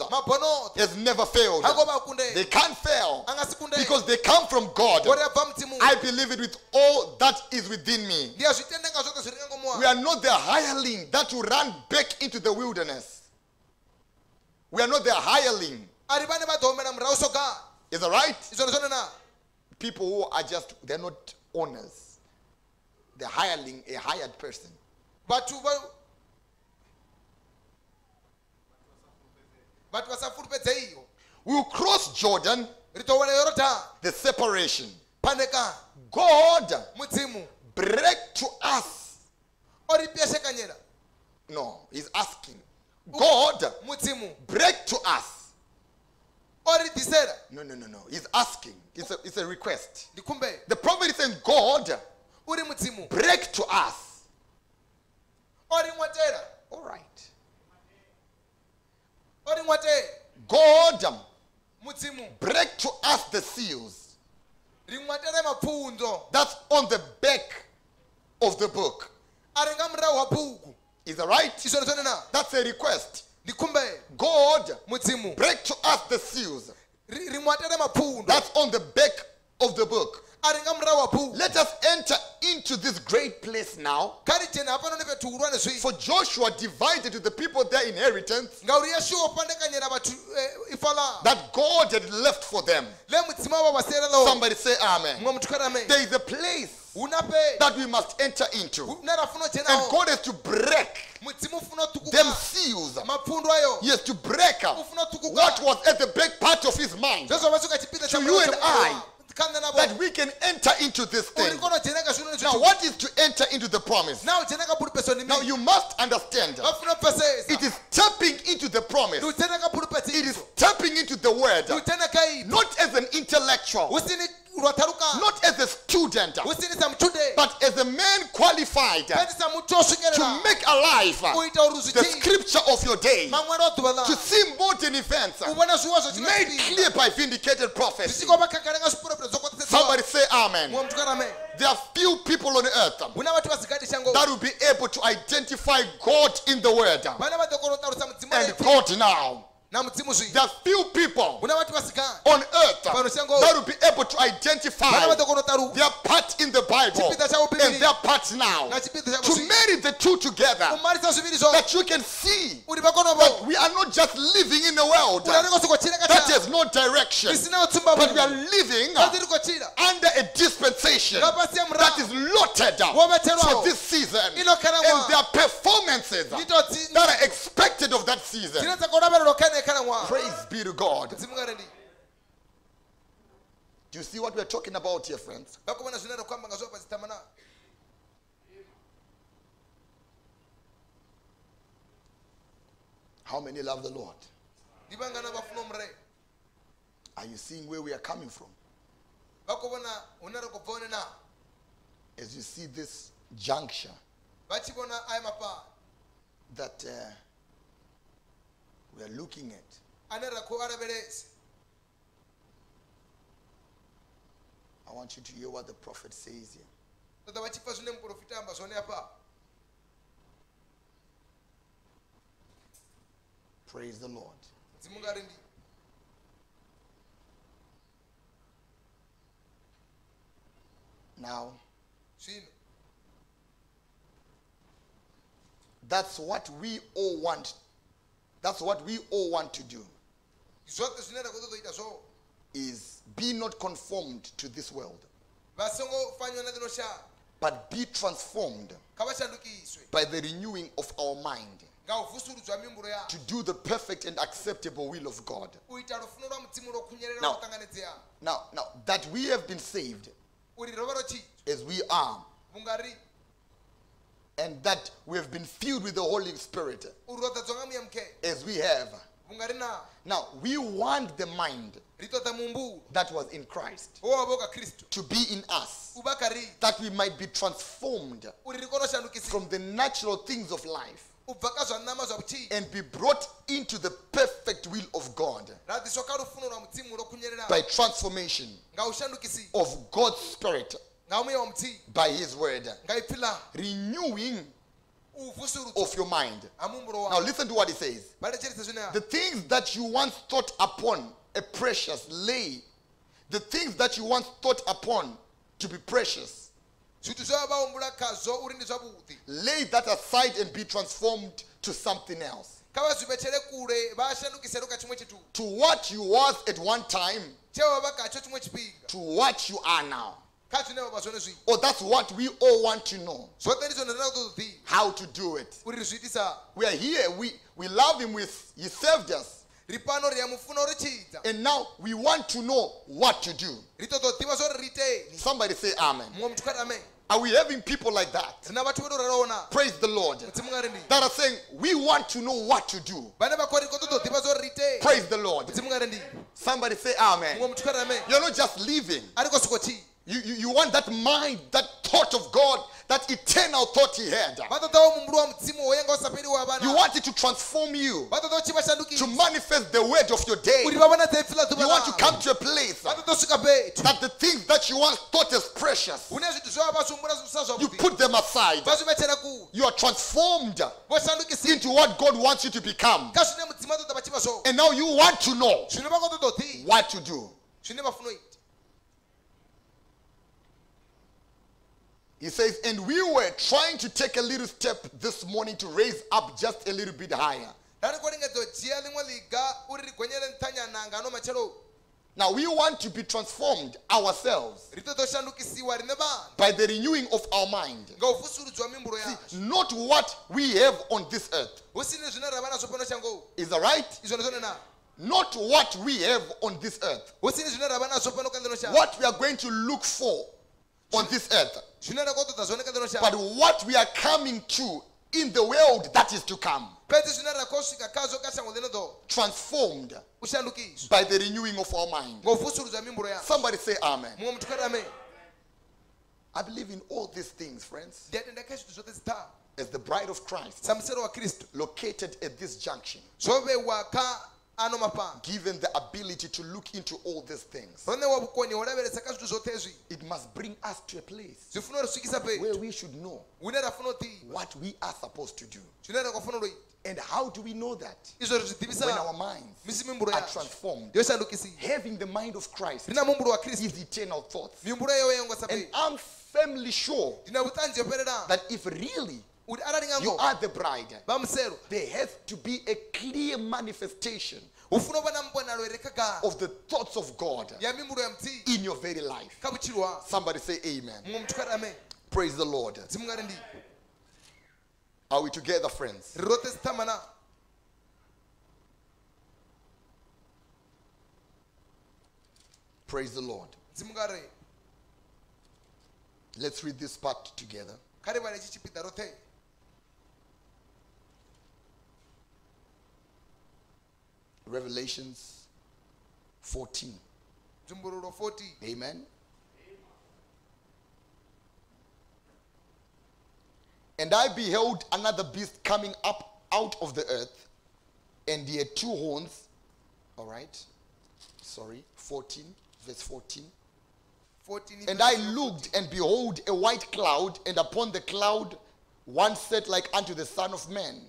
has never failed. ha ngo vha They can't fail a nga si kundela because they come from God. ngori a bva mudzimu I believe it with all that is within me. ndi a zwi tende nga zwoṱhe zwi ri nga ngomu We are not the hireling that will run back into the wilderness. We are not the hireling. a ri vhane vha ḓo humela murahu sogani Is that right? izwo ndi zwone na People who are just, they're not owners. the hireling, a hired person. But vha vhathu vha We will cross Jordan, ri ḓo wela yorodani the separation. God break to us. o ri pwashekanyela No, he's asking. God break to us. o ri ḓisela No, no, no, no. He's asking. It's a, it's a request. The prophet is saying, God break to us. o ri ṅwatela All right. o ri ṅwatela God break to us the seals. That's on the back of the book. A ri nga murahu wa bugu Is that right? i swone swone na That's a request. God break to us the seals. ri ri ṅwatele mapfundo That's on the back of the book. A ri nga murahu wa bugu Let us enter into this great place now. kha ri dzhene hafhanoni fhethu hulwane zwi For Joshua divided to the people their inheritance ngauri yashuwa o pandekanyela vhathu eh, that God had left for them. le mudzimu a vha vha siela ḽo Somebody say amen. muṅwe muthu kha There is a place hu na fhethu that we must enter into. hune ra funa u And God has to break mudzimu u funa u them seals. He has to break what was at the back part of his mind. Zwe zwa vha suka tshipiḓa To you and I, kha nṋe na that we can enter into this thing. kone u dzhena kha zwinoni Now, what is to enter into the promise? na u dzhena kha phulufhedzo ndi Now, you must understand vha funa u pfesesa it is tapping into the promise, ndi u dzhena kha it is tapping into the word, ndi u dzhena kha ito not as an intellectual, Not as a student, but as a man qualified to make alive the scripture of your day, to see modern events. Made clear by vindicated prophets. Somebody say Amen. There are few people on earth that will be able to identify God in the Word. And God now. Na mudzimu zwi There are few people hu na vhathu vha si gadi on earth that will be able to identify vha ḓo kona u ṱalu their part in the Bible and their part now. To marry the two together, u malisa zwivhili zwo that you can see uri vha kone u that we are not just living in a world. Uri a ri khou sokou tshila that has no direction, ri sina u tsumba but we are living fhedzi ri khou tshila under a dispensation nga fhasi ya that is wo for this season. And are performances that are expected of that season. Dzine dza khou lavhelelwa kha ine khalaṅwaha Praise be to God. mudzimu nga rendi Do you see what we're talking about here, friends? vha khou vhona zwine ra khou amba nga zwo fhasi thamana How many love the Lord? ndi vhangana vha funa u mureila Are you seeing where we are coming from? vha khou vhona hune ra khou bva hone na As you see this juncture vha tshi vhona aya mafhano that uh, we are looking at, ane ra khou a lavhelesa I want you to hear what the prophet says here. ṱoḓa vha tshi pfa zwine muprofita amba zwone afha Praise the Lord. mudzimu nga rendi Now, that's what we all want. That's what we all want to do. zwoṱhe zwine ra khou ṱoḓa u ita zwone Is be not conformed to this world, vha songo fanywa na ḽino shango but be transformed kha vha shandukiswe by the renewing of our mind nga u vusuludzwa mihumbulo yavho to do the perfect and acceptable will of God. u ita lufuno lwa mudzimu lwo khunyelela Now- Now, now that we have been saved uri ro vha ro tshi as we are, and that we have been filled with the Holy Spirit. Uri ro ḓadzwa nga muya mukene as we have. vhunga ri na. Now, we want the mind ri ṱoḓa muhumbulo that was in Christ wo wa vha u kha kristo. to be in us, u vha kha ri. that we might be transformed uri ri kone u shandukisiwa from the natural things of life u bva kha zwa ṋama and be brought into the perfect will of God ra ḓiswa kha lufuno lwa mudzimu lwo khunyelelaho by transformation nga u shandukisiwa of God's Spirit nga muya wa mudzimu by His Word, nga ipfi ḽa renewing of your mind. Now, listen to what He says. vha letshedze zwine a The things that you once thought upon a precious lay, the things that you once thought upon to be precious, zwithu zwe vha vha humbula khazwo uri ndi zwavhuḓi. Lay that aside and be transformed to something else. kha vha zwi vhetshele kule vha shandukisele kha tshiṅwe tshithu. To what you was at one time, tshe vha vha khatsho tshiṅwe tshifhinga. to what you are now. Kha zwine vha zwone zwi Or that's what we all want to know zwoṱhe ndi zwone rina khou ṱoḓa u ḓivha how to do it. uri ri zwi itisa We are here, we, we love him with he saved us. ri pano ri ya mufuna uri tshidza And now we want to know what to do. ri ṱoḓa u ḓivha zwo ri ri iteni Somebody say amen. muṅwe muthu kha ri amen Are we having people like that? ri na vhathu vho to raloho na Praise the Lord. mudzimu nga ri ndi That are saying, we want to know what to do. vhane vha khou ri khou ṱoḓa u ḓivha zwo ri ri iteni Praise the Lord. mudzimu nga ri ndi Somebody say amen. muṅwe muthu kha ri amen You're not just living. You, you, you want that mind, that thought of God, that eternal thought He had. You want it to transform you, to manifest the word of your day. You want to come to a place that the things that you once thought as precious, you put them aside. You are transformed into what God wants you to become. And now you want to know what to do. zwine vha funa u ita He says, and we were trying to take a little step this morning to raise up just a little bit higher. ra ri khou lingedza u uh, dzhia ḽiṅwe ḽiga uri ri gonyele nṱhanyana nga ano matshelo Now we want to be transformed ourselves ri ṱoḓa u shandukisiwa riṋe vhana by the renewing of our mind. nga u vusuludzwa mihumbulo yashu Not what we have on this earth. hu sini zwine ra vha nazwo fhano shangoni Is that right? izwo ndi zwone na Not what we have on this earth. hu sini zwine ra vha nazwo fhano kha ḽino shango What we are going to look for on this earth. zwine ra khou ṱoḓa zwone kha ḽino But what we are coming to in the world that is to come. fhedzi zwine ra khou swika khazwo kha shango ḽino ḓo Transformed by the renewing of our mind. nga u vusuludzwa mihumbulo yashu Somebody say amen. muṅwe muthu kha ri amen. I believe in all these things, friends, ndi a tenda kha zwithu zwoṱhe dzi as the bride of Christ, sa musero wa located at this junction, zwo vhewa kha ano mafhano given the ability to look into all these things. ro ṋewa vhukoni ho lavhelesa kha zwithu zwoṱhe hezwi It must bring us to a place zwi funa uri swikisa where we should know hune ra funa u ḓivha what we are supposed to do. zwine ra khou fanela u ita And how do we know that? When our minds are transformed. Having the mind of Christ ri na muhumbulo wa kristu is eternal thoughts. mihumbulo yeyo yengo sa And I'm firmly sure ndi na vhuṱanzi ho fhelelaho that if really uri arali nga you are the bride, there has to be a clear manifestation hu funa u vha na mbonalo i re khagala of the thoughts of God ya mihumbulo ya mudzimu in your very life. kha vhutshilo hau Somebody say amen. muṅwe muthu kha ri amen Praise the Lord. dzimu nga ri ndi Are we together, friends? ri roṱhe sithama na Praise the Lord. dzimu nga ri Let's read this part together. kha ri vhale tshi tshipiḓa roṱhe Revelations 14. 14 Amen. And I beheld another beast coming up out of the earth, and he had two horns. All right. Sorry, 14, verse 14. 14 And I looked, and behold, a white cloud, and upon the cloud one sat like unto the Son of Man,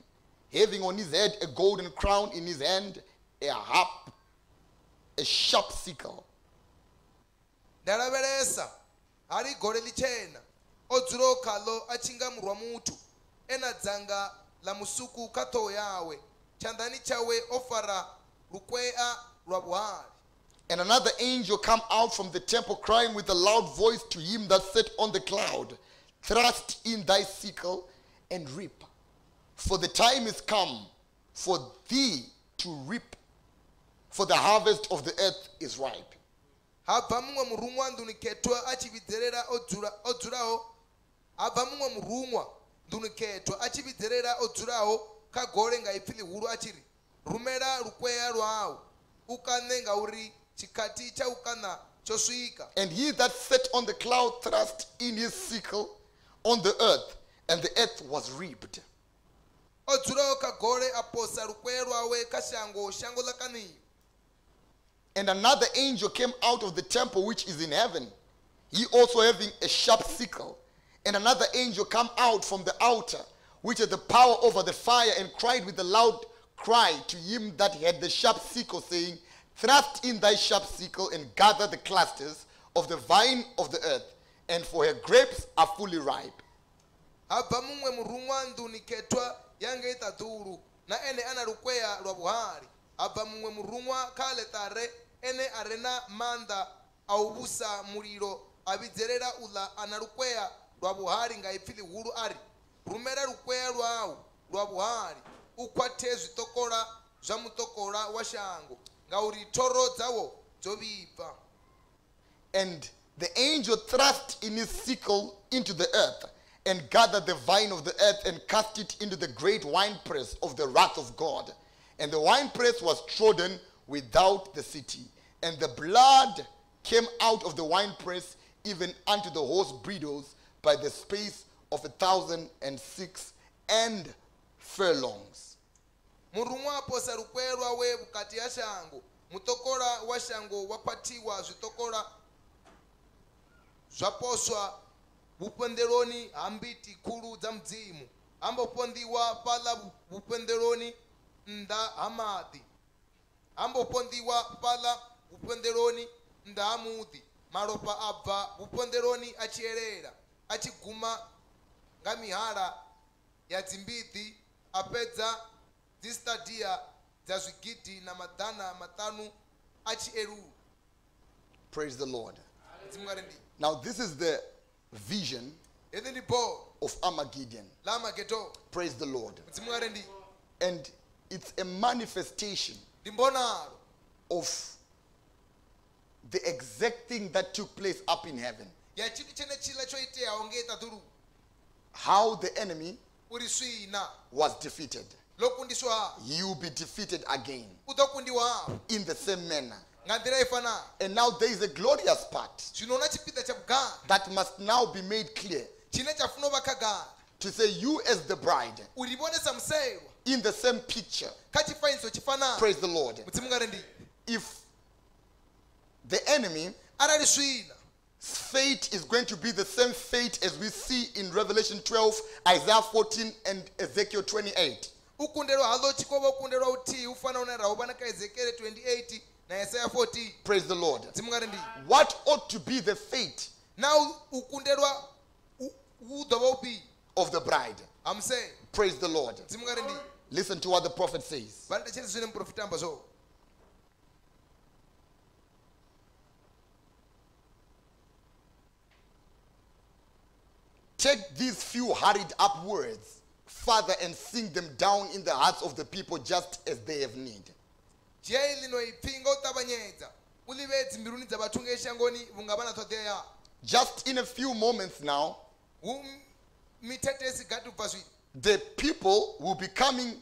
having on his head a golden crown, in his hand a harp, a sharp sickle. ndalavhelesa hari gole ḽitshena o dzulaho khaḽo a tshi nga murwa muthu e na dzanga ḽa musuku kha ṱhoho yawe tshanḓani tshawe o fara lukwea lwa vhuhali And another angel come out from the temple, crying with a loud voice to him that sat on the cloud, Thrust in thy sickle and reap, for the time is come for thee to reap, for the harvest of the earth is ripe. habva muṅwe murumwa ndunikhetwa a tshi vhidzelela o dzula- o dzulaho habva muṅwe murumwa ndunikhetwa a tshi vhidzelela o dzulaho kha gole nga ipfi ḽihulu a tshi ri rumela lukwea lwau u kaṋe ngauri tshikhathi tsha u kaṋa tsho swika. And he that sat on the cloud thrust in his sickle on the earth, and the earth was reaped. o dzulaho kha gole a posa lukwea lwawe kha shango shango ḽa kaṋiwa And another angel came out of the temple which is in heaven, he also having a sharp sickle. And another angel come out from the altar, which had the power over the fire, and cried with a loud cry to him that had the sharp sickle, saying, Thrust in thy sharp sickle and gather the clusters of the vine of the earth, and for her grapes are fully ripe. na ene a na lukwea lwa vhuhali habva muṅwe murumwa kha ḽeṱare ene a re na maanḓa a u vhusa mulilo avidzerera ula ana lukweya lwa vuhali nga And the angel thrust in his sickle into the earth and gathered the vine of the earth and cast it into the great winepress of the wrath of God. And the winepress was trodden without the city. And the blood came out of the winepress even unto the horse bridles by the space of a thousand and six and furlongs. lukweya vukati ya shango. Mutokola wa shango ha mbiti khulu dza mudzimu vupendeloni nnḓa ha muḓi malofha a bva vupendeloni a tshi elela a tshi guma nga mihala ya dzimbiḓi a fhedza dzistadia dza zwigidi na maḓana maṱanu a tshi elula Praise the Lord. Now, this is the vision of Armageddon. Praise the Lord. And it's a manifestation of the exact thing that took place up in heaven. ya chinthu chene chila cho iteaho ngei ṱaḓulu How the enemy was defeated. He will be defeated again. U ḓo kundiwaho in the same manner. nga nḓila i fanayo And now there is a glorious part. Zwino hu na tshipiḓa tsha vhugala that must now be made clear. Tshine tsha funa u vha khagala. To say, You, as the bride, uri vhone sa muselwa in the same picture, kha tshifanyiso tshi fanaho. Praise the Lord. mudzimu nga ri ndi. If the enemy fate is going to be the same fate as we see in Revelation 12, Isaiah 14, and Ezekiel 28. u kundelwa haḽo tshi khou vha u kundelwa uthihi u fana une ra u vhona kha ezekiele 28 na yesaya 14 Praise the Lord. What ought to be the fate now u- u kundelwa u u ḓo vha ufhio of the bride? ha musela Praise the Lord. Listen to what the prophet says. zwine muprofita amba zwo Take these few hurried up words, Father, and sing them down in the hearts of the people just as they have need. dzhia iḽi nga u ṱavhanyedza u ḽi vhee dza vhathu ngei shangoni vhunga vha na ṱhoḓea Just in a few moments now, um, hu mithethe i si gathi u bva zwino the people will be coming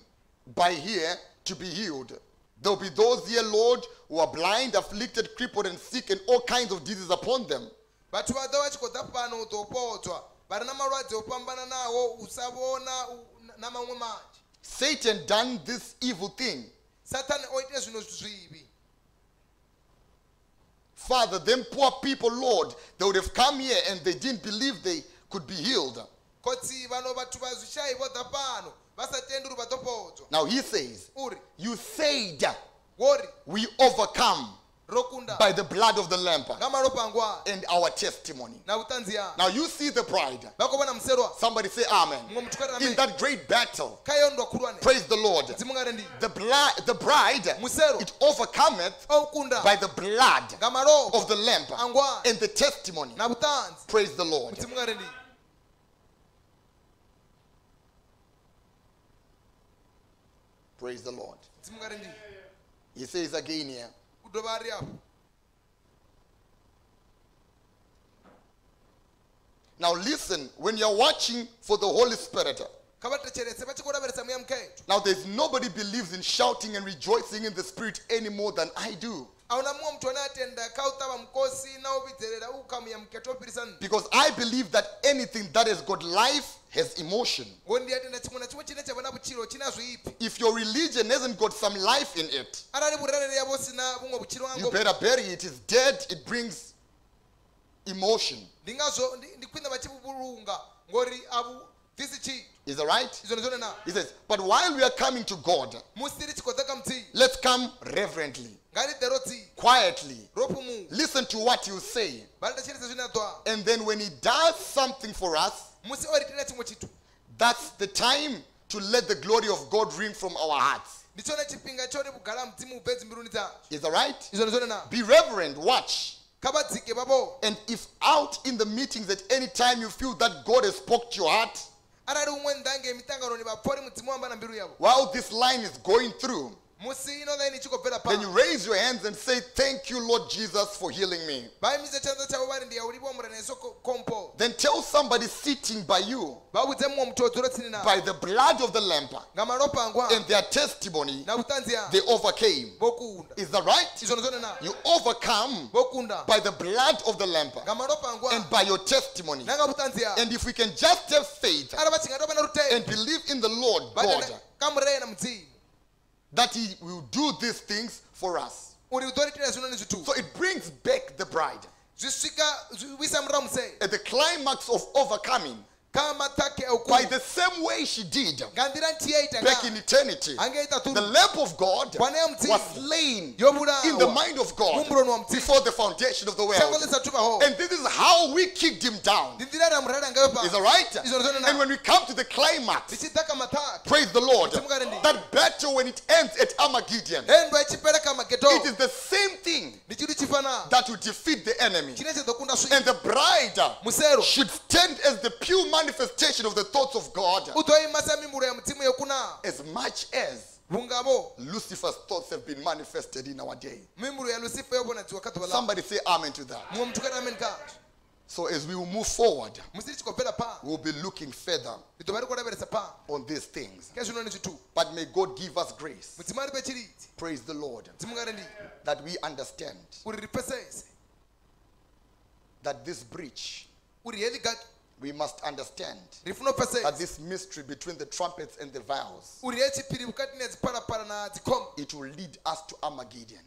by here to be healed. There'll be those here, Lord, who are blind, afflicted, crippled, and sick, and all kinds of diseases upon them. vhathu vha ḓo vha tshi khou ḓa fhano u ḓo podzwa vha re na malwadze o fhambananaho u sa vhona u- na maṅwe manzhi Satan done this evil thing. sathane o ite zwino Father, them poor people, Lord, they would have come here and they didn't believe they could be healed. khotsi vhano vhathu vha zwishayi vho ḓa fhano vha sa tendi uri vha ḓo podzwa Now he says, You said we overcome by the blood of the Lamb. Nga malofha angwana and our testimony. na vhuṱanzi hao Now you see the bride. vha khou vhona muselwa Somebody say Amen. muṅwe muthu kha ri In that great battle, kha iyo nndwa khulwane praise the Lord. mudzimu nga ri ndi. The, bla- the bride, it overcometh by the blood of the Lamb. And the testimony. Praise the Lord. mudzimu nga ri ndi. Praise the Lord. mudzimu nga ri ndi. He says again here, u dovha a ri afho Now listen, when you're watching for the Holy Spirit, kha vha thetshelese vha tshi khou lavhelesa muya mukhetho now there's nobody believes in shouting and rejoicing in the Spirit any more than I do. A hu na muṅwe muthu ane a tenda kha u ṱavha mukosi na u vhidzelela u kha muya mukhetho o fhirisa nṋe Because I believe that anything that has got life has emotion. ngori ndi a tenda tshiṅwe na tshiṅwe tshine tsha vha na vhutshilo tshi na zwipfi If your religion hasn't got some life in it, arali vhurereli yavho si na vhuṅwe vhutshilo you better bury it. It's dead, it brings emotion. Ndi ngazwo ndi ndi khwine vha tshi vhulunga ngori a vhu bvisi tshithu Is that right? izwo ndi zwone na He says, but while we are coming to God, musi ri tshi khou ḓa kha mudzimu let's come reverently, nga ri ḓe ro dzii quietly. Listen to what you say. vha ri thetshelese zwine a ḓo amba And then when he does something for us, musi o ri itela tshiṅwe tshithu that's the time to let the glory of God ring from our hearts. ndi tshone tshifhinga tsho ri vhugala ha mudzimu bve dzimbiluni dzashu Is that right? izwo ndi zwone na Be reverent, watch. And if out in the meetings at any time you feel that God has spoke to your heart, while this line is going through, musi ino laini ichikobvera then you raise your hands and say, Thank you, Lord Jesus, for healing me. vaimisa chanza chavo vari ndiya ulipo mureneso kompo. Then tell somebody sitting by you, vaudze mumwe muti wodzora tsini navo by the blood of the Lamb and their testimony, they overcame. Is that right? izvono zvone na. You overcome by the blood of the Lamb and by your testimony. And if we can just have faith ara vachingatova na and believe in the Lord God that He will do these things for us. uri utoriitira zvino nezvituko So it brings back the bride. zvisvika zvisa mura musei At the climax of overcoming, by the same way she did back in eternity, the lamp of God was slain in the mind of God mumburono wa mudzimu before the foundation of the world. And this is how we kicked him down. ndindira ramurara ngayo Is that right? Is that right? And when we come to the climax, praise the Lord, that battle when it ends at Armageddon, endo achipereka mageto. it is the same thing ndi chitu chifana. that will defeat the enemy. chine chedzokunda swi And the bride should stand as the pure manifestation of the thoughts of God utoimasa mimburo ya mudzimu yokuna as much as Lucifer's thoughts have been manifested in our day. mimburo ya lusifa yovonadziwa katova la Somebody say amen to that. mumwe mutukati amen ka. So as we will move forward, we'll be looking further lidova ri kureveresa pa. on these things. But may God give us grace. Praise the Lord. mudzimu ngari ndi. That we understand that this breach, we must understand that this mystery between the trumpets and the vials, uri yechipiri mukati nedziparapara na dzikomba it will lead us to Armageddon.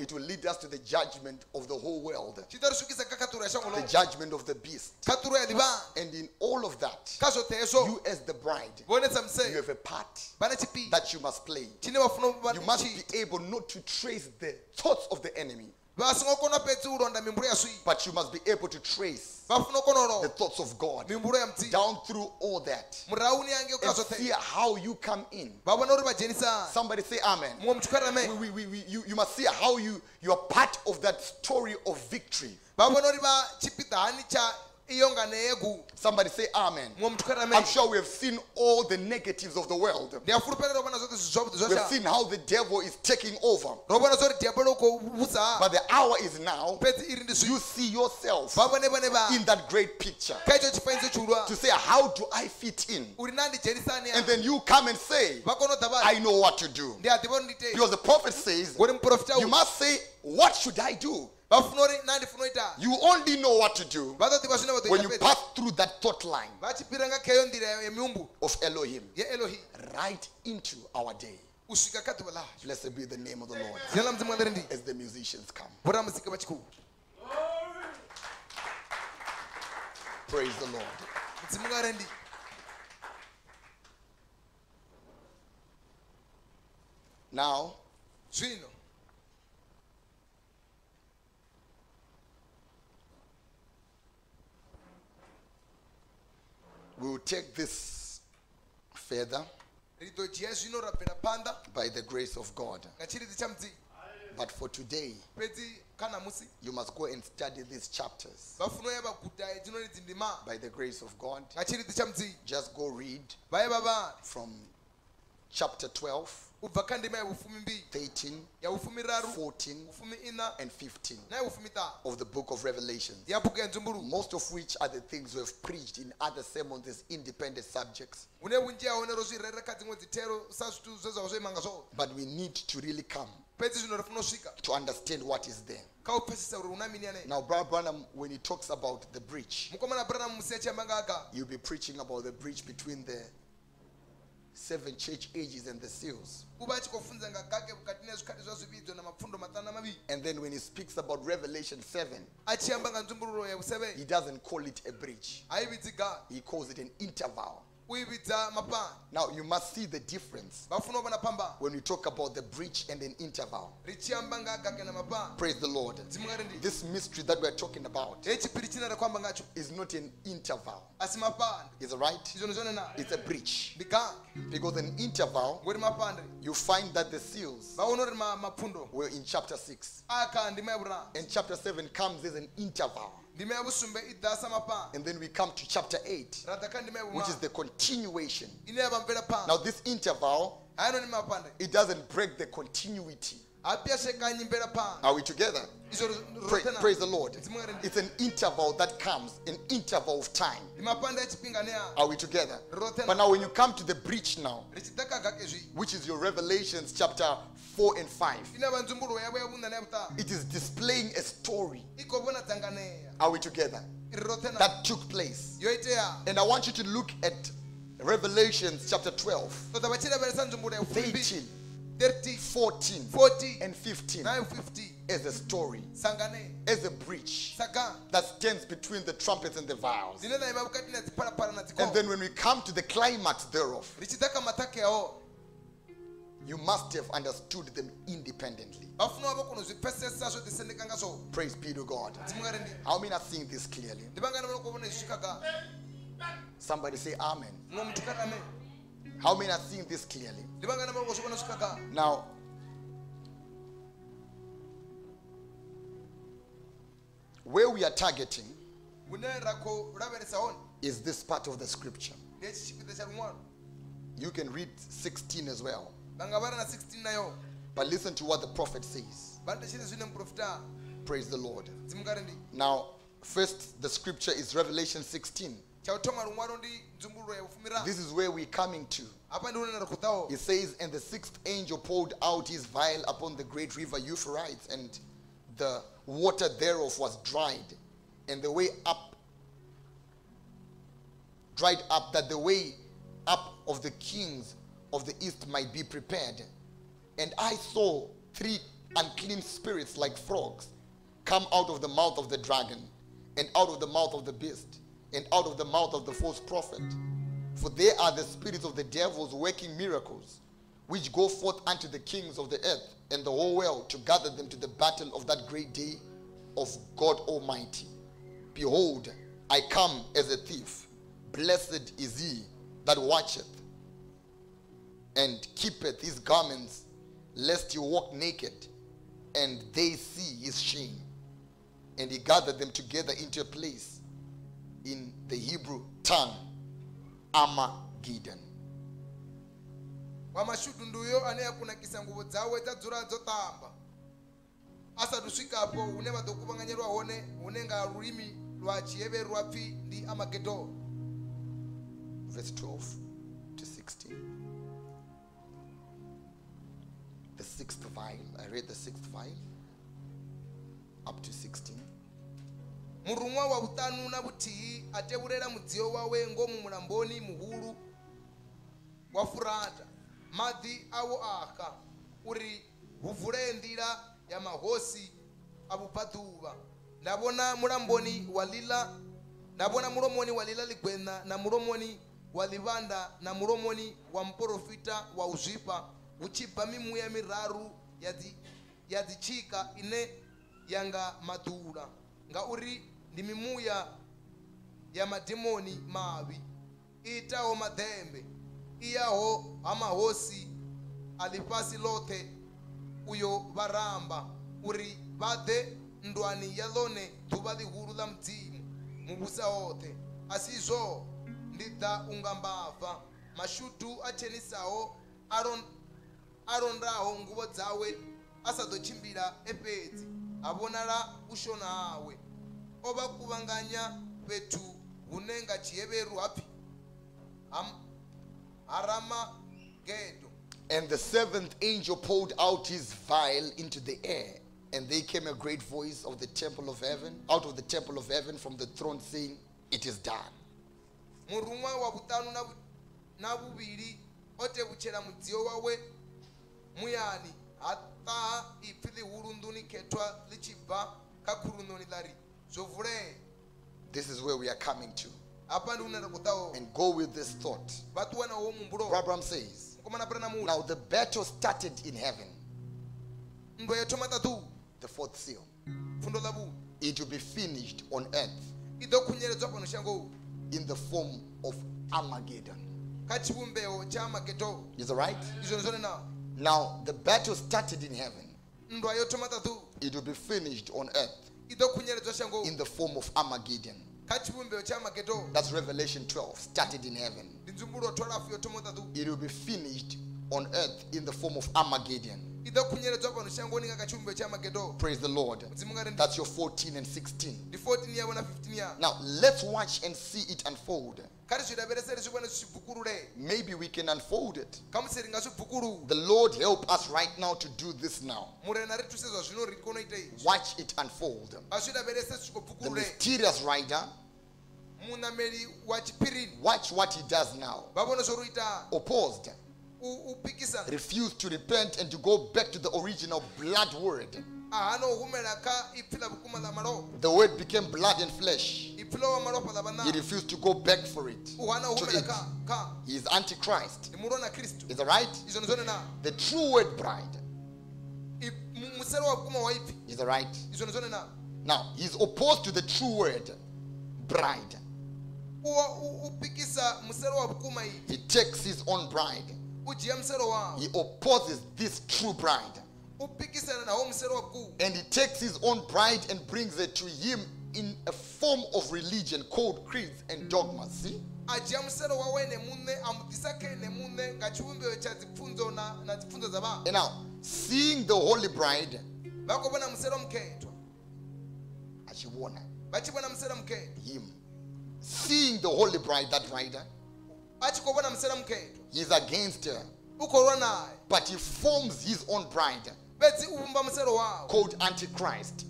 It will lead us to the judgment of the whole world, chidorisvukisa kakaturo ya shango the judgment of the beast. katuro ya livana And in all of that, you as the bride, you have a part that you must play. You must be able not to trace the thoughts of the enemy, vasingokona pedzi ulonda mimburo ya swi but you must be able to trace the thoughts of God mimburo ya mudzimu down through all that and see how you come in. vavona uri vajenisa Somebody say amen. mumwe muchukari We, amen we, we, we, you, you must see how you, you are part of that story of victory. Vavona uri vachipidha hani cha iyonga neyegu Somebody say amen. I'm sure we have seen all the negatives of the world. ndiyafurupera rovona zvote zvi zvavudi We have seen how the devil is taking over. rovona zori diabolo But the hour is now. pedzi iri ndi You see yourself vavone vane va in that great picture kaicho chifaniso chulwa to say, How do I fit in? And then you come and say, I know what to do. Because the prophet says, You must say, What should I do? Vafuna uri nandifuna ita You only know what to do when you pass through that thought line vachipira ngakeyo ndira yemiumbu of Elohim. right into our day. kusvika katova lacho Blessed be the name of the Lord. Zina la mudzimu andiri ndi? As the musicians come. Praise the Lord. mudzimu ngari ndi? Now, zvino we will take this further ritojia zvino rabvira panda by the grace of God. But for today, pedzi kana musi you must go and study these chapters vafuna yava guta yedzinonidzi ndima by the grace of God. Just go read from chapter 12, ubva kandima yevufumi mbiri 13, 14, and 15 of the book of Revelation. Most of which are the things we have preached in other sermons as independent subjects. une vunji yaonero zvirereka dzimwe dzitero sazvitu zvezvavo zvoimanga zvo But we need to really come pedzi zvino rifuna kusvika to understand what is there. kaupesisa uri una mini yanei Now, Brother Branham, when he talks about the breach, mukomana branham musi achiyambanga aga you'll be preaching about the breach between the seven church ages and the seals. uva achikofunza ngagage vukati nezvikati zvazvividzo namapfundo matano namaviri And then when he speaks about Revelation 7, he doesn't call it a bridge, he calls it an interval. U i vhidza mapani Now, you must see the difference vha funa u vhona phambano when we talk about the breach and an interval. ri tshi amba nga ha gage na mapani Praise the Lord. dzimu nga ri ndi This mystery that we're talking about hei chiphiri tshine ra khou amba ngatsho is not an interval. Is it right? izvone zwone na It's a breach. Because an interval, you find that the seals va vona uri ma- mapfundo were in chapter 6. a kha ndima ya vhuraru And chapter 7 comes as an interval. Ndima ya vhusumbe i ḓa sa mapande And then we come to chapter 8, ra ḓa kha ndima ya which is the continuation. ine ya vha mvelaphanḓa Now, this interval, it doesn't break the continuity. Are we together? izwo Pra- roṱhe praise the Lord. It's an interval that comes, an interval of time. Are we together? But now, when you come to the breach now, which is your Revelations chapter 4 and 5, ine vha nzumbuluwo yavho ya vhuṋa na ya vhuṱanu it is displaying a story. Are we together? That took place. And I want you to look at Revelations chapter 12, ṱoḓa vha tshi lavhelesa nzumbuluwo ya 13, fumbi 13 14, 14 and 15 na 15 as a story, Sangane. as a breach sa that stands between the trumpets and the vials. dzine ḽa ima vhukati na dziphalaphala na And then when we come to the climax thereof, ri tshi ḓa kha maṱhake ao you must have understood them independently. vha funa vha kona u zwi pfesesa zwo ḓisendeka Praise be to God. dzimu nga ri ndi How many are seeing this clearly? ndi vhangana vha khou vhona izwi khaga Somebody say Amen. muṅwe muthu kati ame How many are seeing this clearly? ndi vhangana vha khou zwi vhona zwi khaga Now, where we are targeting hune ra khou lavhelesa hone is this part of the scripture. ndi hetshi tshipiḓa tsha luṅwalo You can read 16 as well. vha nga vha ri na 16 nayo But listen to what the prophet says. vha ndetshele zwine muprofita Praise the Lord. dzimu nga ri ndi Now, first, the scripture is Revelation 16. Tsha u thoma luṅwalo ndi nzumbululo ya vhufumiraru This is where we're coming to. hapa ndi hune ra khou ḓa hone It says, And the sixth angel poured out his vial upon the great river Euphrates, and the water thereof was dried, and the way up, dried up, that the way up of the kings of the east might be prepared. And I saw three unclean spirits like frogs come out of the mouth of the dragon, and out of the mouth of the beast, and out of the mouth of the false prophet. For they are the spirits of the devils working miracles, which go forth unto the kings of the earth and the whole world to gather them to the battle of that great day of God Almighty. Behold, I come as a thief. Blessed is he that watcheth and keepeth his garments, lest he walk naked, and they see his shame. And he gathered them together into a place in the Hebrew tongue, Armageddon. wamashudu ndiuyo ane akunakisa nguvo dzawe dzadzula dzo tamba asati swikapo hune kuvhanganyelwa hone hune nga lulimi lwa chiheverwa pfi ndi amagedoni verse 12 to 16. The sixth vial. I read the sixth vial up to 16. Murumwa wa vhuṱanu na vhuthihi a tevhulela mudzio wawe ngomu mulamboni muhulu wa furata maḓi awo aha uri hu vulee nḓila ya mahosi a vhubvaḓuvha nda vhona mulamboni wa lila nda vhona mulomoni wa lila ḽigwena na mulomoni wa ḽivhanda na mulomoni wa muporofita wa u zwifha hu tshi bva mimuya miraru ya dzi ya dzitshika ine ya nga maḓula ngauri ndi mimuya ya madimoni mavi itaho madhembe iyaho yaho ha mahosi a ḽifhasi ḽoṱhe uyo vharamba uri vha ḓe ndwani ya ḽone ḓuvha ḽihulu ḽa mudzimu muvhusa hoṱhe a si izwo ndi ḓa u nga mbava mashudu a tshenisaho a lon- a londaho nguvho dzawe a sa ḓo tshimbila e fhedzi ha vhonala u shona hawe o vha kuvhanganya fhethu hune nga tshiheveru hapfi Ham- And the seventh angel poured out his vial into the air, and there came a great voice of the temple of heaven, out of the temple of heaven from the throne, saying, It is done. murumwa wa vhuṱanu na vhu- na vhuvhili o wawe muyani ipfi ḽihulu nḓuni khethwa ḽi tshi bva kha khulunoni ḽa ri vulea This is where we are coming to. apa ndi unena and go with this thought. vatuwana wo mumbulo Branham says, Now the battle started in heaven, the fourth seal. fundo la vunu It will be finished on earth ido kunyeredzwa pano shango in the form of Armageddon. ka chivumbeo cha magedo Is that right? Now the battle started in heaven. It will be finished on earth ido kunyeredzwa shango in the form of Armageddon. ka chivumbeo cha magedo That's Revelation 12. Started in heaven. ndi nzumbulo 12 yotoma tatu It will be finished on earth in the form of Armageddon. ido kunyeredzwa pano shango ninga ka chivumbeo cha magedo Praise the Lord. mudzimu ngati ndi- That's your 14 and 16. ndi 14 yavo na 15 yavo Now let's watch and see it unfold. Kati zvidavereseri zvivone zvibvukurule Maybe we can unfold it. The Lord help us right now to do this now. murena ritusezwa zvino riri kunoita izvi Watch it unfold. The mysterious rider, watch what he does now. Opposed, refused to repent and to go back to the original blood word. Ahanohumela ka ipfila vukuma la malopa The word became blood and flesh. ipfilo wa malopa la He refused to go back for it. To it. He is antichrist. ni murona kristu Is that right? The true word bride. musero wa vukuma Is that right? Now, he's opposed to the true word bride. uwa u- upikisa musero wa vukuma ipi He takes his own bride. ujiya musero wawo He opposes this true bride. Upikisana nawo musero wa vukuu And he takes his own bride and brings it to him in a form of religion called creeds and dogmas. See? ajiya musero wa wene mune amubvisa kene mune nga chivumbiro cha dzipfunzo na, na dzipfunzo dza And now, seeing the holy bride, muketwa achivona vachivona him. Seeing the holy bride, that rider, achikovona musero muketwa he's against her. ukorwa naye But he forms his own bride bedzi uvumba musero wawo called Antichrist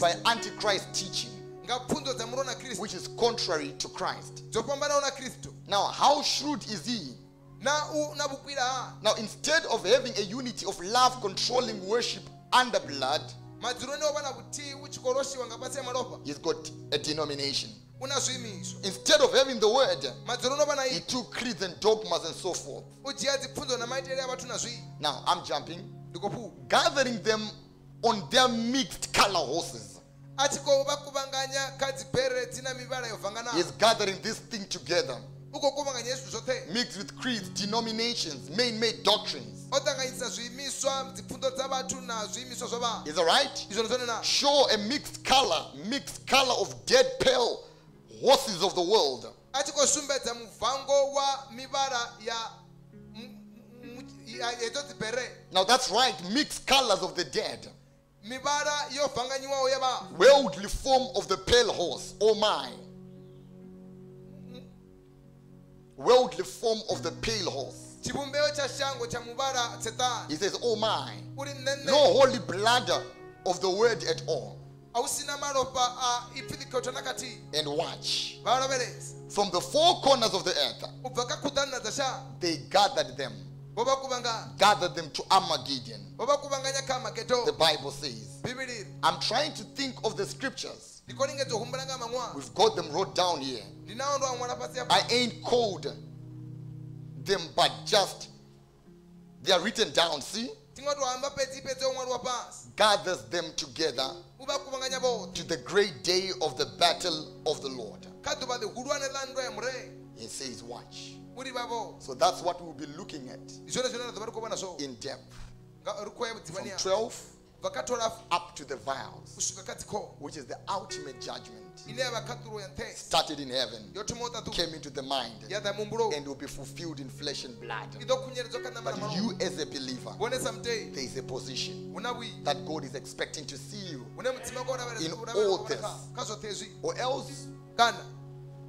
by Antichrist teaching, nga pfunzo dza murona kristu which is contrary to Christ. dzopambanawo na kristu Now, how shrewd is he? na u na vukwila ha Now, instead of having a unity of love controlling worship under blood, madziro niwo vana vutii uchikoroshiwa nga pasi ya malopa he's got a denomination. Instead of having the word, madziro no vana he took creeds and dogmas and so forth. ujiya dzipfunzo na maitele ya vathu na zvii Now, I'm jumping. Gathering them on their mixed color horses. achiko vakuvanganya kadzibhere dzina mivala He's gathering this thing together, uko kuvanganya izvi zvothe mixed with creeds, denominations, man made doctrines. otanganyisa zviimiswa dzipfunzo dza vathu na zviimiswa zva vanhu Is that right? Show a mixed color, mixed color of dead pale horses of the world. Ah, now that's right, mixed colors of the dead. Worldly form of the pale horse. Oh my. Worldly form of the pale horse. chivumbeo cha shango cha muvala He says, Oh my. No holy blood of the word at all. hausina malopa a ipfilikotwa nakati And watch. From the four corners of the earth, ubva kakutana dza shango they gathered them, gathered them to Armageddon. vova kuvanganya ka magedo The Bible says. I'm trying to think of the scriptures. ndikoningedzo humbula nga mamwana We've got them wrote down here. ndinawo ndo amwana pasi ya I ain't called them, but just they are written down. See, tingotohamba pedzi pedzi omwari wa pasi gathers them together uva kuvanganya vose to the great day of the battle of the Lord. kadhuva lihulwane la ndo ya murengi He says, Watch. So that's what we'll be looking at izvone zvino radhova ri kuvona zvo in depth. From 12 up to the vials, which is the ultimate judgment. ine yava kadhuro ya ntese Started in heaven, came into the mind, and will be fulfilled in flesh and blood. But you, as a believer, there is a position that God is expecting to see you, In all this. or else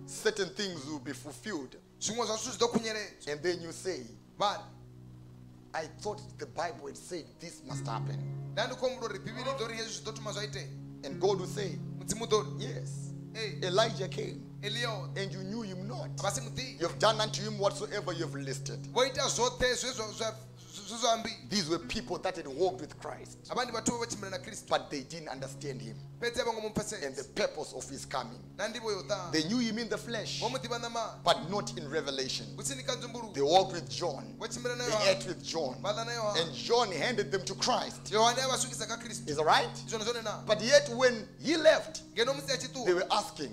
certain things will be fulfilled. Zvimwe zvazvo zvidokunyeredzwa And then you say, Man, I thought the Bible had said this must happen. ndandikomudori bhibhiri dori hezvi zvitotuma zvaitei And God will say, Yes, Elijah came. And you knew him not. You have done unto him whatsoever you have listed. voita zvote zvezvo zozambiri These were people that had walked with Christ, abandi batubo bachimbira na kristu but they didn't understand him and the purpose of his coming. They knew him in the flesh, wamutiva na mani but not in revelation. They walked with John, they ate with John, vadha na yohana. And John handed them to Christ. yohana yavasukisa ka kristu. Is that right? izvona zvone na. But yet, when he left, they were asking,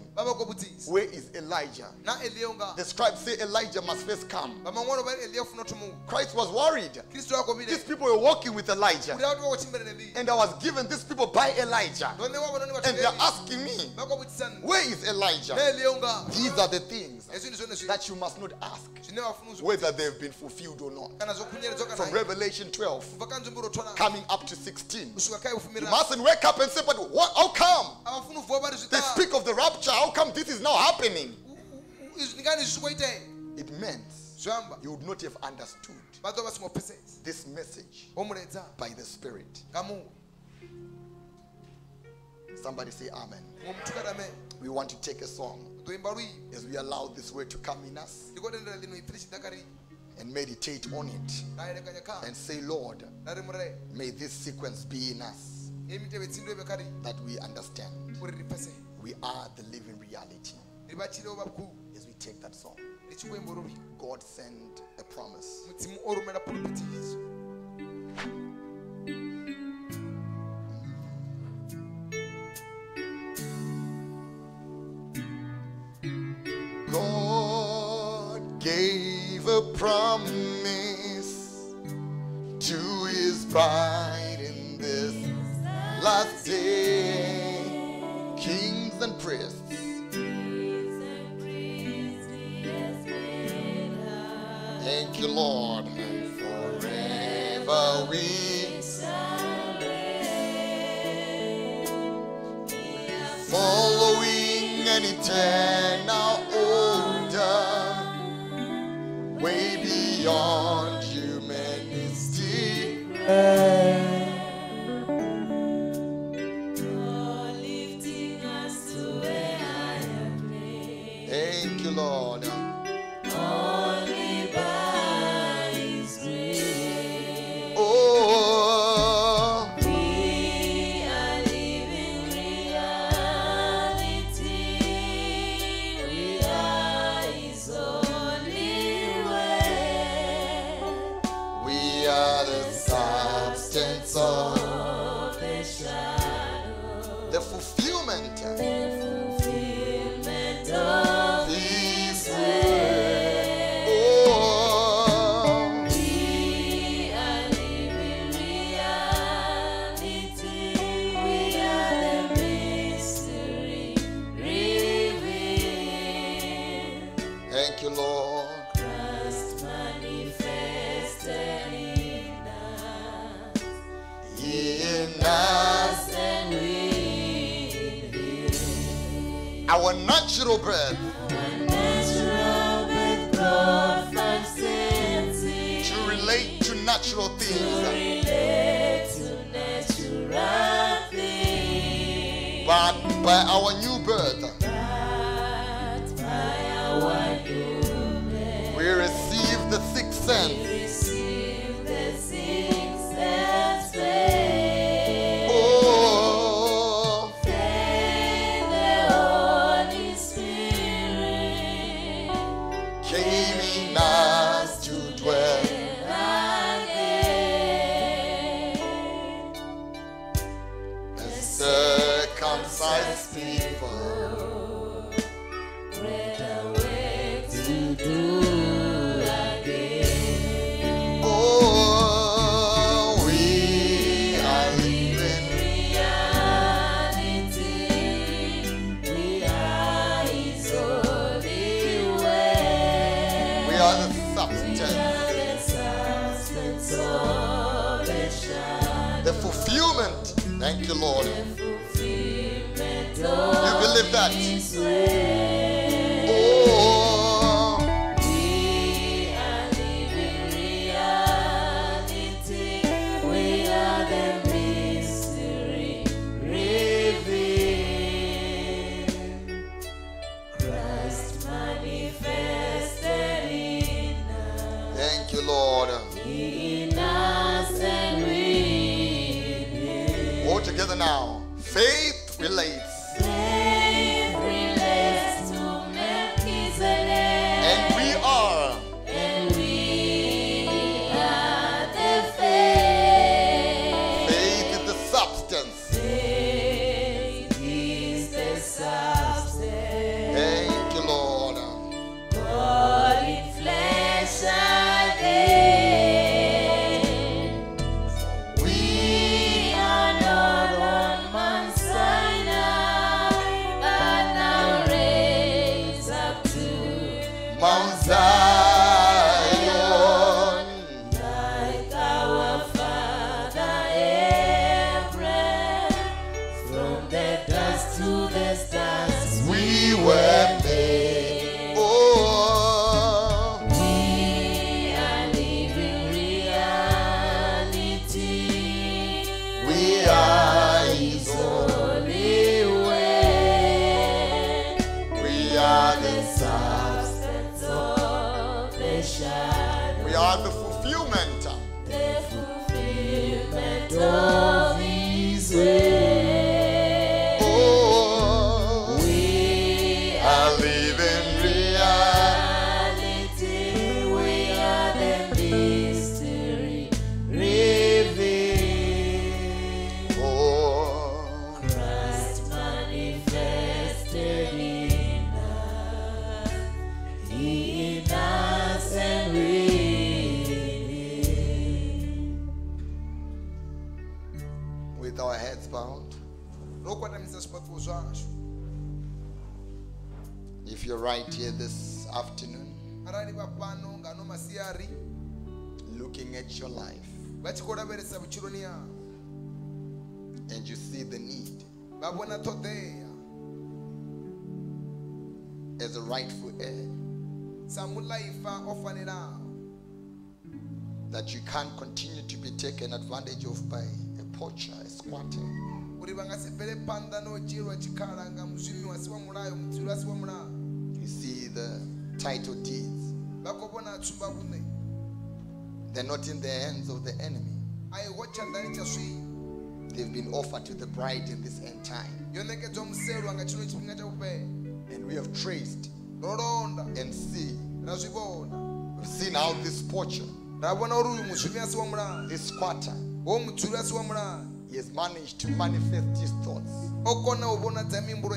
Where is Elijah? The scribes say Elijah must first come. vamang'ono vari eliya ufuna tumuka Christ was worried. These people were walking with Elijah, kuti vati vakochimbira neliya and I was given these people by Elijah, and they're asking me, Where is Elijah? na eliya unga These are the things hezvi ndi zvone zvi that you must not ask zvine vafuna uzvi whether they've been fulfilled or not. From Revelation 12 kubva kanzumburo tona coming up to 16. You mustn't wake up and say, But what, how come? avafuni uvhuwa vari They speak of the rapture. How come this is now happening? izvi ndingani zvisvikoitai It meant you would not have understood this message by the Spirit. Somebody say Amen. We want to take a song. As we allow this word to come in us ndikodendera lino ipiri and meditate on it and say, Lord, may this sequence be in us yemiteve tsindo yevekari that we understand. We are the living reality. As we take that song, God sent a promise. God gave a promise to his bride in this last day. Kings and priests, thank you, Lord, and forever we following an eternal beyond humanity. Thank and you see the need. As a rightful heir, uh, ofanirawo that you can't continue to be taken advantage of by a poacher, a squatter, you see the title deeds. Vakopona tsumba vune They're not in the hands of the enemy. aiho chandani cha swii They've been offered to the bride in this end time. yonekedzwa muselwa nga chino chipinga chakupera And we have traced and see. We've seen how this poacher, ravona uri uyu muzvimiwasi wa mulayo this squatter, wo mudziwirasi wa mulayo he has managed to manifest his thoughts. okona kuvona dza mimbulo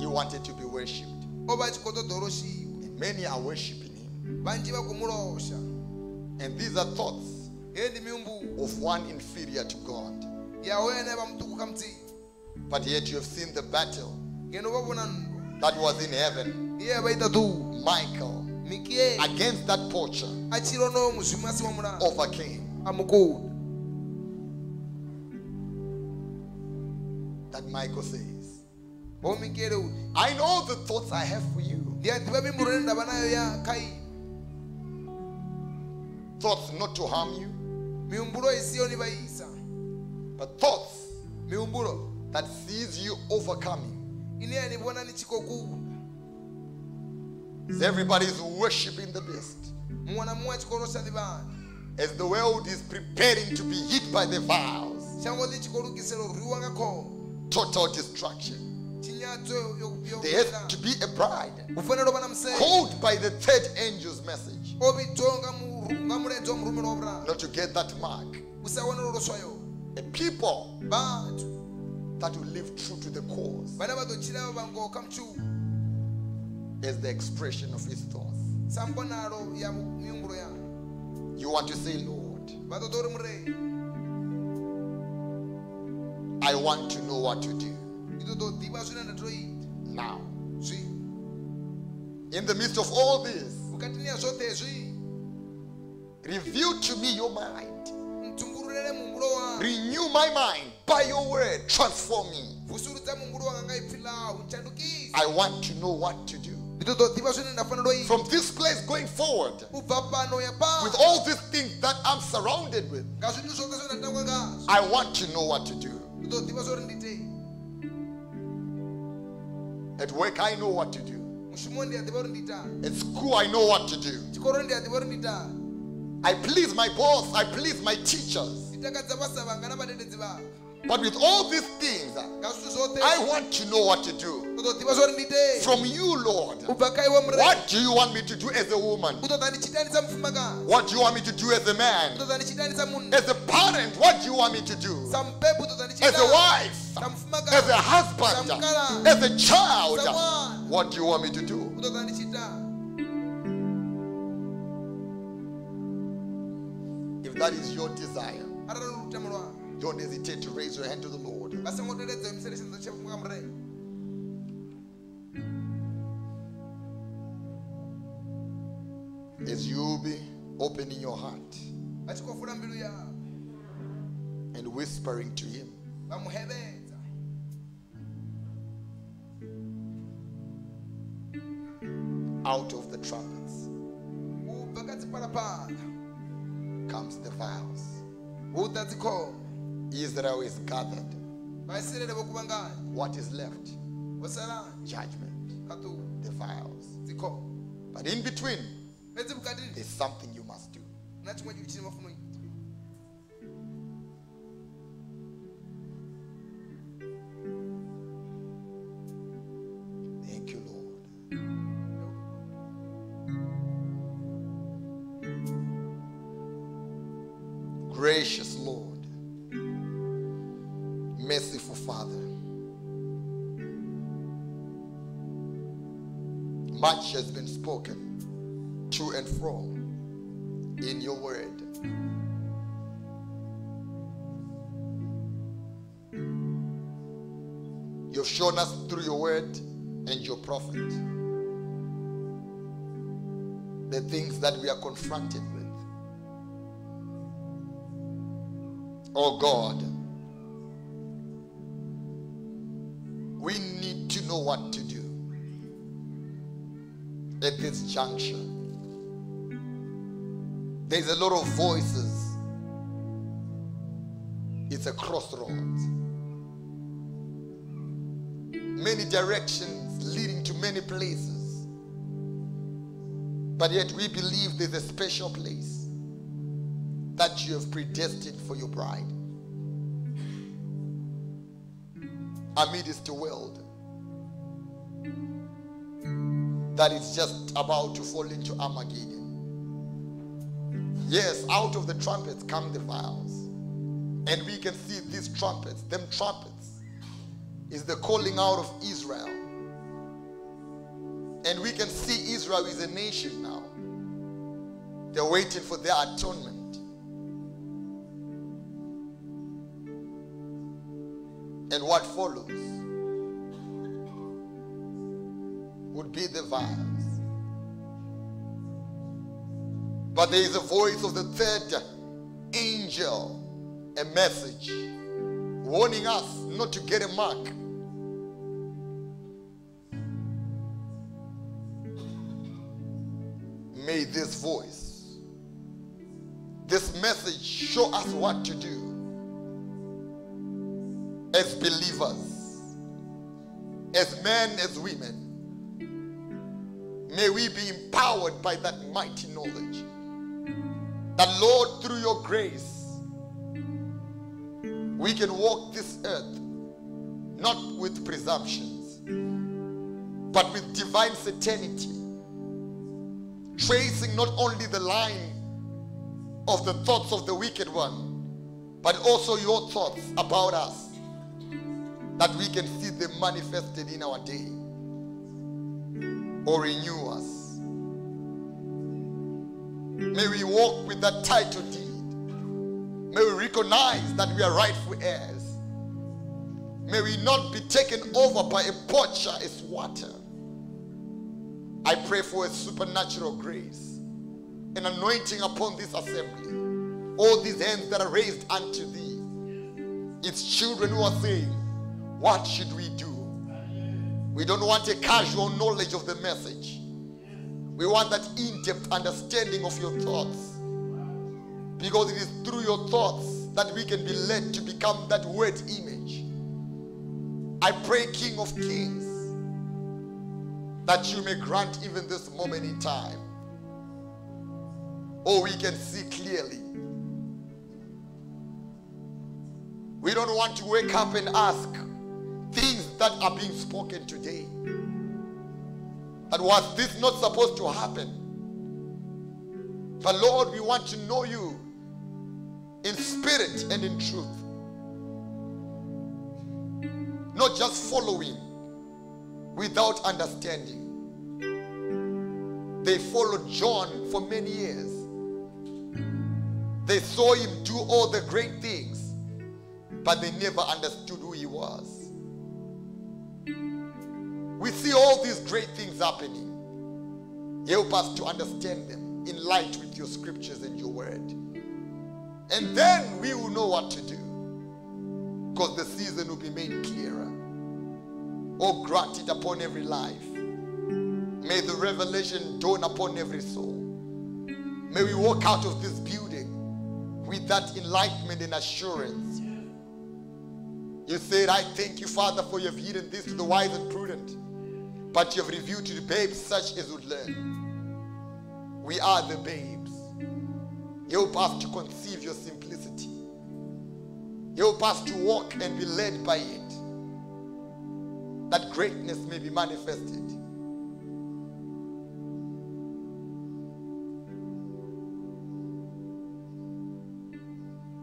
He wanted to be worshipped. And many are worshiping him. And these are thoughts of one inferior to God. yawo ene vamutukuka mdziko But yet you have seen the battle ngeno vavona ndo that was in heaven. iye vaita duu Michael against that poacher achirono muzvimwasi wa mulayo overcame. That Michael says, I know the thoughts I have for you. Thoughts not to harm you, miumbulo but thoughts miumbulo that sees you overcoming. ine yanivona nichikokunda As everybody is worshiping the beast. mumwe mumwe achikorosha ni vanhu As the world is preparing to be hit by the vials. changozi chikolukisiro rwiwa nga Total destruction. There has to be a bride ufanele ova na msele called by the third angel's message. Ovitonga nga muledzi wa murume lovuraru Not to get that mark. A people vantu that will live true to the cause vana vatochilava vangoka mchumu as the expression of his thoughts. sambonalo ya mu- miumbulo yavo You want to say, Lord, I want to know what to do. Itotodziva zvine ndatoita now. In the midst of all this, mukati niya zvotezvi reveal to me your mind. mtumbururere mumbulo wangu Renew my mind by your word. Transform me. vusurudza mumbulo wanga ngaipfilawo chandukisa I want to know what to do. nditotodziva zvine ndafanira ita From this place going forward, kubva pano ya with all these things that I'm surrounded with, ngazvinhu zvose zvendatangwa ngazvo I want to know what to do. nditodziva zvori nditei At work, I know what to do. mushumo ndiyadziva kuti nditani At school, I know what to do. I please my boss. I please my teachers. nditakadza basa vanga navadededzi vavo But with all these things, nga zwithu zwoṱhe I want to know what to do. u ḓo ḓivha zwauri ndi itee From you, Lord, u bva kha iwe mure what do you want me to do as a woman? u ṱoḓa ndi tshitani sa mufumakadzi What do you want me to do as a man? ṱoḓa ndi tshitani sa munna As a parent, what do you want me to do? sa mbebu u ṱoḓa ndi As a wife, as a husband, as a child, what do you want me to do? That is your desire, arali uri lutamo lwanga don't hesitate to raise your hand to the Lord. vha songo teledza imisele tshinzo tsha nga murena As you be opening your heart vha tshi khou vula mbilu yavho and whispering to Him, out of the trumpets comes the vials. hu ḓa dzikhombo Israel is gathered. vhaisraele vho kuvhanganya What is left? Judgment, the vials. But in between, there's something you must do. Gracious Lord, merciful Father, much has been spoken to and fro in your word. You've shown us through your word and your prophet the things that we are confronted with. Oh God, we need to know what to do at this juncture. There's a lot of voices. It's a crossroads. Many directions leading to many places. But yet we believe there's a special place that you have predestined for your bride. Amidst the world that is just about to fall into Armageddon. Yes, out of the trumpets come the vials. And we can see these trumpets, them trumpets, is the calling out of Israel. And we can see Israel is a nation now. They're waiting for their atonement. What follows would be the vials. But there is a voice of the third angel, a message warning us not to get a mark. May this voice, this message show us what to do as believers, as men, as women. May we be empowered by that mighty knowledge. That, Lord, through your grace, we can walk this earth not with presumptions, but with divine certainty, tracing not only the line of the thoughts of the wicked one, but also your thoughts about us, that we can see them manifested in our day or renew us. May we walk with that title deed. May we recognize that we are rightful heirs. May we not be taken over by a poacher water. I pray for a supernatural grace, an anointing upon this assembly. All these hands that are raised unto thee. It's children who are saying, What should we do? We don't want a casual knowledge of the message. We want that in depth understanding of your thoughts. Because it is through your thoughts that we can be led to become that word image. I pray, King of Kings, that you may grant even this moment in time. Oh, we can see clearly We don't want to wake up and ask things that are being spoken today. But was this not supposed to happen? But Lord, we want to know you in spirit and in truth. Not just following without understanding. They followed John for many years. They saw him do all the great things, but they never understood who he was. We see all these great things happening. Help us to understand them in light with your scriptures and your word. And then we will know what to do. Because the season will be made clearer. Oh, grant it upon every life. May the revelation dawn upon every soul. May we walk out of this building with that enlightenment and assurance. You said, I thank you, Father, for you have hidden this to the wise and prudent, but you have revealed to the babes such as would learn. We are the babes. Help us to conceive your simplicity. Help us to walk and be led by it. That greatness may be manifested.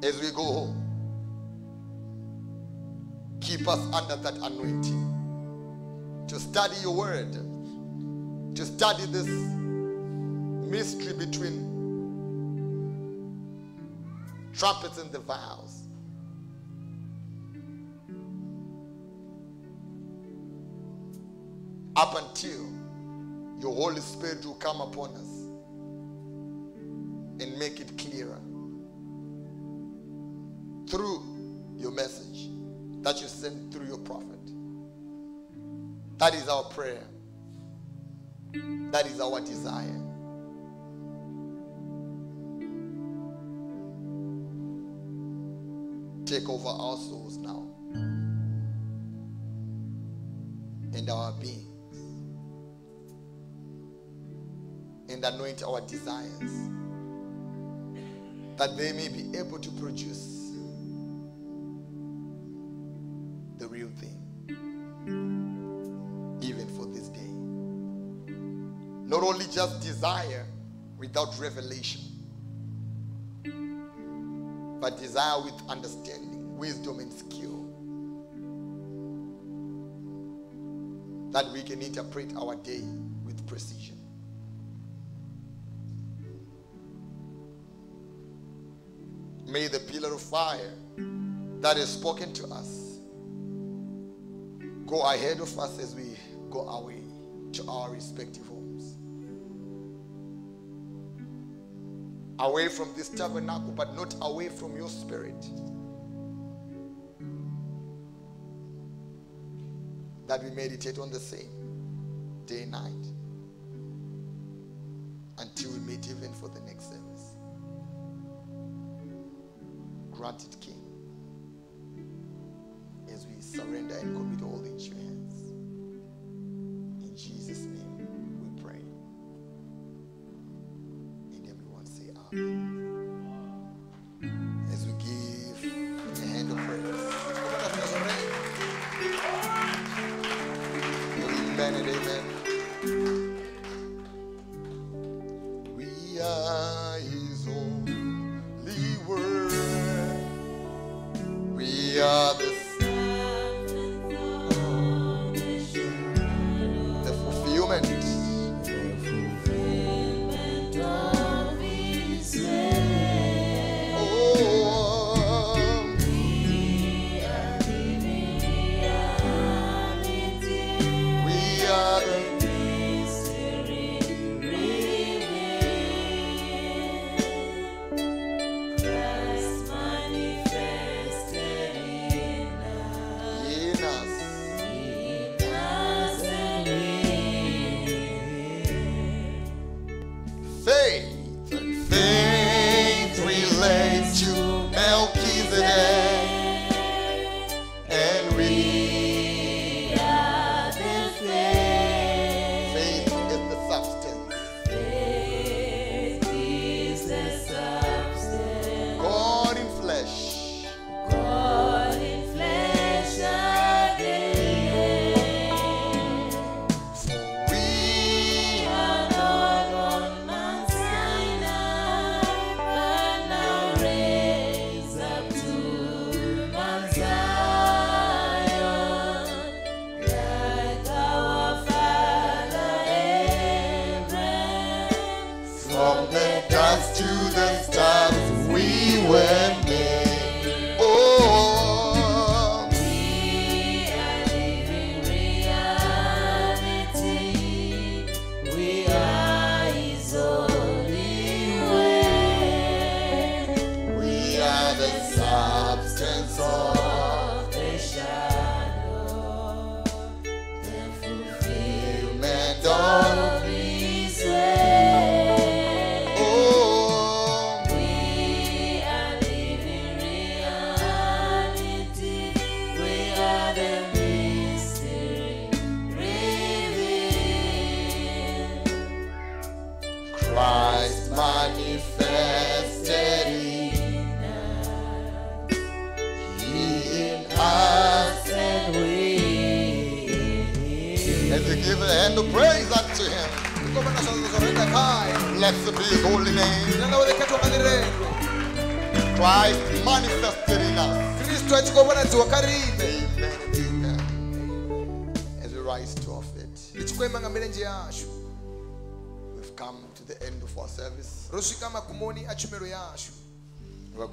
As we go home, keep us under that anointing to study your word, to study this mystery between trumpets and the vials. Up until your Holy Spirit will come upon us and make it clearer through your message that you send through your prophet. That is our prayer. That is our desire. Take over our souls now and our beings and anoint our desires that they may be able to produce just desire without revelation, but desire with understanding, wisdom, and skill. That we can interpret our day with precision. May the pillar of fire that is spoken to us go ahead of us as we go our way to our respective Away from this tabernacle, but not away from your spirit. That we meditate on the same day and night until we meet even for the next service. Granted,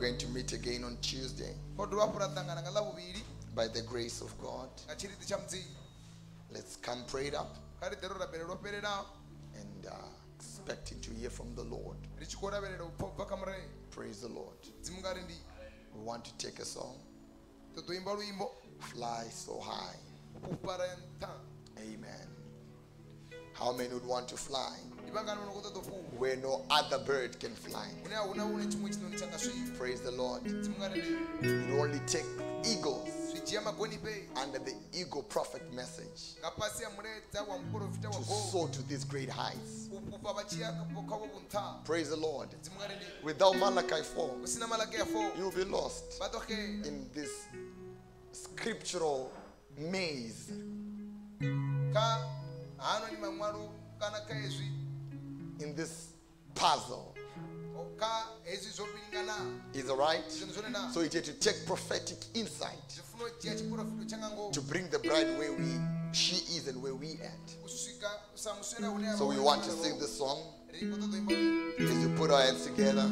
going to meet again on Tuesday by the grace of God. Let's come prayed up and uh, expecting to hear from the Lord. Praise the Lord. We want to take a song, Fly So High. Amen. How many would want to fly? Ivangani uno kutotofuwa where no other bird can fly? une hauna une chimwe chinoni changasviva Praise the Lord. It only take eagles under the eagle prophet message. Ngapasi ya muredza wamuprofita to soar to these great heights. upupa vachiya kavo vuntha Praise the Lord. Without Malachi 4, usina malaki ya 4 you'll be lost in this scriptural maze. Ka hano ni mamwaro kana ka hezwi in this puzzle. o ka hezwi zvoviringana Is all right? So it had to take prophetic insight zvifuna kujiya chiprofito changango to bring the bride where we she is and where we at. kusvika samuswera une So we want to sing this song as we put our hands together.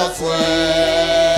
God's God's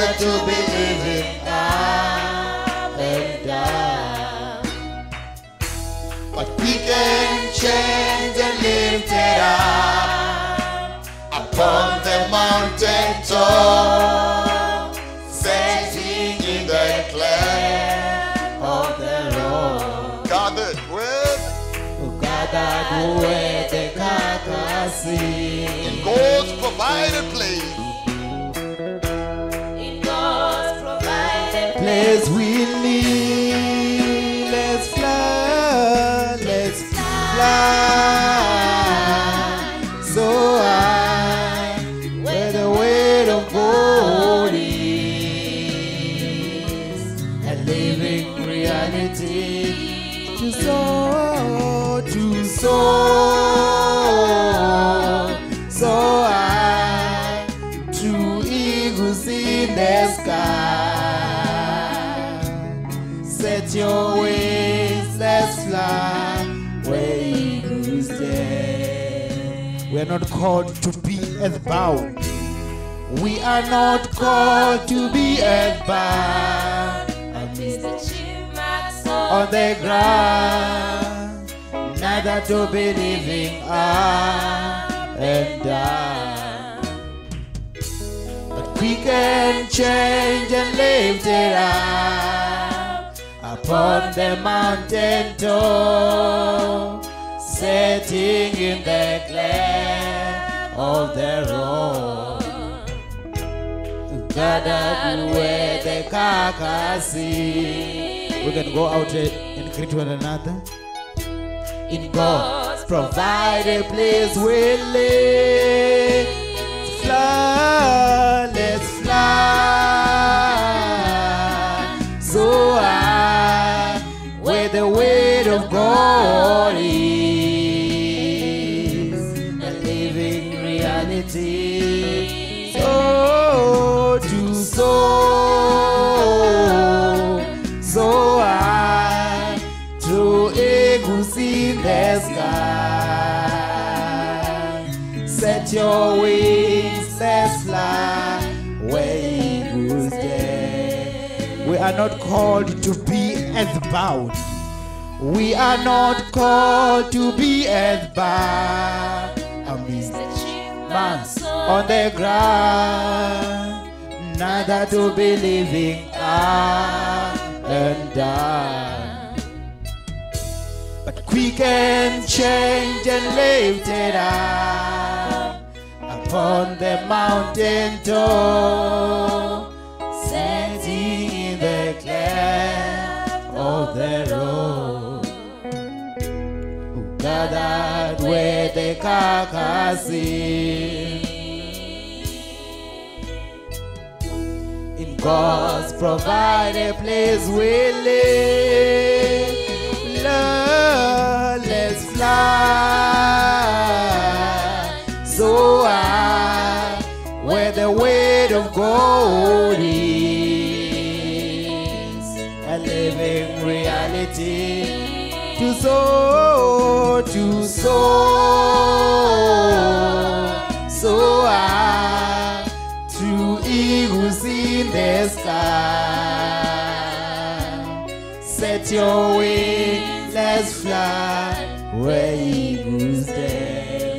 Father, to believe it up and die. But we can change and lift it up upon the mountain top, in the of the the in God's provided place. Place we not called to be earthbound. We are not called to be the chipmunks On the ground, neither to be living up and down. But we can change and lift it up upon the mountain top, setting in the glare of the road. Gathered where the carcass is. We can go out and greet one another. In God's provided place we live. Fly, not called to be earthbound. We are not called to be. Amidst the months chipmunks on the ground, neither to be living up and down. But we can change and lift it up upon the mountain top, cleft of the road gathered where the carcass is. In God's provided place we live. Lord, let's fly so high where the weight of is. To soar, to soar, so high, to eagles in the sky. Set your wings, let's fly where eagles dare.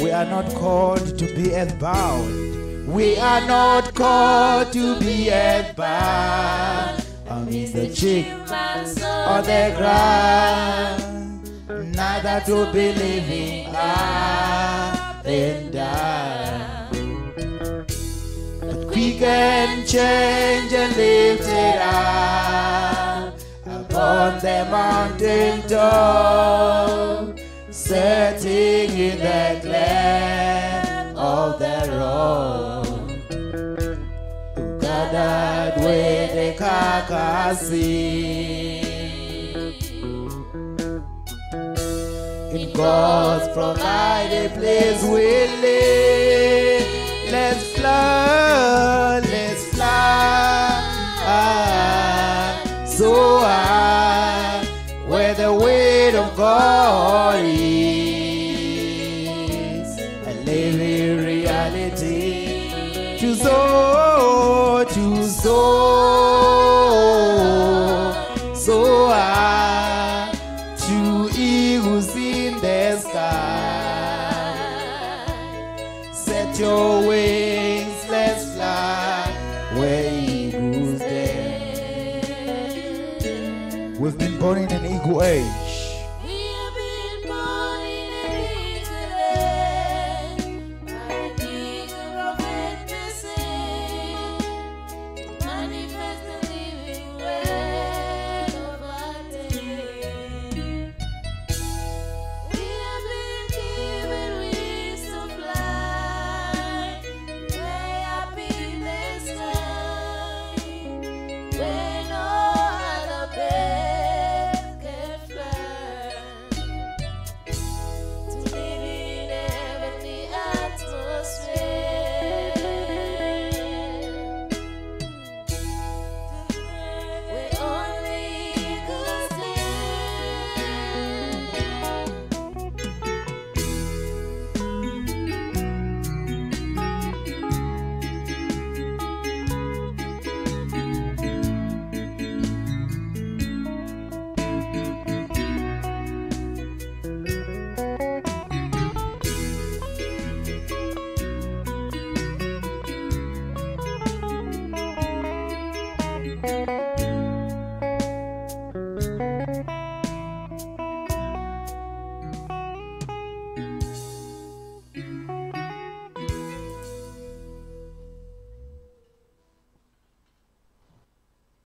We are not called to be earthbound. We are not called to be earthbound. Amidst the chipmunks on the ground, neither to be living up and down. But we can change and lift it up upon the mountain top, setting in the glare of the road gathered where the carcass is. In God's provided place we live. Let's fly, let's fly so high where the weight of God eagles